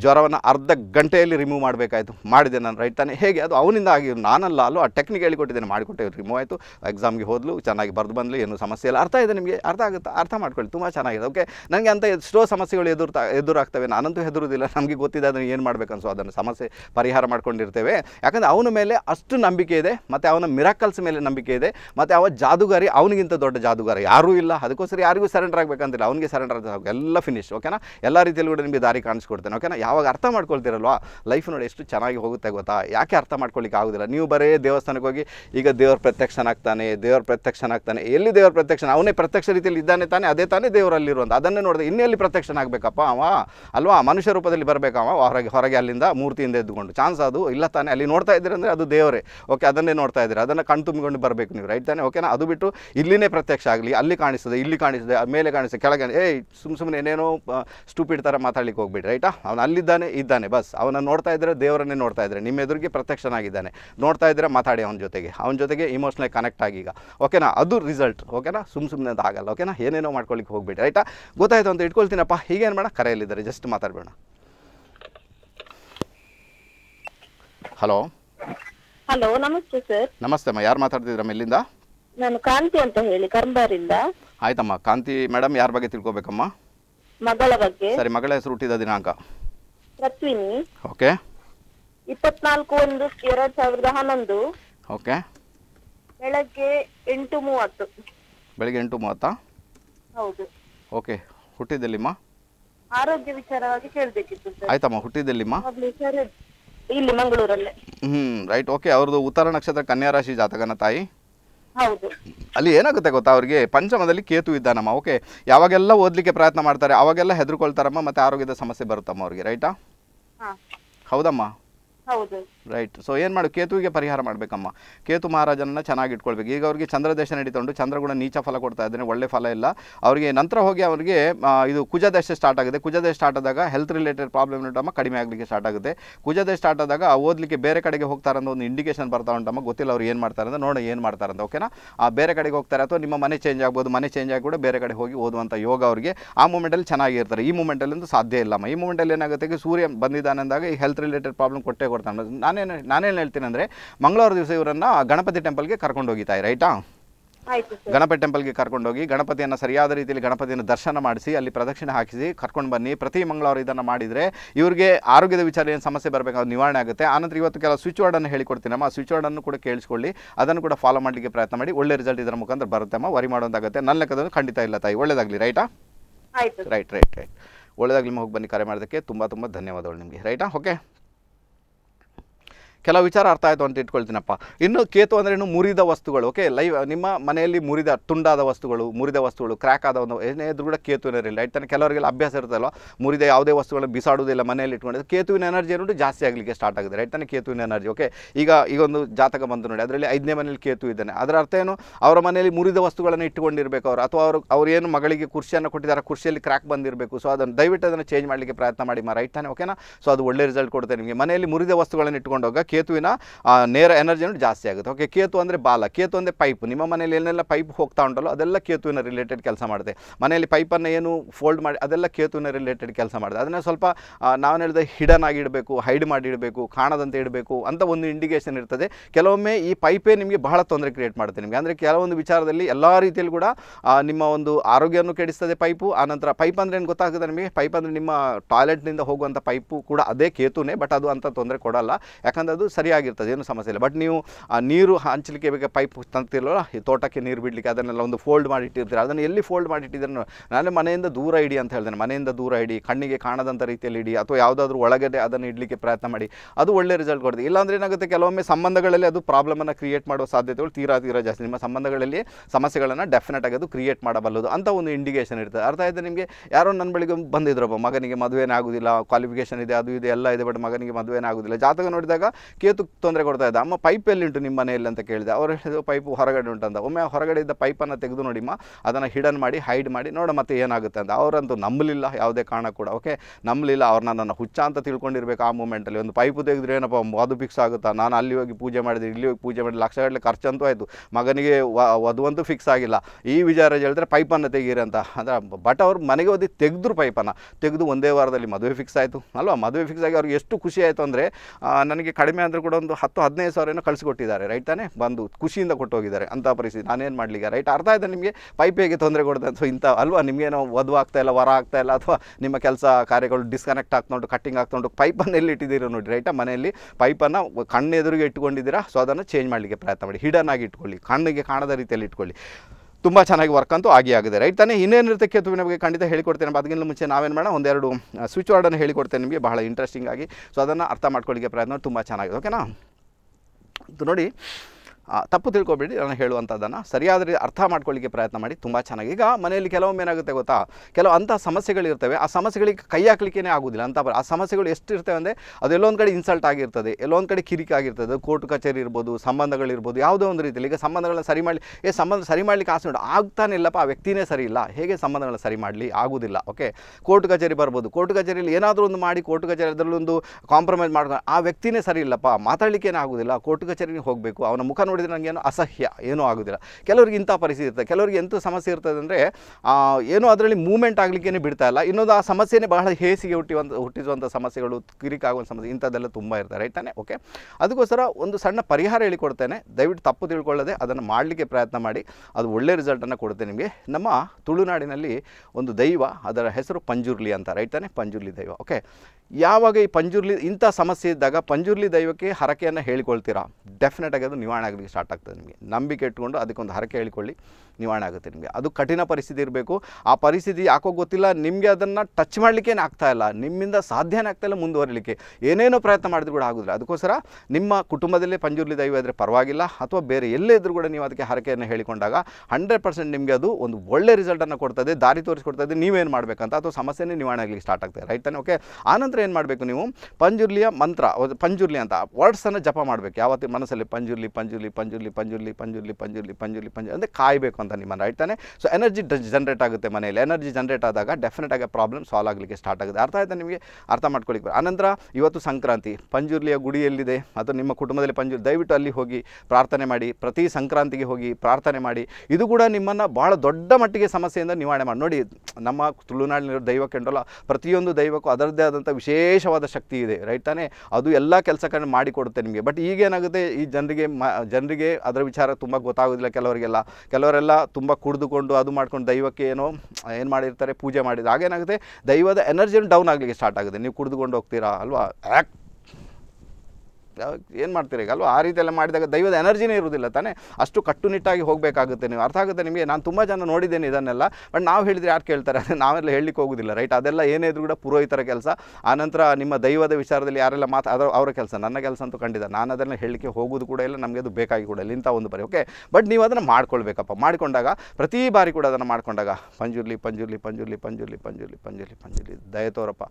ಜ್ವರವನ್ನು ಅರ್ಧ ಗಂಟೆಯಲ್ಲಿ ರಿಮೂವ್ ಮಾಡಬೇಕಾಯಿತು. ಮಾಡಿದೆ ನಾನು ರೈಟ್ ತಾನೇ? ಹೇಗೆ? ಅದು ಅವನಿಂದ ಆಗಿ ನಾನಲ್ಲ, ಅಲ್ಲೋ ಆ ಟೆಕ್ನಿಕ್ ಹೇಳಿಕೊಟ್ಟಿದ್ದೇನೆ, ಮಾಡಿಕೊಟ್ಟೆ ರಿಮೂವ್ ಆಯಿತು. ಎಕ್ಸಾಮ್ಗೆ ಹೋದಲು, ಚೆನ್ನಾಗಿ ಬರೆದು ಬಂದಲು, ಏನು ಸಮಸ್ಯೆ ಇಲ್ಲ. ಅರ್ಥ ಇದೆ ನಿಮಗೆ? ಅರ್ಥ ಆಗುತ್ತೆ? ಅರ್ಥ ಮಾಡ್ಕೊಳ್ಳಿ, ತುಂಬ ಚೆನ್ನಾಗಿದೆ. ಓಕೆ ನನಗೆ ಅಂತ ಎಷ್ಟೋ ಸಮಸ್ಯೆಗಳು ಎದುರ್ತಾ ಎದುರಾಗ್ತವೆ. ನಾನಂತೂ ಹೆದರುವುದಿಲ್ಲ. ನಮಗೆ ಗೊತ್ತಿದೆ ಅದನ್ನು ಏನು ಮಾಡಬೇಕು ಅನ್ಸೋ ಅದನ್ನು ಸಮಸ್ಯೆ ಪರಿಹಾರ ಮಾಡ್ಕೊಂಡಿರ್ತೇವೆ. ಯಾಕಂದರೆ ಅವನ ಮೇಲೆ ಅಷ್ಟು ನಂಬಿಕೆ ಇದೆ, ಮತ್ತು ಅವನ ಮಿರಾಕಲ್ಸ್ ಮೇಲೆ ನಂಬಿಕೆ ಇದೆ, ಮತ್ತು ಅವ ಜಾದುಗಾರಿ ಅವನಿಗಿಂತ ದೊಡ್ಡ ಜಾದುಗಾರ ಯಾರೂ ಇಲ್ಲ. ಅದಕ್ಕೋಸ್ಕರ ಯಾರಿಗೂ ಸರೆಂಡರ್ ಆಗಬೇಕಂತಿಲ್ಲ. ಅವನಿಗೆ ಸರೆಂಡರ್ ಎಲ್ಲ ಫಿನಿಶ್ ಓಕೆನಾ ಎಲ್ಲ ರೀತಿಯಲ್ಲಿ ಕೂಡ ನಿಮಗೆ ದಾರಿ ಕಾಣಿಸ್ಕೊಡ್ತೇನೆ ಓಕೆನಾ ಯಾವಾಗ ಅರ್ಥ ಮಾಡ್ಕೊಳ್ತೀರಲ್ವಾ? ಲೈಫ್ ನೋಡಿ ಎಷ್ಟು ಚೆನ್ನಾಗಿ ಹೋಗುತ್ತೆ ಗೊತ್ತಾ? ಯಾಕೆ ಅರ್ಥ ಮಾಡ್ಕೊಳ್ಳಿಕ್ಕೆ ಆಗೋದಿಲ್ಲ? ನೀವು ಬರೇ ದೇವಸ್ಥಾನಕ್ಕೆ ಹೋಗಿ, ಈಗ ದೇವ್ರ ಪ್ರತ್ಯಕ್ಷನಾಗ್ತಾನೆ ದೇವ್ರ ಪ್ರತ್ಯಕ್ಷನಾಗ್ತಾನೆ, ಎಲ್ಲಿ ದೇವ್ರ ಪ್ರತ್ಯಕ್ಷ ಅವನೇ ಪ್ರತ್ಯಕ್ಷ ರೀತಿಯಲ್ಲಿ ಇದ್ದಾನೆ ತಾನೇ, ಅದೇ ತಾನೇ ದೇವರಲ್ಲಿರುವಂಥ ಅದನ್ನೇ ನೋಡಿದೆ ಇನ್ನೆಲ್ಲಿ ಪ್ರತ್ಯಕ್ಷನಾಗಬೇಕಪ್ಪ ಅವ? ಅಲ್ವಾ? ಮನುಷ್ಯ ರೂಪದಲ್ಲಿ ಬರಬೇಕವ ಹೊರಗೆ ಹೊರಗೆ ಅಲ್ಲಿಂದ ಮೂರ್ತಿಯಿಂದ ಎದ್ದುಕೊಂಡು. ಚಾನ್ಸ್ ಅದು? ಇಲ್ಲ ತಾನೇ. ಅಲ್ಲಿ ನೋಡ್ತಾ ಇದ್ದೀರಿ ಅಂದರೆ ಅದು ದೇವರೇ. ಓಕೆ ಅದನ್ನೇ ನೋಡ್ತಾ ಇದ್ದೀರಿ. ಅದನ್ನು ಕಣ್ ತುಂಬಿಕೊಂಡು ಬರಬೇಕು ನೀವು ರೈಟ್ ತಾನೆ? ಓಕೆನಾ ಅದು ಬಿಟ್ಟು ಇಲ್ಲಿನೇ ಪ್ರತ್ಯಕ್ಷ ಆಗಲಿ, ಅಲ್ಲಿ ಕಾಣಿಸ್ತದೆ, ಇಲ್ಲಿ ಕಾಣಿಸ್ತದೆ ಮೇಲೆ ಕಾಣಿಸ್ತದೆ, ಕೆಳಗೆ ಏಯ್ ಸುಮ್ಮ ಸುಮ್ಮನೆ ಏನೇನೋ ಸ್ಟೂಪಿಡ್ ಥರ ಮಾತಾಡ್ಲಿಕ್ಕೆ ಹೋಗ್ಬಿಡಿ ರೈಟಾ ಅವನು ಅಲ್ಲಿದ್ದಾನೆ ಇದ್ದಾನೆ ಬಸ್. ಅವನ ನೋಡ್ತಾ ಇದ್ರೆ ದೇವರನ್ನೇ ನೋಡ್ತಾ ಇದ್ರೆ ನಿಮ್ಮ ಎದುರಿಗೆ ಪ್ರತ್ಯಕ್ಷನಾಗಿದ್ದಾನೆ. ನೋಡ್ತಾ ಇದ್ರೆ ಮಾತಾಡಿ ಅವನ ಜೊತೆಗೆ. ಅವನ ಜೊತೆಗೆ ಇಮೋಷ್ನಲ್ ಕನೆಕ್ಟ್ ಆಗಿ ಈಗ. ಓಕೆನಾ ಅದು ರಿಸಲ್ಟ್ ಓಕೆನಾ ಸುಮ್ ಸುಮ್ಮನೆ ಅದು ಆಗಲ್ಲ. ಓಕೆನಾ ಏನೇನೋ ಮಾಡ್ಕೊಳ್ಳಿಕ್ಕೆ ಹೋಗ್ಬಿಡಿ ರೈಟಾ ಗೊತ್ತಾಯ್ತು ಅಂತ ಇಟ್ಕೊಳ್ತೀನಪ್ಪ. ಹೀಗೇನು ಮಾಡೋಣ ಕರೆಯಲ್ಲಿದ್ದಾರೆ. ಜಸ್ಟ್ ಮಾತಾಡ್ಬೇಡ. ಹಲೋ ಹಲೋ ನಮಸ್ತೆ ಸರ್ ನಮಸ್ತೆ ಅಮ್ಮ. ಯಾರು ಮಾತಾಡ್ತಿದ್ರ ಎಲ್ಲಿಂದ ನಾನು ಕಾಂತಿ ಅಂತ ಹೇಳಿ ಕಂಬಾರಿಂದ ಆಯ್ತಮ್ಮ. ಕಾಂತಿ ಮೇಡಮ್ ಯಾರ ಬಗ್ಗೆ ತಿಳ್ಕೊಬೇಕಮ್ಮ? ಮಗಳ ಬಗ್ಗೆ. ಸರಿ ಮಗಳ ಹೆಸರು ಹುಟ್ಟಿದ ದಿನಾಂಕ. ರತ್ವಿನಿ. ಓಕೆ. ಇಪ್ಪತ್ನಾಲ್ಕು ಒಂದು ಎರಡ್ ಸಾವಿರದ ಹನ್ನೊಂದು. ಓಕೆ. ಬೆಳಗ್ಗೆ ಎಂಟು ಮೂವತ್ತು. ಬೆಳಿಗ್ಗೆ ಎಂಟು ಮೂವತ್ತ? ಹೌದು. ಓಕೆ. ಹುಟ್ಟಿದ್ದೆಲ್ಲಿಮ್ಮ? ಆರೋಗ್ಯ ವಿಚಾರವಾಗಿ ಕೇಳಬೇಕಿತ್ತು ಸರ್. ಆಯ್ತಮ್ಮ ಹುಟ್ಟಿದ್ದೆಲ್ಲಿಮ್ಮ? ಇಲ್ಲಿ ಮಂಗಳೂರಲ್ಲೇ. ಹ್ಮ್ ರೈಟ್. ಓಕೆ ಅವ್ರದ್ದು ಉತ್ತರ ನಕ್ಷತ್ರ ಕನ್ಯಾ ರಾಶಿ ಜಾತಕನ ತಾಯಿ. ಹೌದು. ಅಲ್ಲಿ ಏನಾಗುತ್ತೆ ಗೊತ್ತಾ? ಅವ್ರಿಗೆ ಪಂಚಮದಲ್ಲಿ ಕೇತು ಇದ್ದಾನಮ್ಮ. ಓಕೆ ಯಾವಾಗೆಲ್ಲ ಓದ್ಲಿಕ್ಕೆ ಪ್ರಯತ್ನ ಮಾಡ್ತಾರೆ ಅವಾಗೆಲ್ಲ ಹೆದರ್ಕೊಳ್ತಾರಮ್ಮ ಮತ್ತೆ ಆರೋಗ್ಯದ ಸಮಸ್ಯೆ ಬರುತ್ತಮ್ಮ ಅವ್ರಿಗೆ ರೈಟಾ ಹೌದಮ್ಮ? ಹೌದು. ರೈಟ್ ಸೊ ಏನು ಮಾಡು? ಕೇತುವಿಗೆ ಪರಿಹಾರ ಮಾಡಬೇಕಮ್ಮ. ಕೇತು ಮಹಾರಾಜನನ್ನು ಚೆನ್ನಾಗಿ ಇಟ್ಕೊಳ್ಬೇಕು. ಈಗ ಅವ್ರಿಗೆ ಚಂದ್ರದೇಶ ನಡೀತೊಂಡು ಚಂದ್ರ ಕೂಡ ನೀಚ ಫಲ ಕೊಡ್ತಾ ಇದ್ದಾನೆ, ಒಳ್ಳೆ ಫಲ ಇಲ್ಲ. ಅವರಿಗೆ ನಂತರ ಹೋಗಿ ಅವರಿಗೆ ಇದು ಕುಜದೇಶ ಸ್ಟಾರ್ಟ್ ಆಗಿದೆ ಕುಜದೇಶ ಸ್ಟಾರ್ಟ್ ಆದಾಗ ಹೆಲ್ತ್ ರಿಲೇಟೆಡ್ ಪ್ರಾಬ್ಲಮ್ ಉಂಟಮ್ಮ, ಕಡಿಮೆ ಆಗಲಿಕ್ಕೆ ಸ್ಟಾರ್ಟ್ ಆಗುತ್ತೆ. ಕುಜದೇಶ ಸ್ಟಾರ್ಟ್ ಆದಾಗ ಓದಲಿಕ್ಕೆ ಬೇರೆ ಕಡೆಗೆ ಹೋಗ್ತಾರೆ ಅಂತ ಒಂದು ಇಂಡಿಕೇಶನ್ ಬರ್ತಾ ಉಂಟಮ್ಮ. ಗೊತ್ತಿಲ್ಲ ಅವ್ರು ಏನು ಮಾಡ್ತಾರೆ ಅಂತ ನೋಡಿ ಏನು ಮಾಡ್ತಾರೆ ಅಂತ ಓಕೆನಾ ಆ ಬೇರೆ ಕಡೆಗೆ ಹೋಗ್ತಾರೆ ಅಥವಾ ನಿಮ್ಮ ಮನೆ ಚೇಂಜ್ ಆಗ್ಬೋದು, ಮನೆ ಚೇಂಜ್ ಆಗಿ ಕೂಡ ಬೇರೆ ಕಡೆ ಹೋಗಿ ಓದುವಂಥ ಯೋಗ ಅವರಿಗೆ ಆ ಮೂಮೆಂಟಲ್ಲಿ ಚೆನ್ನಾಗಿರ್ತಾರೆ ಈ ಮೂಮೆಂಟಲ್ಲಿ ಸಾಧ್ಯ ಇಲ್ಲಮ್ಮ ಈ ಮೂಮೆಂಟಲ್ಲಿ ಏನಾಗುತ್ತೆ ಸೂರ್ಯ ಬಂದಿದ್ದಾನೆ ಅಂದಾಗ ಈ ಹೆಲ್ತ್ ರಿಲೇಟೆಡ್ ಪ್ರಾಬ್ಲಮ್ ಕೊಟ್ಟೇ ಕೊಡ್ತಾನೆ. ನಾನೇನು ನಾನೇನು ಹೇಳ್ತೀನಿ ಅಂದರೆ ಮಂಗಳವಾರ ದಿವಸ ಇವರನ್ನು ಗಣಪತಿ ಟೆಂಪಲ್ಗೆ ಕರ್ಕೊಂಡು ಹೋಗಿತಾಯಿ ರೈಟಾ? ಗಣಪತಿ ಟೆಂಪಲ್ಗೆ ಕರ್ಕೊಂಡೋಗಿ ಗಣಪತಿಯನ್ನು ಸರಿಯಾದ ರೀತಿಯಲ್ಲಿ ಗಣಪತಿಯನ್ನು ದರ್ಶನ ಮಾಡಿಸಿ ಅಲ್ಲಿ ಪ್ರದಕ್ಷಿಣೆ ಹಾಕಿಸಿ ಕರ್ಕೊಂಡು ಬನ್ನಿ. ಪ್ರತಿ ಮಂಗಳವಾರ ಇದನ್ನು ಮಾಡಿದರೆ ಇವರಿಗೆ ಆರೋಗ್ಯದ ವಿಚಾರ ಏನು ಸಮಸ್ಯೆ ಬರಬೇಕಾದ್ರೆ ನಿವಾರಣೆ ಆಗುತ್ತೆ. ಆನಂತರ ಇವತ್ತು ಕೆಲವು ಸ್ವಿಚ್ ವರ್ಡನ್ನು ಹೇಳಿಕೊಡ್ತೀನಮ್ಮ ಆ ಸ್ವಿಚ್ ವರ್ಡನ್ನು ಕೂಡ ಕೇಳಿಸ್ಕೊಳ್ಳಿ. ಅದನ್ನು ಕೂಡ ಫಾಲೋ ಮಾಡಲಿಕ್ಕೆ ಪ್ರಯತ್ನ ಮಾಡಿ. ಒಳ್ಳೆ ರಿಸಲ್ಟ್ ಇದರ ಮುಖಾಂತರ ಬರುತ್ತಮ್ಮ ವರಿ ಮಾಡೋದಾಗುತ್ತೆ ನನ್ನ ಲೆಕ್ಕದಲ್ಲಿ ಖಂಡಿತ ಇಲ್ಲ ತಾಯಿ. ಒಳ್ಳೇದಾಗಲಿ ರೈಟಾ? Right right right. ಒಳ್ಳೆದಾಗಲಿ ಹೋಗಿ ಬನ್ನಿ ಕರೆ ಮಾಡೋದಕ್ಕೆ. ತುಂಬ ತುಂಬ ಧನ್ಯವಾದಗಳು ನಿಮಗೆ. ರೈಟಾ? ಓಕೆ ಕೆಲವು ವಿಚಾರ ಅರ್ಥ ಆಯಿತು ಅಂತ ಇಟ್ಕೊಳ್ತೀನಪ್ಪ. ಇನ್ನು ಕೇತು ಅಂದರೆ ಇನ್ನು ಮುರಿದ ವಸ್ತುಗಳು ಓಕೆ ಲೈವ್ ನಿಮ್ಮ ಮನೆಯಲ್ಲಿ ಮುರಿದ, ತುಂಡಾದ ವಸ್ತುಗಳು, ಮುರಿದ ವಸ್ತುಗಳು ಕ್ರ್ಯಾಕ್ ಆದ ಒಂದು, ಏನೇ ಇದ್ರೂ ಕೂಡ ಕೇತುವಿನ ಇರಲಿಲ್ಲ ರೈಟ್ ತಾನೆ, ಕೆಲವರಿಗೆಲ್ಲ ಅಭ್ಯಾಸ ಇರುತ್ತಲ್ವ? ಮುರಿದ ಯಾವುದೇ ವಸ್ತುಗಳನ್ನು ಬಿಸಾಡುವುದಿಲ್ಲ, ಮನೆಯಲ್ಲಿ ಇಟ್ಕೊಂಡಿದ್ದು ಕೇತುವಿನ ಎನರ್ಜಿ ಏನುಂಟು ಜಾಸ್ತಿ ಆಗಲಿಕ್ಕೆ ಸ್ಟಾರ್ಟ್ ಆಗಿದೆ ರೈಟ್ ಕೇತುವಿನ ಎನರ್ಜಿ ಓಕೆ ಈಗ ಈಗ ಒಂದು ಜಾತಕ ಬಂದು ನೋಡಿ, ಅದರಲ್ಲಿ ಐದನೇ ಮನೆಯಲ್ಲಿ ಕೇತು ಇದ್ದಾನೆ. ಅದರ ಅರ್ಥ ಏನು? ಅವರ ಮನೆಯಲ್ಲಿ ಮುರಿದ ವಸ್ತುಗಳನ್ನು ಇಟ್ಟುಕೊಂಡಿರಬೇಕು ಅವರು ಅಥವಾ ಅವರು, ಅವ್ರು ಏನು ಮಗಳಿಗೆ ಕುರ್ಚಿಯನ್ನು ಕೊಟ್ಟಿದ್ದಾರೆ, ಕುರ್ಚಿಯಲ್ಲಿ ಕ್ರ್ಯಾಕ್ ಬಂದಿರಬೇಕು. ಸೊ ಅದನ್ನು, ದಯವಿಟ್ಟು ಅದನ್ನು ಚೇಂಜ್ ಮಾಡಲಿಕ್ಕೆ ಪ್ರಯತ್ನ ಮಾಡಿ ಮಾ ರೈಟ್ ತಾನೆ ಓಕೆನಾ ಸೊ ಅದು ಒಳ್ಳೆ ರಿಸಲ್ಟ್ ಕೊಡುತ್ತೆ ನಿಮಗೆ. ಮನೆಯಲ್ಲಿ ಮುರಿದ ವಸ್ತುಗಳನ್ನು ಇಟ್ಕೊಂಡೋಗ ಕೇತುವಿನ ನೇರ ನೇರ ಎನರ್ಜಿನೂ ಜಾಸ್ತಿ ಆಗುತ್ತೆ. ಓಕೆ ಕೇತು ಅಂದರೆ ಬಾಲ, ಕೇತು ಅಂದರೆ ಪೈಪ್ ನಿಮ್ಮ ಮನೇಲಿ ಏನೆಲ್ಲ ಪೈಪ್ ಹೋಗ್ತಾ ಉಂಟಲ್ಲೋ ಅದೆಲ್ಲ ಕೇತುವಿನ ರಿಲೇಟೆಡ್ ಕೆಲಸ ಮಾಡುತ್ತೆ. ಮನೆಯಲ್ಲಿ ಪೈಪನ್ನು ಏನು ಫೋಲ್ಡ್ ಮಾಡಿ, ಅದೆಲ್ಲ ಕೇತುವಿನ ರಿಲೇಟೆಡ್ ಕೆಲಸ ಮಾಡುತ್ತೆ. ಅದನ್ನು ಸ್ವಲ್ಪ ನಾವು ಹೇಳಿದೆ ಹಿಡನ್ ಆಗಿ ಇಡಬೇಕು ಹೈಡ್ ಮಾಡಿ ಇಡಬೇಕು, ಕಾಣದಂತೆ ಇಡಬೇಕು ಅಂತ ಒಂದು ಇಂಡಿಕೇಶನ್ ಇರ್ತದೆ. ಕೆಲವೊಮ್ಮೆ ಈ ಪೈಪೇ ನಿಮಗೆ ಬಹಳ ತೊಂದರೆ ಕ್ರಿಯೇಟ್ ಮಾಡುತ್ತೆ ನಿಮಗೆ. ಅಂದರೆ ಕೆಲವೊಂದು ವಿಚಾರದಲ್ಲಿ ಎಲ್ಲ ರೀತಿಯಲ್ಲಿ ಕೂಡ ನಿಮ್ಮ ಒಂದು ಆರೋಗ್ಯವನ್ನು ಕೆಡಿಸ್ತದೆ ಪೈಪು ಆನಂತರ ಪೈಪ್ ಅಂದರೆ ಏನು ಗೊತ್ತಾಗುತ್ತೆ ನಿಮಗೆ? ಪೈಪ್ ಅಂದರೆ ನಿಮ್ಮ ಟಾಯ್ಲೆಟ್ನಿಂದ ಹೋಗುವಂಥ ಪೈಪು ಕೂಡ ಅದೇ ಕೇತುನೇ ಬಟ್ ಅದು ಅಂತ ತೊಂದರೆ ಕೊಡಲ್ಲ. ಯಾಕಂದರೆ ಸರಿಯಾಗಿರ್ತದೆ, ಏನು ಸಮಸ್ಯೆ ಇಲ್ಲ. ಬಟ್ ನೀವು ನೀರು ಹಂಚಲಿಕ್ಕೆ ಬೇಕು ಪೈಪ್ ತಂತಿರಲ್ಲ ಈ ತೋಟಕ್ಕೆ ನೀರು ಬಿಡಲಿಕ್ಕೆ ಅದನ್ನೆಲ್ಲ ಒಂದು ಫೋಲ್ಡ್ ಮಾಡಿ ಇಟ್ಟಿರ್ತೀರ ಅದನ್ನು ಎಲ್ಲಿ ಫೋಲ್ಡ್ ಮಾಡಿ ಇಟ್ಟಿದ್ರೆ ನಾನು ಮನೆಯಿಂದ ದೂರ ಇಡಿ ಅಂತ ಹೇಳ್ತೇನೆ. ಮನೆಯಿಂದ ದೂರ ಇಡಿ, ಕಣ್ಣಿಗೆ ಕಾಣದಂಥ ರೀತಿಯಲ್ಲಿ ಇಡಿ, ಅಥವಾ ಯಾವುದಾದ್ರೂ ಒಳಗಡೆ ಅದನ್ನು ಇಡಲಿಕ್ಕೆ ಪ್ರಯತ್ನ ಮಾಡಿ. ಅದು ಒಳ್ಳೆ ರಿಸಲ್ಟ್ ಕೊಡುತ್ತೆ. ಇಲ್ಲಾಂದ್ರೆ ಏನಾಗುತ್ತೆ, ಕೆಲವೊಮ್ಮೆ ಸಂಬಂಧಗಳಲ್ಲಿ ಅದು ಪ್ರಾಬ್ಲಮನ್ನು ಕ್ರಿಯೇಟ್ ಮಾಡುವ ಸಾಧ್ಯತೆಗಳು ತೀರಾ ತೀರಾ ಜಾಸ್ತಿ. ನಿಮ್ಮ ಸಂಬಂಧಗಳಲ್ಲಿ ಸಮಸ್ಯೆಗಳನ್ನು ಡೆಫಿನೆಟ್ ಆಗಿ ಅದು ಕ್ರಿಯೇಟ್ ಮಾಡಬಲ್ಲದು ಅಂತ ಒಂದು ಇಂಡಿಕೇಶನ್ ಇರ್ತದೆ. ಅರ್ಥ ಆಯ್ತು ನಿಮಗೆ? ಯಾರೋ ನನ್ನ ಬಳಿಗೆ ಬಂದಿದ್ರಪ್ಪ ಮಗನಿಗೆ ಮದುವೆನೇ ಆಗೋದಿಲ್ಲ ಕ್ವಾಲಿಫಿಕೇಷನ್ ಇದೆ, ಅದು ಇದೆ, ಎಲ್ಲ ಇದೆ ಬಟ್ ಮಗನಿಗೆ ಮದುವೆನೇ ಆಗೋದಿಲ್ಲ. ಜಾತಕ ನೋಡಿದಾಗ ಕೇತು ತೊಂದರೆ ಕೊಡ್ತಾ ಇದ್ದ. ಅಮ್ಮ ಪೈಪ್ ಎಲ್ಲಿಂಟು ನಿಮ್ಮ ಮನೆಯಲ್ಲಿ ಅಂತ ಕೇಳಿದೆ. ಅವರು ಹೇಳಿದ್ರು ಪೈಪು ಹೊರಗಡೆ ಉಂಟಂತ ಒಮ್ಮೆ ಹೊರಗಡೆ ಇದ್ದ ಪೈಪನ್ನು ತೆಗೆದು ನೋಡಿಮ್ಮ, ಅದನ್ನು ಹಿಡನ್ ಮಾಡಿ ಹೈಡ್ ಮಾಡಿ, ನೋಡ ಮತ್ತೆ ಏನಾಗುತ್ತೆ ಅಂತ. ಅವರಂತೂ ನಂಬಲಿಲ್ಲ, ಯಾವುದೇ ಕಾರಣ ಕೂಡ. ಓಕೆ ನಂಬಲಿಲ್ಲ, ಅವ್ರು ನನ್ನನ್ನು ಹುಚ್ಚ ಅಂತ ತಿಳ್ಕೊಂಡಿರ್ಬೇಕು ಆ ಮೂಮೆಂಟಲ್ಲಿ ಒಂದು ಪೈಪ್ ತೆಗೆದ್ರೆ ಏನಪ್ಪ, ಅದು ಫಿಕ್ಸ್ ಆಗುತ್ತಾ? ನಾನು ಅಲ್ಲಿ ಹೋಗಿ ಪೂಜೆ ಮಾಡಿದೆ, ಇಲ್ಲಿ ಹೋಗಿ ಪೂಜೆ ಮಾಡಿ ಲಕ್ಷಗಟ್ಟಲೆ ಖರ್ಚಂತೂ ಆಯಿತು. ಮಗನಿಗೆ ವಧುವಂತೂ ಫಿಕ್ಸ್ ಆಗಿಲ್ಲ. ಈ ವಿಚಾರ ಹೇಳಿದ್ರೆ ಪೈಪನ್ನು ತೆಗೀರಿ ಅಂತ. ಅಂದರೆ ಬಟ್ ಅವ್ರು ಮನೆಗೆ ಓದಿ ತೆಗೆದ್ರು ಪೈಪನ್ನು ತೆಗೆದು ಒಂದೇ ವಾರದಲ್ಲಿ ಮದುವೆ ಫಿಕ್ಸ್ ಆಯಿತು. ಅಲ್ವಾ? ಮದುವೆ ಫಿಕ್ಸ್ ಆಗಿ ಅವ್ರಿಗೆ ಎಷ್ಟು ಖುಷಿ ಆಯಿತು ಅಂದರೆ ನನಗೆ ಕಡಿಮೆ ಅಂದರೂ ಕೂಡ ಒಂದು ಹತ್ತು, ಹದಿನೈದು ಸಾವಿರ ಏನೋ ಕಳಿಸ್ಕೊಟ್ಟಿದ್ದಾರೆ ರೈಟ್ ತಾನೆ? ಬಂದು ಖುಷಿಯಿಂದ ಕೊಟ್ಟು ಹೋಗಿದ್ದಾರೆ ಅಂತ ಪರಿಸ್ಥಿತಿ. ನಾನೇನು ಮಾಡಲಿಕ್ಕೆ? ರೈಟ್ ಅರ್ಥ ಇದೆ ನಿಮಗೆ? ಪೈಪ್ ಹೇಗೆ ತೊಂದರೆ ಕೊಡುತ್ತೆ ಸೊ ಇಂಥ ಅಲ್ವಾ? ನಿಮಗೇನೋ ವಧು ಆಗ್ತಾ ಇಲ್ಲ, ವರ ಆಗ್ತಾ ಇಲ್ಲ, ಅಥವಾ ನಿಮ್ಮ ಕೆಲಸ ಕಾರ್ಯಗಳು ಡಿಸ್ಕನೆಕ್ಟ್ ಉಂಟು ಕಟ್ಟಿಂಗ್ ಹಾಕ್ಕೊಂಡು ಪೈಪನ್ನು ಎಲ್ಲಿ ಇಟ್ಟಿದ್ದೀರೋ ನೋಡಿ ರೈಟಾ ಮನೆಯಲ್ಲಿ ಪೈಪನ್ನು ಕಣ್ಣೆದುರಿಗೆ ಇಟ್ಕೊಂಡಿದ್ದೀರಾ ಸೊ ಅದನ್ನು ಚೇಂಜ್ ಮಾಡಲಿಕ್ಕೆ ಪ್ರಯತ್ನ ಮಾಡಿ. ಹಿಡನ್ ಆಗಿ ಇಟ್ಕೊಳ್ಳಿ. ಕಣ್ಣಿಗೆ ಕಾಣದ ರೀತಿಯಲ್ಲಿ ಇಟ್ಕೊಳ್ಳಿ. ತುಂಬ ಚೆನ್ನಾಗಿ ವರ್ಕ್ ಅಂತೂ ಆಗಿ ಆಗಿದೆ ರೈಟ್ ತಾನೇ ಇನ್ನೇನಿರುತ್ತೆ ಕೇತುವಿನ ನಿಮಗೆ ಖಂಡಿತ ಹೇಳಿಕೊಡ್ತೇನೆ ಅದಕ್ಕಿಂತ ಮುಂಚೆ ನಾವೇನು ಮಾಡೋಣ, ಒಂದೆರಡು ಸ್ವಿಚ್ ವರ್ಡನ್ನು ಹೇಳಿಕೊಡ್ತೇನೆ ನಿಮಗೆ, ಬಹಳ ಇಂಟ್ರೆಸ್ಟಿಂಗ್ ಆಗಿ. ಸೊ ಅದನ್ನು ಅರ್ಥ ಮಾಡ್ಕೊಳ್ಳಿಕ್ಕೆ ಪ್ರಯತ್ನ, ತುಂಬ ಚೆನ್ನಾಗಿದೆ. ಓಕೆನಾ ಇದು ನೋಡಿ ತಪ್ಪು ತಿಳ್ಕೊಬೇಡಿ, ನಾನು ಹೇಳುವಂಥದ್ದನ್ನು ಸರಿಯಾದ ರೀತಿ ಅರ್ಥ ಮಾಡ್ಕೊಳ್ಳಿಕ್ಕೆ ಪ್ರಯತ್ನ ಮಾಡಿ, ತುಂಬ ಚೆನ್ನಾಗಿ. ಈಗ ಮನೆಯಲ್ಲಿ ಕೆಲವೊಮ್ಮೆ ಏನಾಗುತ್ತೆ ಗೊತ್ತಾ? ಕೆಲವು ಅಂಥ ಸಮಸ್ಯೆಗಳಿರ್ತವೆ ಆ ಸಮಸ್ಯೆಗಳಿಗೆ ಕೈ ಹಾಕ್ಲಿಕ್ಕೇ ಆಗೋದಿಲ್ಲ. ಅಂತ ಆ ಸಮಸ್ಯೆಗಳು ಎಷ್ಟು ಇರ್ತವೆ ಅಂದರೆ ಅದು ಎಲ್ಲೊಂದು ಕಡೆ ಇನ್ಸಲ್ಟ್ ಆಗಿರ್ತದೆ ಎಲ್ಲೊಂದು ಕಡೆ ಕಿರಿಕಿ ಆಗಿರ್ತದೆ. ಕೋರ್ಟ್ ಕಚೇರಿ ಇರ್ಬೋದು ಸಂಬಂಧಗಳಿರ್ಬೋದು ಯಾವುದೋ ಒಂದು ರೀತಿಯಲ್ಲಿ ಈಗ ಸಂಬಂಧಗಳನ್ನ ಸರಿ ಮಾಡಿ ಏ, ಸಂಬಂಧ ಸರಿ ಮಾಡಲಿಕ್ಕೆ ಆಸೆ ಉಂಟು. ಆಗ್ತಾನೆ ಇಲ್ಲಪ್ಪ ಆ ವ್ಯಕ್ತಿನೇ ಸರಿ ಇಲ್ಲ. ಹೇಗೆ ಸಂಬಂಧಗಳನ್ನ ಸರಿ ಮಾಡಲಿ? ಆಗೋದಿಲ್ಲ, ಓಕೆ? ಕೋರ್ಟ್ ಕಚೇರಿ ಬರ್ಬೋದು. ಕೋರ್ಟ್ ಕಚೇರಿಯಲ್ಲಿ ಏನಾದರೂ ಒಂದು ಮಾಡಿ, ಕೋರ್ಟ್ ಕಚೇರಿ ಅದರಲ್ಲೊಂದು ಕಾಂಪ್ರಮೈಸ್ ಮಾಡ್ಕೊಂಡು, ಆ ವ್ಯಕ್ತಿನೇ ಸರಿ ಇಲ್ಲಪ್ಪ, ಮಾತಾಡಲಿಕ್ಕೇನೆ ಆಗೋದಿಲ್ಲ. ಕೋರ್ಟ್ ಕಚೇರಿಗೆ ಹೋಗಬೇಕು, ಅವನ ಮುಖ ನೋಡಿದರೆ ನನಗೇನು ಅಸಹ್ಯ, ಏನೂ ಆಗೋದಿಲ್ಲ. ಕೆಲವರಿಗೆ ಇಂಥ ಪರಿಸ್ಥಿತಿ ಇರ್ತದೆ. ಕೆಲವರಿಗೆ ಎಂಥ ಸಮಸ್ಯೆ ಇರ್ತದೆ ಅಂದರೆ ಏನು ಅದರಲ್ಲಿ ಮೂವ್ಮೆಂಟ್ ಆಗಲಿಕ್ಕೇ ಬಿಡ್ತಾ ಇಲ್ಲ. ಇನ್ನೊಂದು ಆ ಸಮಸ್ಯೆನೇ ಬಹಳ ಹೇಸಿಗೆ ಹುಟ್ಟಿವಂಥ ಹುಟ್ಟಿಸುವಂಥ ಸಮಸ್ಯೆಗಳು, ಕಿರಿಕಾಗುವಂಥ ಸಮಸ್ಯೆ, ಇಂಥದ್ದೆಲ್ಲ ತುಂಬ ರೈಟ್ ತಾನೆ? ಓಕೆ ಅದಕ್ಕೋಸ್ಕರ ಒಂದು ಸಣ್ಣ ಪರಿಹಾರ ಹೇಳಿಕೊಡ್ತೇನೆ. ದಯವಿಟ್ಟು ತಪ್ಪು ತಿಳ್ಕೊಳ್ಳದೆ ಅದನ್ನು ಮಾಡಲಿಕ್ಕೆ ಪ್ರಯತ್ನ ಮಾಡಿ. ಅದು ಒಳ್ಳೆ ರಿಸಲ್ಟನ್ನು ಕೊಡುತ್ತೆ ನಿಮಗೆ. ನಮ್ಮ ತುಳುನಾಡಿನಲ್ಲಿ ಒಂದು ದೈವ, ಅದರ ಹೆಸರು ಪಂಜುರ್ಲಿ ಅಂತ ರೈಟ್ ತಾನೆ? ಪಂಜುರ್ಲಿ ದೈವ ಓಕೆ ಯಾವಾಗ ಈ ಪಂಜುರ್ಲಿ, ಇಂಥ ಸಮಸ್ಯೆ ಇದ್ದಾಗ ಪಂಜುರ್ಲಿ ದೈವಕ್ಕೆ ಹರಕೆಯನ್ನು ಹೇಳಿಕೊಳ್ತೀರಾ? ಡೆಫಿನೆಟ್ ಆಗಿ ಅದು ನಿವಾರಣೆ ಸ್ಟಾರ್ಟ್ ಆಗ್ತದೆ ನಿಮಗೆ. ನಂಬಿಕೆ ಇಟ್ಕೊಂಡು ಅದಕ್ಕೊಂದು ಹರಕೆ ಹೇಳಿಕೊಳ್ಳಿ. ನಿವಾರಣೆ ಆಗುತ್ತೆ ನಿಮಗೆ ಅದು ಕಠಿಣ ಪರಿಸ್ಥಿತಿ ಇರಬೇಕು ಆ ಪರಿಸ್ಥಿತಿ ಯಾಕೋ ಗೊತ್ತಿಲ್ಲ ನಿಮಗೆ ಅದನ್ನು ಟಚ್ ಮಾಡಲಿಕ್ಕೇನು ಇಲ್ಲ ನಿಮ್ಮಿಂದ ಸಾಧ್ಯನೇ ಇಲ್ಲ ಮುಂದುವರಿಲಿಕ್ಕೆ ಏನೇನೋ ಪ್ರಯತ್ನ ಮಾಡಿದ್ರು ಕೂಡ ಆಗೋದಿಲ್ಲ ಅದಕ್ಕೋಸ್ಕರ ನಿಮ್ಮ ಕುಟುಂಬದಲ್ಲೇ ಪಂಜುರ್ಲಿ ದೈವ ಇದ್ದರೆ ಪರವಾಗಿಲ್ಲ ಅಥವಾ ಬೇರೆ ಎಲ್ಲೇ ಇದ್ರೂ ಕೂಡ ನೀವು ಅದಕ್ಕೆ ಹರಕೆಯನ್ನು ಹೇಳಿಕೊಂಡಾಗ ಹಂಡ್ರೆಡ್ ಪರ್ಸೆಂಟ್ ನಿಮಗೆ ಅದು ಒಂದು ಒಳ್ಳೆ ರಿಸಲ್ಟನ್ನು ಕೊಡ್ತದೆ ದಾರಿ ತೋರಿಸ್ಕೊಡ್ತದೆ ನೀವೇನು ಮಾಡಬೇಕಂತ ಅಥವಾ ಸಮಸ್ಯೆನೇ ನಿವಾರಣೆ ಆಗಲಿಕ್ಕೆ ಸ್ಟಾರ್ಟ್ ಆಗ್ತದೆ ರೈಟ್ ತಾನೆ ಓಕೆ ಆನಂತರ ಏನು ಮಾಡಬೇಕು ನೀವು ಪಂಜುರ್ಲಿಯ ಮಂತ್ರ ಪಂಜುರ್ಲಿ ಅಂತ ವರ್ಡ್ಸನ್ನು ಜಪ ಮಾಡಬೇಕು ಯಾವತ್ತಿ ಮನಸ್ಸಲ್ಲಿ ಪಂಜುರ್ಲಿ ಪಂಜುರ್ಲಿ ಪಂಜುರ್ಲಿ ಪಂಜುರ್ಲಿ ಪಂಜುರ್ಲಿ ಪಂಜುರ್ಲಿ ಪಂಜುರ್ಲಿ ಪಂಜು ಅಂದರೆ ಕಾಯಬೇಕು ಅಂತ ನಿಮ್ಮ ರೈಟ್ ತಾನೆ ಸೊ ಎನರ್ಜಿ ಜನ್ರೇಟ್ ಆಗುತ್ತೆ ಮನೆಯಲ್ಲಿ. ಎನರ್ಜಿ ಜನ್ರೇಟ್ ಆದಾಗ ಡೆಫಿನೆಟ್ ಆಗಿ ಪ್ರಾಬ್ಲಮ್ ಸಾಲ್ವ್ ಆಗಲಿಕ್ಕೆ ಸ್ಟಾರ್ಟ್ ಆಗುತ್ತೆ. ಅರ್ಥ ಆಯ್ತಾ ನಿಮಗೆ? ಅರ್ಥ ಮಾಡ್ಕೊಳ್ಳಿಕ್ಕೆ ಆನಂತರ ಇವತ್ತು ಸಂಕ್ರಾಂತಿ. ಪಂಜುರ್ಲಿಯ ಗುಡಿ ಎಲ್ಲಿದೆ? ಅಥವಾ ನಿಮ್ಮ ಕುಟುಂಬದಲ್ಲಿ ಪಂಜುರ್, ದಯವಿಟ್ಟು ಅಲ್ಲಿ ಹೋಗಿ ಪ್ರಾರ್ಥನೆ ಮಾಡಿ. ಪ್ರತಿ ಸಂಕ್ರಾಂತಿಗೆ ಹೋಗಿ ಪ್ರಾರ್ಥನೆ ಮಾಡಿ. ಇದು ಕೂಡ ನಿಮ್ಮನ್ನು ಭಾಳ ದೊಡ್ಡ ಮಟ್ಟಿಗೆ ಸಮಸ್ಯೆಯಿಂದ ನಿವಾರಣೆ ಮಾಡಿ, ನೋಡಿ ನಮ್ಮ ತುಳುನಾಡಿನ ದೈವ ಉಂಟಲ್ಲ ಪ್ರತಿಯೊಂದು ದೈವಕ್ಕೂ ಅದರದ್ದೇ ಆದಂಥ ವಿಶೇಷವಾದ ಶಕ್ತಿ ಇದೆ ರೈಟ್ ತಾನೇ? ಅದು ಎಲ್ಲ ಕೆಲಸಗಳನ್ನು ಮಾಡಿಕೊಡುತ್ತೆ ನಿಮಗೆ. ಬಟ್ ಈಗೇನಾಗುತ್ತೆ? ಈ ಜನರಿಗೆ ಮ, ಜನರಿಗೆ ಅದರ ವಿಚಾರ ತುಂಬ ಗೊತ್ತಾಗೋದಿಲ್ಲ ಕೆಲವರಿಗೆಲ್ಲ. ಕೆಲವರೆಲ್ಲ ತುಂಬ ಕುಡಿದುಕೊಂಡು ಅದು ಮಾಡ್ಕೊಂಡು ದೈವಕ್ಕೆ ಏನೋ, ಏನು ಮಾಡಿರ್ತಾರೆ, ಪೂಜೆ ಮಾಡಿದ ಹಾಗೇನಾಗುತ್ತೆ ದೈವದ ಎನರ್ಜಿಯನ್ನು ಡೌನ್ ಆಗಲಿಕ್ಕೆ ಸ್ಟಾರ್ಟ್ ಆಗುತ್ತೆ. ನೀವು ಕುಡಿದುಕೊಂಡು ಹೋಗ್ತೀರಾ ಅಲ್ವಾ? ಯಾಕೆ ಏನು ಮಾಡ್ತೀರಿ ಈಗ? ಅಲ್ವಾ? ಆ ರೀತಿ ಎಲ್ಲ ಮಾಡಿದಾಗ ದೈವದ ಎನರ್ಜಿನೇ ಇರುವುದಿಲ್ಲ ತಾನೇ? ಅಷ್ಟು ಕಟ್ಟುನಿಟ್ಟಾಗಿ ಹೋಗಬೇಕಾಗುತ್ತೆ ನೀವು. ಅರ್ಥ ಆಗುತ್ತೆ ನಿಮಗೆ? ನಾನು ತುಂಬ ಜನ ನೋಡಿದ್ದೇನೆ ಇದನ್ನೆಲ್ಲ. ಬಟ್ ನಾವು ಹೇಳಿದರೆ ಯಾರು ಕೇಳ್ತಾರೆ? ಅದೇ ನಾವೆಲ್ಲ ಹೇಳಲಿಕ್ಕೆ ಹೋಗೋದಿಲ್ಲ, ರೈಟ್? ಅದೆಲ್ಲ ಏನೇ ಇದ್ರೂ ಕೂಡ ಪುರೋಹಿತರ ಕೆಲಸ. ಆನಂತರ ನಿಮ್ಮ ದೈವದ ವಿಚಾರದಲ್ಲಿ ಯಾರೆಲ್ಲ ಮಾತು, ಅದರ, ಅವರ ಕೆಲಸ, ನನ್ನ ಕೆಲಸ ಅಂತೂ ಖಂಡಿತ. ನಾನು ಅದನ್ನು ಹೇಳಲಿಕ್ಕೆ ಹೋಗೋದು ಕೂಡ ಇಲ್ಲ, ನಮಗೆ ಅದು ಬೇಕಾಗಿ ಕೂಡ ಇಲ್ಲ. ಇಂಥ ಒಂದು ಬರೀ ಓಕೆ ಬಟ್ ನೀವು ಅದನ್ನು ಮಾಡ್ಕೊಳ್ಬೇಕಪ್ಪ. ಮಾಡಿಕೊಂಡಾಗ, ಪ್ರತಿ ಬಾರಿ ಕೂಡ ಅದನ್ನು ಮಾಡ್ಕೊಂಡಾಗ, ಪಂಜುರ್ಲಿ ಪಂಜುರ್ಲಿ ಪಂಜುರ್ಲಿ ಪಂಜುರ್ಲಿ ಪಂಜುರ್ಲಿ ಪಂಜುರ್ಲಿ ಪಂಜುರ್ಲಿ, ದಯ ತೋರಪ್ಪ.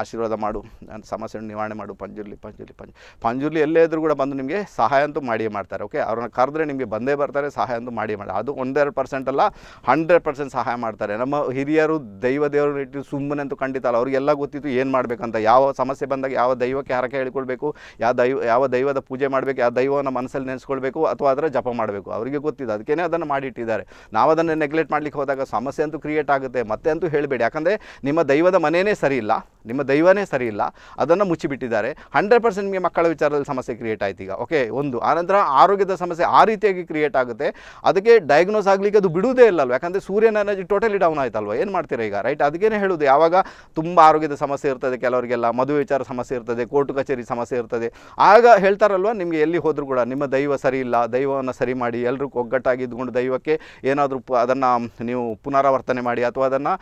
ಆಶೀರ್ವಾದ ಮಾಡು. ನನ್ನ ಸಮಸ್ಯೆಯನ್ನು ನಿವಾರಣೆ ಮಾಡು. ಪಂಜುರ್ಲಿ ಪಂಜುರ್ಲಿ, ಪಂಜ್ ಪಂಜುರ್ಲಿ ಎಲ್ಲೇ ಇದ್ರೂ ಕೂಡ ಬಂದು ನಿಮಗೆ ಸಹಾಯ ಅಂತೂ ಮಾಡಿಯೇ ಮಾಡ್ತಾರೆ ಓಕೆ ಅವ್ರನ್ನ ಕರೆದ್ರೆ ನಿಮಗೆ ಬಂದೇ ಬರ್ತಾರೆ, ಸಹಾಯ ಅಂತೂ ಮಾಡಿ ಮಾಡಿ ಅದು ಒಂದೆರಡು ಪರ್ಸೆಂಟ್ ಅಲ್ಲ ಹಂಡ್ರೆಡ್ ಪರ್ಸೆಂಟ್ ಸಹಾಯ ಮಾಡ್ತಾರೆ. ನಮ್ಮ ಹಿರಿಯರು, ದೈವ ದೇವರು ಇಟ್ಟು ಸುಮ್ಮನೆ ಅಂತೂ ಖಂಡಿತ ಅಲ್ಲ. ಅವ್ರಿಗೆಲ್ಲ ಗೊತ್ತಿತ್ತು ಏನು ಮಾಡಬೇಕಂತ. ಯಾವ ಸಮಸ್ಯೆ ಬಂದಾಗ ಯಾವ ದೈವಕ್ಕೆ ಹರಕೆ ಹೇಳಿಕೊಳ್ಬೇಕು, ಯಾವ ದೈವ, ಯಾವ ದೈವದ ಪೂಜೆ ಮಾಡಬೇಕು, ಯಾವ ದೈವನ ಮನಸ್ಸಲ್ಲಿ ನೆನೆಸ್ಕೊಳ್ಬೇಕು, ಅಥವಾ ಅದರ ಜಪ ಮಾಡಬೇಕು. ಅವರಿಗೆ ಗೊತ್ತಿದೆ ಅದಕ್ಕೇ ಅದನ್ನು ಮಾಡಿಟ್ಟಿದ್ದಾರೆ. ನಾವು ಅದನ್ನು ನೆಗ್ಲೆಕ್ಟ್ ಮಾಡಲಿಕ್ಕೆ ಹೋದಾಗ ಸಮಸ್ಯೆ ಅಂತೂ ಕ್ರಿಯೇಟ್ ಆಗುತ್ತೆ. ಮತ್ತೆ ಅಂತೂ ಹೇಳಬೇಡಿ. ಯಾಕಂದರೆ ನಿಮ್ಮ ದೈವದ ಮನೆಯೇ ಸರಿ ಇಲ್ಲ. ನಿಮ್ಮ ದೈವನೇ ಸರಿ ಇಲ್ಲ. ಅದನ್ನು ಮುಚ್ಚಿಬಿಟ್ಟಿದ್ದಾರೆ. ಹಂಡ್ರೆಡ್ ಪರ್ಸೆಂಟ್ ನಿಮಗೆ ಮಕ್ಕಳ ವಿಚಾರದಲ್ಲಿ ಸಮಸ್ಯೆ ಕ್ರಿಯೇಟ್ ಆಯ್ತು ಈಗ. ಓಕೆ ಒಂದು, ಆನಂತರ ಆರೋಗ್ಯದ ಸಮಸ್ಯೆ ಆ ರೀತಿಯಾಗಿ ಕ್ರಿಯೇಟ್ ಆಗುತ್ತೆ. ಅದಕ್ಕೆ ಡಯಾಗ್ನೋಸ್ ಆಗಲಿಕ್ಕೆ ಅದು ಬಿಡುವುದೇ ಇಲ್ಲಲ್ವ? ಯಾಕಂದರೆ ಸೂರ್ಯನ ಎನರ್ಜಿ ಟೋಟಲಿ ಡೌನ್ ಆಯ್ತಲ್ವ? ಏನು ಮಾಡ್ತೀರಾ ಈಗ ರೈಟ್ ಅದಕ್ಕೇನೆ ಹೇಳೋದು, ಯಾವಾಗ ತುಂಬ ಆರೋಗ್ಯದ ಸಮಸ್ಯೆ ಇರ್ತದೆ ಕೆಲವರಿಗೆಲ್ಲ, ಮದುವೆ ವಿಚಾರ ಸಮಸ್ಯೆ ಇರ್ತದೆ ಕೋರ್ಟ್ ಕಚೇರಿ ಸಮಸ್ಯೆ ಇರ್ತದೆ. ಆಗ ಹೇಳ್ತಾರಲ್ವ, ನಿಮಗೆ ಎಲ್ಲಿ ಹೋದರೂ ಕೂಡ ನಿಮ್ಮ ದೈವ ಸರಿ ಇಲ್ಲ, ದೈವವನ್ನು ಸರಿ ಮಾಡಿ ಎಲ್ಲರೂ ಒಗ್ಗಟ್ಟಾಗಿ ಇದ್ಕೊಂಡು ದೈವಕ್ಕೆ ಏನಾದರೂ ಅದನ್ನು ನೀವು ಪುನರಾವರ್ತನೆ ಮಾಡಿ, ಅಥವಾ ಅದನ್ನು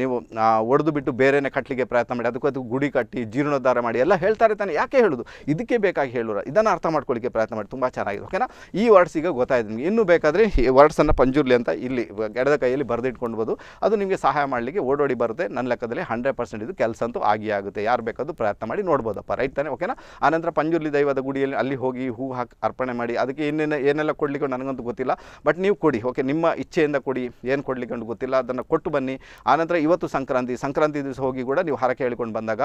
ನೀವು ಒಡೆದು ಬಿಟ್ಟು ಬೇರೆನೇ ಕಟ್ಟಲಿಕ್ಕೆ ಪ್ರಯತ್ನ ಮಾಡಿ, ಅದಕ್ಕೂ ಅದು ಗುಡಿ ಕಟ್ಟಿ, ಜೀರ್ಣೋದ್ಧಾರ ಮಾಡಿ, ಎಲ್ಲ ಹೇಳ್ತಾರೆ ತಾನೆ. ಯಾಕೆ ಹೇಳೋದು? ಇದಕ್ಕೆ ಬೇಕಾಗಿ ಹೇಳೋರ. ಇದನ್ನು ಅರ್ಥ ಮಾಡ್ಕೊಳ್ಳಿಕ್ಕೆ ಪ್ರಯತ್ನ ಮಾಡಿ. ತುಂಬ ಚೆನ್ನಾಗಿದೆ ಓಕೆನಾ ಈ ವರ್ಡ್ಸ್ ಈಗ ಗೊತ್ತಾಯ್ತು ನಿಮಗೆ. ಇನ್ನೂ ಬೇಕಾದರೆ ಈ ವರ್ಡ್ಸನ್ನು ಪಂಜುರ್ಲಿ ಅಂತ ಇಲ್ಲಿ ಎಡದ ಕೈಯಲ್ಲಿ ಬರೆದಿಟ್ಕೊಂಡ್ಬೋದು. ಅದು ನಿಮಗೆ ಸಹಾಯ ಮಾಡಲಿಕ್ಕೆ ಓಡೋಡಿ ಬರುತ್ತೆ. ನನ್ನ ಲೆಕ್ಕದಲ್ಲಿ ಹಂಡ್ರೆಡ್ ಪರ್ಸೆಂಟ್ ಇದು ಕೆಲಸ ಅಂತೂ ಆಗಿ ಆಗುತ್ತೆ. ಯಾರು ಬೇಕಾದರೂ ಪ್ರಯತ್ನ ಮಾಡಿ ನೋಡ್ಬೋದಪ್ಪ ರೈಟ್ ತಾನೆ? ಓಕೆನಾ ಆನಂತರ ಪಂಜುರ್ಲಿ ದೈವದ ಗುಡಿಯಲ್ಲಿ ಅಲ್ಲಿ ಹೋಗಿ ಹೂ ಹಾಕಿ ಅರ್ಪಣೆ ಮಾಡಿ, ಅದಕ್ಕೆ ಏನೇನು, ಏನೆಲ್ಲ ಕೊಡಲಿಕ್ಕೆ ನನಗಂತೂ ಗೊತ್ತಿಲ್ಲ. ಬಟ್ ನೀವು ಕೊಡಿ ಓಕೆ ನಿಮ್ಮ ಇಚ್ಛೆಯಿಂದ ಕೊಡಿ. ಏನು ಕೊಡಲಿಕ್ಕೆ ಅಂತ ಗೊತ್ತಿಲ್ಲ. ಅದನ್ನು ಕೊಟ್ಟು ಬನ್ನಿ. ಆನಂತರ ಇವತ್ತು ಸಂಕ್ರಾಂತಿ ಸಂಕ್ರಾಂತಿ ದಿವಸ ಹೋಗಿ ಕೂಡ ನೀವು ಹರಕೆ ಹೇಳಿಕೊಂಡು ಬಂದಾಗ,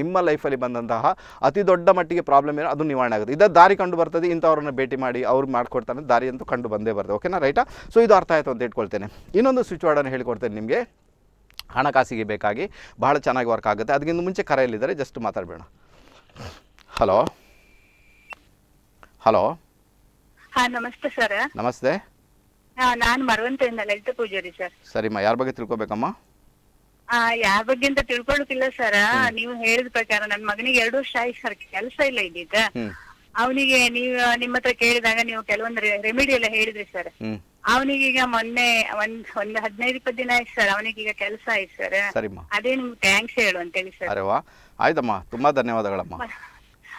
ನಿಮ್ಮ ಲೈಫಲ್ಲಿ ಬಂದಂತಹ ಅತಿ ದೊಡ್ಡ ಮಟ್ಟಿಗೆ ಪ್ರಾಬ್ಲಮ್ ಇರೋ ಅದು ನಿವಾರಣೆ ಆಗುತ್ತೆ. ಇದರ ದಾರಿ ಕಂಡು ಬರ್ತದೆ ಇಂಥವ್ರನ್ನ ಭೇಟಿ ಮಾಡಿ ಅವ್ರು ಮಾಡ್ಕೊಡ್ತಾನೆ ದಾರಿ ಅಂತೂ ಕಂಡು ಬಂದೇ ಬರ್ತದೆ. ಓಕೆನಾ ರೈಟಾ? ಸೊ ಇದು ಅರ್ಥ ಆಯಿತು ಅಂತ ಇಟ್ಕೊಳ್ತೇನೆ. ಇನ್ನೊಂದು ಸ್ವಿಚ್ ವರ್ಡನ್ನು ಹೇಳಿಕೊಡ್ತೇನೆ ನಿಮಗೆ. ಹಣಕಾಸಿಗೆ ಬೇಕಾಗಿ ಬಹಳ ಚೆನ್ನಾಗಿ ವರ್ಕ್ ಆಗುತ್ತೆ. ಅದಕ್ಕಿಂತ ಮುಂಚೆ ಕರೆಯಲ್ಲಿದ್ದಾರೆ ಜಸ್ಟ್ ಮಾತಾಡಬೇಡ ಹಲೋ ಹಲೋ ನಮಸ್ತೆ ಸರ್ ನಮಸ್ತೆ. ನಾನು ಮರವಂತೆಯಿಂದ ಲಲಿತ ಪೂಜಾರಿ ಸರ್ ಸರಿಮ್ಮ ಯಾರ ಬಗ್ಗೆ ತಿಳ್ಕೊಬೇಕಮ್ಮ? ಆ ಯಾರ ಬಗ್ಗೆ ಅಂತ ತಿಳ್ಕೊಳ್ಳೋಕಿಲ್ಲ ಸರ್ ನೀವು ಹೇಳಿದ ಪ್ರಕಾರ ನನ್ನ ಮಗನಿಗೆ ಎರಡು ವರ್ಷ ಆಯ್ತು ಸರ್ ಕೆಲಸ ಇಲ್ಲ ಹ್ಞೂ ಅವನಿಗೆ ನೀವು ನಿಮ್ಮ ಹತ್ರ ಕೇಳಿದಾಗ ನೀವು ಕೆಲವೊಂದು ರೆಮಿಡಿ ಎಲ್ಲ ಹೇಳಿದ್ರಿ ಸರ್ ಅವನಿಗೆ ಅವನಿಗೀಗ ಮೊನ್ನೆ ಒಂದ್ ಒಂದ್ ಹದಿನೈದು ಇಪ್ಪತ್ತು ದಿನ ಆಯ್ತು ಸರ್ ಅವನಿಗೀಗ ಕೆಲಸ ಆಯ್ತು ಸರ್ ಅದೇ ನಿಮ್ಗೆ ಥ್ಯಾಂಕ್ಸ್ ಹೇಳು ಅಂತೇಳಿ ಸರ್ ಅರೆ ವಾ. ಆಯ್ತಮ್ಮ. ತುಂಬಾ ಧನ್ಯವಾದಗಳಮ್ಮ.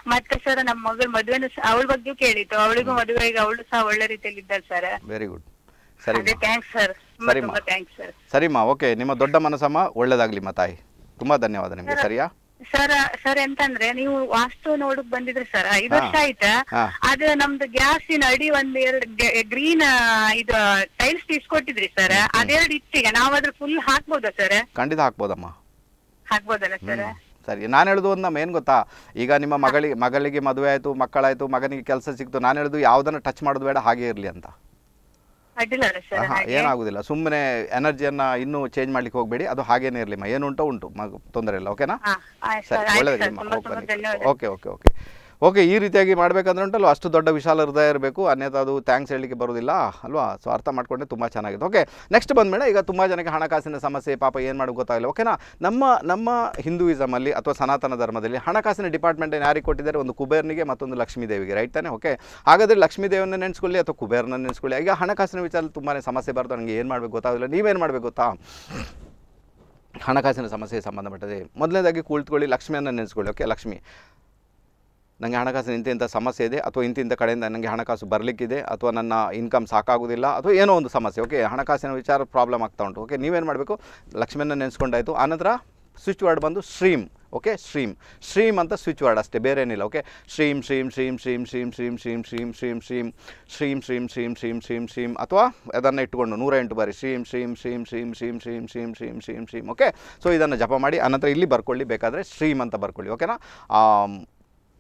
ಮತ್ತೆ ಸರ್ ನಮ್ಮ ಮಗಳ ಮದುವೆನು ಅವಳ ಬಗ್ಗೆ ಕೇಳಿತ್ತು. ಅವಳಿಗೂ ಮದುವೆ ಈಗ ಅವಳು ಸಹ ಒಳ್ಳೆ ರೀತಿಯಲ್ಲಿ ಇದ್ದಾರೆ sir very good thanks sir ಸರಿಮ್ಮ. Thanks sir ಸರಿಮ್ಮ ಓಕೆ ನಿಮ್ಮ ದೊಡ್ಡ ಮನಸ್ಸಮ್ಮ ಒಳ್ಳೇದಾಗ್ಲಿಮ್ಮ ತಾಯಿ. ತುಂಬಾ ಧನ್ಯವಾದ ನಿಮ್ಗೆ ಸರಿಯಾ? ಸರ್ ಸರ್ ಎಂತಂದ್ರೆ ನೀವು ವಾಸ್ತು ನೋಡಕ್ ಬಂದಿದ್ರಿ ಸರ್. ಐದು ವರ್ಷ ಆಯ್ತಾ. ಅದು ನಮ್ದು ಗ್ಯಾಸಿನ ಅಡಿ ಒಂದ್ ಎರಡು ಗ್ರೀನ್ ಇದು ಟೈಲ್ಸ್ ಇಸ್ಕೊಟ್ಟಿದ್ರಿ ಸರ್. ಅದೆರಡು ಇತ್ತೀಗ ನಾವ್ ಅದ್ರ ಫುಲ್ ಹಾಕ್ಬೋದಾ ಸರ್? ಖಂಡಿತ ಹಾಕ್ಬೋದಮ್ಮ. ಹಾಕ್ಬೋದಲ್ಲ ಸರ್? ಸರಿ. ನಾನು ಹೇಳೋದು ಒಂದು ನಮ್ಮ ಏನು ಗೊತ್ತಾ? ಈಗ ನಿಮ್ಮ ಮಗಳಿಗೆ ಮಗಳಿಗೆ ಮದುವೆ ಆಯಿತು ಮಕ್ಕಳಾಯಿತು ಮಗನಿಗೆ ಕೆಲಸ ಸಿಕ್ತು ನಾನು ಹೇಳೋದು ಯಾವುದನ್ನು ಟಚ್ ಮಾಡೋದು ಬೇಡ ಹಾಗೆ ಇರಲಿ ಅಂತ. ಏನಾಗುದಿಲ್ಲ. ಸುಮ್ಮನೆ ಎನರ್ಜಿಯನ್ನ ಇನ್ನೂ ಚೇಂಜ್ ಮಾಡ್ಲಿಕ್ಕೆ ಹೋಗಬೇಡಿ ಅದು ಹಾಗೇನೇ ಇರ್ಲಿಮ್ಮ ಏನು ಉಂಟು ಉಂಟು ತೊಂದರೆ ಇಲ್ಲ ಓಕೆನಾ ಸರಿ ಒಳ್ಳೆದಿಲ್ಲ ಓಕೆ ಓಕೆ ಓಕೆ ಓಕೆ, ಈ ರೀತಿಯಾಗಿ ಮಾಡಬೇಕಂದ್ರೆ ಉಂಟಲ್ವ? ಅಷ್ಟು ದೊಡ್ಡ ವಿಶಾಲ ಹೃದಯ ಇರಬೇಕು. ಅನ್ಯಥಾ ಅದು ಥ್ಯಾಂಕ್ಸ್ ಹೇಳಲಿಕ್ಕೆ ಬರೋದಿಲ್ಲ. ಅಲ್ವಾ? ಸೊ ಅರ್ಥ ಮಾಡಿಕೊಂಡೆ ತುಂಬ ಚೆನ್ನಾಗಿದೆ. ಓಕೆ ನೆಕ್ಸ್ಟ್ ಬಂದ್ಮೇಲೆ ಈಗ ತುಂಬ ಜನಕ್ಕೆ ಹಣಕಾಸಿನ ಸಮಸ್ಯೆ, ಪಾಪ ಏನು ಮಾಡೋದು ಗೊತ್ತಾಗಿಲ್ಲ ಓಕೆನಾ ನಮ್ಮ ನಮ್ಮ ಹಿಂದೂಯಿಸಮಲ್ಲಿ ಅಥವಾ ಸನಾತನ ಧರ್ಮದಲ್ಲಿ ಹಣಕಾಸಿನ ಡಿಪಾರ್ಟ್ಮೆಂಟನ್ನು ಯಾರಿಗೆ ಕೊಟ್ಟಿದ್ದಾರೆ? ಒಂದು ಕುಬೇರ್ನಿಗೆ ಮತ್ತೊಂದು ಲಕ್ಷ್ಮೀ ದೇವಿಗೆ ರೈಟ್ ತಾನೆ? ಓಕೆ ಹಾಗಾದರೆ ಲಕ್ಷ್ಮೀ ದೇವಿಯನ್ನು ನೆನೆಸ್ಕೊಳ್ಳಿ ಅಥವಾ ಕುಬೇರನ ನೆನೆಸ್ಕೊಳ್ಳಿ? ಈಗ ಹಣಕಾಸಿನ ವಿಚಾರದಲ್ಲಿ ತುಂಬಾ ಸಮಸ್ಯೆ ಬರ್ತದೆ. ನನಗೆ ಏನು ಮಾಡಬೇಕು ಗೊತ್ತಾಗಿಲ್ಲ ನೀವೇನು ಮಾಡಬೇಕು ಗೊತ್ತಾ? ಹಣಕಾಸಿನ ಸಮಸ್ಯೆಗೆ ಸಂಬಂಧಪಟ್ಟದೆ ಮೊದಲನೇದಾಗಿ ಕುಳಿತುಕೊಳ್ಳಿ, ಲಕ್ಷ್ಮಿಯನ್ನು ನೆನೆಸ್ಕೊಳ್ಳಿ. ಓಕೆ ಲಕ್ಷ್ಮಿ. ನನಗೆ ಹಣಕಾಸಿನ ಇಂಥ ಸಮಸ್ಯೆ ಇದೆ ಅಥವಾ ಇಂತಿಂಥ ಕಡೆಯಿಂದ ನನಗೆ ಹಣಕಾಸು ಬರಲಿಕ್ಕಿದೆ ಅಥವಾ ನನ್ನ ಇನ್ಕಮ್ ಸಾಕಾಗೋದಿಲ್ಲ ಅಥವಾ ಏನೋ ಒಂದು ಸಮಸ್ಯೆ ಓಕೆ ಹಣಕಾಸಿನ ವಿಚಾರ ಪ್ರಾಬ್ಲಮ್ ಆಗ್ತಾ ಉಂಟು ಓಕೆ ನೀವೇನು ಮಾಡಬೇಕು ಲಕ್ಷ್ಮಿಯನ್ನು ನೆನೆಸ್ಕೊಂಡಾಯಿತು ಆನಂತರ ಸ್ವಿಚ್ ವರ್ಡ್ ಬಂದು ಸ್ಟ್ರೀಮ್ ಓಕೆ ಸ್ಟ್ರೀಮ್ ಸ್ಟ್ರೀಮ್ ಅಂತ ಸ್ವಿಚ್ ವರ್ಡ್ ಅಷ್ಟೇ ಬೇರೆ ಏನಿಲ್ಲ okay stream stream stream stream stream stream stream stream stream stream stream stream stream stream stream stream ಅಥವಾ ಅದನ್ನು ಇಟ್ಕೊಂಡು ನೂರ ಎಂಟು ಬಾರಿ stream stream stream stream stream stream stream stream stream stream okay so ಇದನ್ನು ಜಪ ಮಾಡಿ ಆನಂತರ ಇಲ್ಲಿ ಬರ್ಕೊಳ್ಳಿ ಬೇಕಾದರೆ ಸ್ಟ್ರೀಮ್ ಅಂತ ಬರ್ಕೊಳ್ಳಿ ಓಕೆನಾ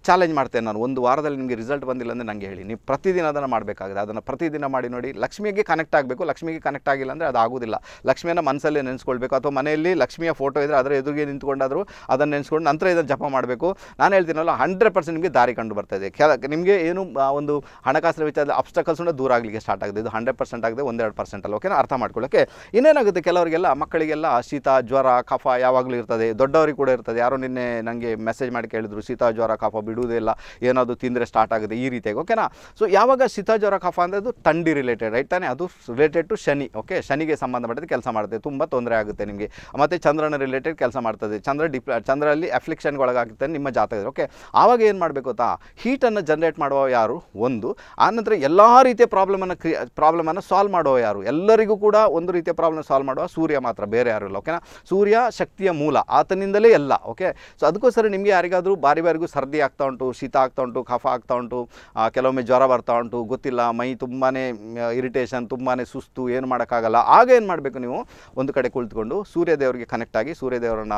ಚಾಲೆಂಜ್ ಮಾಡ್ತೇನೆ ನಾನು. ಒಂದು ವಾರದಲ್ಲಿ ನಿಮಗೆ ರಿಸಲ್ಟ್ ಬಂದಿಲ್ಲ ಅಂದರೆ ನನಗೆ ಹೇಳಿ. ನೀವು ಪ್ರತಿದಿನ ಅದನ್ನು ಮಾಡಬೇಕಾಗಿದೆ. ಅದನ್ನು ಪ್ರತಿದಿನ ಮಾಡಿ ನೋಡಿ. ಲಕ್ಷ್ಮಿಗೆ ಕನೆಕ್ಟ್ ಆಗಬೇಕು. ಲಕ್ಷ್ಮಿಗೆ ಕನೆಕ್ಟ್ ಆಗಿಲ್ಲ ಅಂದರೆ ಅದು ಆಗೋದಿಲ್ಲ. ಲಕ್ಷ್ಮಿಯನ್ನು ಮನಸ್ಸಲ್ಲೇ ನೆನೆಸ್ಕೊಳ್ಬೇಕು. ಅಥವಾ ಮನೆಯಲ್ಲಿ ಲಕ್ಷ್ಮಿಯ ಫೋಟೋ ಇದ್ದರೆ ಅದರ ಎದುರಿಗೆ ನಿಂತ್ಕೊಂಡಾದರೂ ಅದನ್ನು ನೆನೆಸ್ಕೊಂಡು ನಂತರ ಇದನ್ನು ಜಪ ಮಾಡಬೇಕು. ನಾನು ಹೇಳ್ತೀನಲ್ಲ ಹಂಡ್ರೆಡ್ ಪರ್ಸೆಂಟ್ ನಿಮಗೆ ದಾರಿ ಕಂಡು ಬರ್ತದೆ ಕೆಲ, ನಿಮಗೆ ಏನು ಒಂದು ಹಣಕಾಸಿನ ವಿಚಾರದ ಕೂಡ ದೂರ ಆಗಲಿಕ್ಕೆ ಸ್ಟಾರ್ಟ್ ಆಗಿದೆ. ಇದು ಹಂಡ್ರೆಡ್ ಪರ್ಸೆಂಟ್ ಆಗಿದೆ, ಒಂದೆರಡು ಪರ್ಸೆಂಟ್ ಅಲ್ಲಿ. ಓಕೆ ಅರ್ಥ ಮಾಡ್ಕೊಳ್ಳೋಕೆ. ಇನ್ನೇನಾಗುತ್ತೆ? ಕೆಲವರಿಗೆಲ್ಲ ಮಕ್ಕಳಿಗೆಲ್ಲ ಶೀತ, ಜ್ವರ, ಕಫ ಯಾವಾಗಲೂ ಇರ್ತದೆ. ದೊಡ್ಡವರಿಗೆ ಕೂಡ ಇರ್ತದೆ. ಯಾರೋ ನಿನ್ನೆ ನನಗೆ ಮೆಸೇಜ್ ಮಾಡಿ ಕೇಳಿದ್ರು, ಶೀತ, ಜ್ವರ, ಕಫ ಬಿಡುವುದೇ ಇಲ್ಲ. ಏನಾದರೂ ತಿಂದರೆ ಸ್ಟಾರ್ಟ್ ಆಗುತ್ತೆ ಈ ರೀತಿಯಾಗಿ ಓಕೆನಾ ಸೊ ಯಾವಾಗ ಶೀತ ಜ್ವರ, ಕಫ ಅಂದರೆ ಅದು ಥಂಡಿ ರಿಲೇಟೆಡ್ ರೈಟ್ ತಾನೇ? ಅದು ರಿಲೇಟೆಡ್ ಟು ಶನಿ ಓಕೆ ಶನಿಗೆ ಸಂಬಂಧಪಟ್ಟಿದ್ದು ಕೆಲಸ ಮಾಡುತ್ತೆ ತುಂಬ ತೊಂದರೆ ಆಗುತ್ತೆ ನಿಮಗೆ. ಮತ್ತು ಚಂದ್ರನ ರಿಲೇಟೆಡ್ ಕೆಲಸ ಮಾಡ್ತದೆ. ಚಂದ್ರ ಡಿಪ್ ಚಂದ್ರಲ್ಲಿ ಅಫ್ಲಿಕ್ಷನ್ಗೆ ಒಳಗಾಗುತ್ತೆ ನಿಮ್ಮ ಜಾತಕ ಓಕೆ ಆವಾಗ ಏನು ಮಾಡಬೇಕು ಗೊತ್ತಾ? ಹೀಟನ್ನು ಜನ್ರೇಟ್ ಮಾಡುವ ಯಾರು? ಒಂದು. ಆನಂತರ ಎಲ್ಲ ರೀತಿಯ ಪ್ರಾಬ್ಲಮನ್ನು ಕ್ರಿ ಪ್ರಾಬ್ಲಮನ್ನು ಸಾಲ್ವ್ ಮಾಡುವ ಯಾರು? ಎಲ್ಲರಿಗೂ ಕೂಡ ಒಂದು ರೀತಿಯ ಪ್ರಾಬ್ಲಮ್ ಸಾಲ್ವ್ ಮಾಡುವ ಸೂರ್ಯ ಮಾತ್ರ, ಬೇರೆ ಯಾರು ಇಲ್ಲ ಓಕೆನಾ ಸೂರ್ಯ ಶಕ್ತಿಯ ಮೂಲ, ಆತನಿಂದಲೇ ಎಲ್ಲ ಓಕೆ ಸೊ ಅದಕ್ಕೋಸ್ಕರ ನಿಮಗೆ ಯಾರಿಗಾದರೂ ಬಾರಿ ಬಾರಿಗೂ ಸರ್ದಿ ಆಗ್ತಾ ಉಂಟು, ಶೀತ ಆಗ್ತಾ ಉಂಟು, ಕಫ ಆಗ್ತಾ ಉಂಟು ಕೆಲವೊಮ್ಮೆ ಜ್ವರ ಬರ್ತಾ ಉಂಟು, ಗೊತ್ತಿಲ್ಲ, ಮೈ ತುಂಬಾ ಇರಿಟೇಷನ್ ತುಂಬಾ ಸುಸ್ತು, ಏನು ಮಾಡೋಕ್ಕಾಗಲ್ಲ. ಆಗ ಏನು ಮಾಡಬೇಕು ನೀವು? ಒಂದು ಕಡೆ ಕುಳಿತುಕೊಂಡು ಸೂರ್ಯದೇವರಿಗೆ ಕನೆಕ್ಟ್ ಆಗಿ ಸೂರ್ಯದೇವರನ್ನ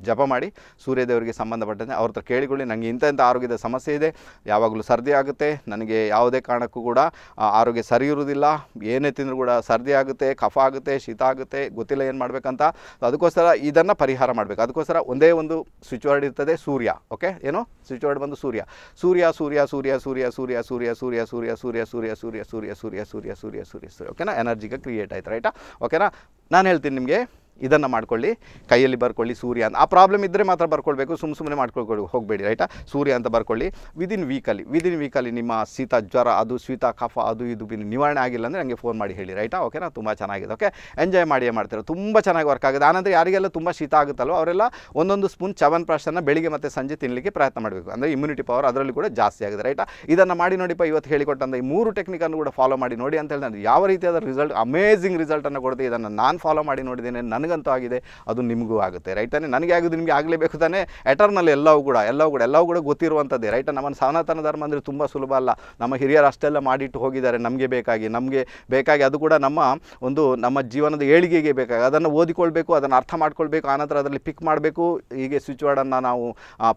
ಜಪ ಮಾಡಿ ಸೂರ್ಯದೇವರಿಗೆ ಸಂಬಂಧಪಟ್ಟಂತೆ ಅವ್ರ ಹತ್ರ ಕೇಳಿಕೊಳ್ಳಿ ನನಗೆ ಇಂಥ ಇಂಥ ಆರೋಗ್ಯದ ಸಮಸ್ಯೆ ಇದೆ ಯಾವಾಗಲೂ ಸರ್ದಿ ಆಗುತ್ತೆ ನನಗೆ ಯಾವುದೇ ಕಾರಣಕ್ಕೂ ಕೂಡ ಆರೋಗ್ಯ ಸರಿ ಇರುವುದಿಲ್ಲ ಏನೇ ತಿಂದರೂ ಕೂಡ ಸರ್ದಿ ಆಗುತ್ತೆ ಕಫ ಆಗುತ್ತೆ ಶೀತ ಆಗುತ್ತೆ ಗೊತ್ತಿಲ್ಲ ಏನು ಮಾಡಬೇಕಂತ ಅದಕ್ಕೋಸ್ಕರ ಇದನ್ನು ಪರಿಹಾರ ಮಾಡಬೇಕು ಅದಕ್ಕೋಸ್ಕರ ಒಂದೇ ಒಂದು ಸ್ವಿಚ್ ವರ್ಡ್ ಇರ್ತದೆ ಸೂರ್ಯ ಓಕೆ ಏನು ಸ್ವಿಚ್ ವರ್ಡ್ ಬಂದು ಸೂರ್ಯ ಸೂರ್ಯ ಸೂರ್ಯ ಸೂರ್ಯ ಸೂರ್ಯ ಸೂರ್ಯ ಸೂರ್ಯ ಸೂರ್ಯ ಸೂರ್ಯ ಸೂರ್ಯ ಸೂರ್ಯ ಸೂರ್ಯ ಸೂರ್ಯ ಸೂರ್ಯ ಸೂರ್ಯ ಸೂರ್ಯ ಸೂರ್ಯ ಸೂರ್ಯ ಓಕೆನಾ ಎನರ್ಜಿಗೆ ಕ್ರಿಯೇಟ್ ಆಯ್ತು ರೈಟಾ ಓಕೆನಾ ನಾನು ಹೇಳ್ತೀನಿ ನಿಮಗೆ ಇದನ್ನು ಮಾಡ್ಕೊಳ್ಳಿ. ಕೈಯಲ್ಲಿ ಬರ್ಕೊಳ್ಳಿ ಸೂರ್ಯ ಅಂತ. ಆ ಪ್ರಾಬ್ಲಮ್ ಇದ್ದರೆ ಮಾತ್ರ ಬರ್ಕೊಳ್ಬೇಕು. ಸುಮ್ಮ ಸುಮ್ಮನೆ ಮಾಡ್ಕೊಳ್ಕೊಳ್ಳಿ ಹೋಗಬೇಡಿ ರೈಟಾ ಸೂರ್ಯ ಅಂತ ಬರ್ಕೊಳ್ಳಿ. ವಿದಿನ್ ವೀಕಲ್ಲಿ ವಿದಿನ್ ವೀಕಲ್ಲಿ ನಿಮ್ಮ ಶೀತ, ಜ್ವರ, ಅದು ಶೀತ, ಕಫ, ಅದು ಇದು ನಿವಾರಣೆ ಆಗಿಲ್ಲ ಅಂದರೆ ನನಗೆ ಫೋನ್ ಮಾಡಿ ಹೇಳಿ ರೈಟಾ ಓಕೆನಾ ತುಂಬ ಚೆನ್ನಾಗಿದೆ ಓಕೆ ಎಂಜಾಯ್ ಮಾಡಿಯೇ ಮಾಡ್ತಾರೆ? ತುಂಬ ಚೆನ್ನಾಗಿ ವರ್ಕ್ ಆಗಿದೆ. ಆನಂತರ ಯಾರಿಗೆಲ್ಲ ತುಂಬ ಶೀತ ಆಗುತ್ತಲ್ವ ಅವರೆಲ್ಲ ಒಂದೊಂದು ಸ್ಪೂನ್ ಚವನ್ ಪ್ರಾಶನ್ನ ಬೆಳಿಗ್ಗೆ ಮತ್ತು ಸಂಜೆ ತಿನ್ನಲಿಕ್ಕೆ ಪ್ರಯತ್ನ ಮಾಡಬೇಕು. ಅಂದರೆ ಇಮ್ಯುನಿಟಿ ಪವರ್ ಅದರಲ್ಲಿ ಕೂಡ ಜಾಸ್ತಿ ಆಗಿದೆ ರೈಟಾ ಇದನ್ನು ಮಾಡಿ ನೋಡಿಪ್ಪ, ಇವತ್ತು ಹೇಳಿಕೊಟ್ಟಂಥ ಈ ಮೂರು ಟೆಕ್ನಿಕನ್ನು ಕೂಡ ಫಾಲೋ ಮಾಡಿ ನೋಡಿ ಅಂತ ಹೇಳಿದ್ರೆ ಯಾವ ರೀತಿಯಾದ ರಿಸಲ್ಟ್ ಅಮೇಝಿಂಗ್ ರಿಸಲ್ಟನ್ನು ಕೊಡ್ತೀವಿ ಇದನ್ನು ನಾನು ಫಾಲೋ ಮಾಡಿ ನೋಡಿದ್ದೇನೆ ನನಗಂತೂ ಆಗಿದೆ, ಅದು ನಿಮಗೂ ಆಗುತ್ತೆ ರೈಟ್ ನನಗೆ ಆಗೋದು ನಿಮಗೆ ಆಗಲೇಬೇಕು ತಾನೆ? ಎಟರ್ನಲ್ ಎಲ್ಲವೂ ಕೂಡ ಎಲ್ಲವೂ ಕೂಡ ಎಲ್ಲವೂ ಕೂಡ ಗೊತ್ತಿರುವಂಥದ್ದೇ ರೈಟ್ ನಮ್ಮ ಸನಾತನ ಧರ್ಮ ಅಂದರೆ ತುಂಬ ಸುಲಭ ಅಲ್ಲ. ನಮ್ಮ ಹಿರಿಯರು ಅಷ್ಟೆಲ್ಲ ಮಾಡಿಟ್ಟು ಹೋಗಿದ್ದಾರೆ, ನಮಗೆ ಬೇಕಾಗಿ ನಮಗೆ ಬೇಕಾಗಿ, ಅದು ಕೂಡ ನಮ್ಮ ಒಂದು, ನಮ್ಮ ಜೀವನದ ಏಳಿಗೆಗೆ ಬೇಕಾಗಿ. ಅದನ್ನು ಓದಿಕೊಳ್ಬೇಕು, ಅದನ್ನು ಅರ್ಥ ಮಾಡ್ಕೊಳ್ಬೇಕು, ಆನಂತರ ಅದರಲ್ಲಿ ಪಿಕ್ ಮಾಡಬೇಕು, ಹೀಗೆ ಸ್ವಿಚ್ ವರ್ಡನ್ನು ನಾವು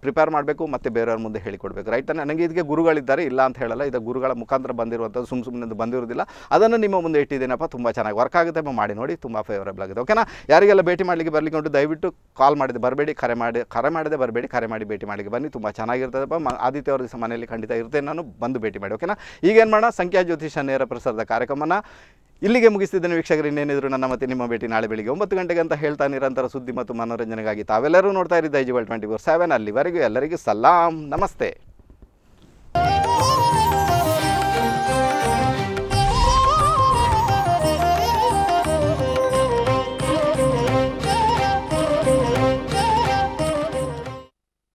ಪ್ರಿಪೇರ್ ಮಾಡಬೇಕು, ಮತ್ತು ಬೇರೆಯವ್ರ ಮುಂದೆ ಹೇಳಿಕೊಡ್ಬೇಕು ರೈಟ್ ನನಗೆ ಇದಕ್ಕೆ ಗುರುಗಳಿದ್ದಾರೆ, ಇಲ್ಲ ಅಂತ ಹೇಳಲ್ಲ ಇದು ಗುರುಗಳ ಮುಖಾಂತರ ಬಂದಿರುವಂಥದ್ದು ಸುಮ್ಮ ಸುಮ್ಮನೆ ಬಂದಿರೋದಿಲ್ಲ ಅದನ್ನು ನಿಮ್ಮ ಮುಂದೆ ಇಟ್ಟಿದ್ದೇನಪ್ಪ, ತುಂಬ ಚೆನ್ನಾಗಿ ವರ್ಕ್ ಆಗುತ್ತೆ ಮಾಡಿ ನೋಡಿ, ತುಂಬ ಫೇವರೇಬಲ್ ಆಗಿದೆ ಓಕೆನಾ ಯಾರಿಗೆಲ್ಲ ಭೇಟಿ ಮಾಡಲಿಕ್ಕೆ ಬರಲಿಕ್ಕೆ ಉಂಟು, ದಯವಿಟ್ಟು ಕಾಲ್ ಮಾಡಿದೆ. ಬರಬೇಡಿ, ಕರೆ ಮಾಡಿ, ಕರೆ ಮಾಡದೆ ಬರಬೇಡಿ, ಕರೆ ಮಾಡಿ ಭೇಟಿ ಮಾಡಲಿಕ್ಕೆ ಬನ್ನಿ. ತುಂಬ ಚೆನ್ನಾಗಿರ್ತದಪ್ಪ ಮ ಆದಿತ್ಯವಾರ ದಿವಸ ಮನೆಯಲ್ಲಿ ಖಂಡಿತ ಇರ್ತೇನೆ ನಾನು. ಬಂದು ಭೇಟಿ ಮಾಡಿ ಓಕೆನಾ ಈಗೇನು ಮಾಡೋಣ? ಸಂಖ್ಯಾ ಜ್ಯೋತಿಷ ನೇರ ಪ್ರಸಾರದ ಕಾರ್ಯಕ್ರಮನ ಇಲ್ಲಿಗೆ ಮುಗಿಸ್ತಿದ್ದೇನೆ ವೀಕ್ಷಕರು. ಇನ್ನೇನಿದ್ರು ನನ್ನ ಮತ್ತೆ ನಿಮ್ಮ ಭೇಟಿ ನಾಳೆ ಬೆಳಿಗ್ಗೆ ಒಂಬತ್ತು ಗಂಟೆಗೆ ಅಂತ ಹೇಳ್ತಾ ನಿರಂತರ ಸುದ್ದಿ ಮತ್ತು ಮನೋರಂಜನೆಗಾಗಿ ತಾವೆಲ್ಲರೂ ನೋಡ್ತಾ ಇರಿ. ದೈಜಿವಲ್ ಟ್ವೆಂಟಿ ಫೋರ್ ಸೆವೆನ್ ಅಲ್ಲಿವರೆಗೂ ಎಲ್ಲರಿಗೂ ಸಲಾಂ. ನಮಸ್ತೆ.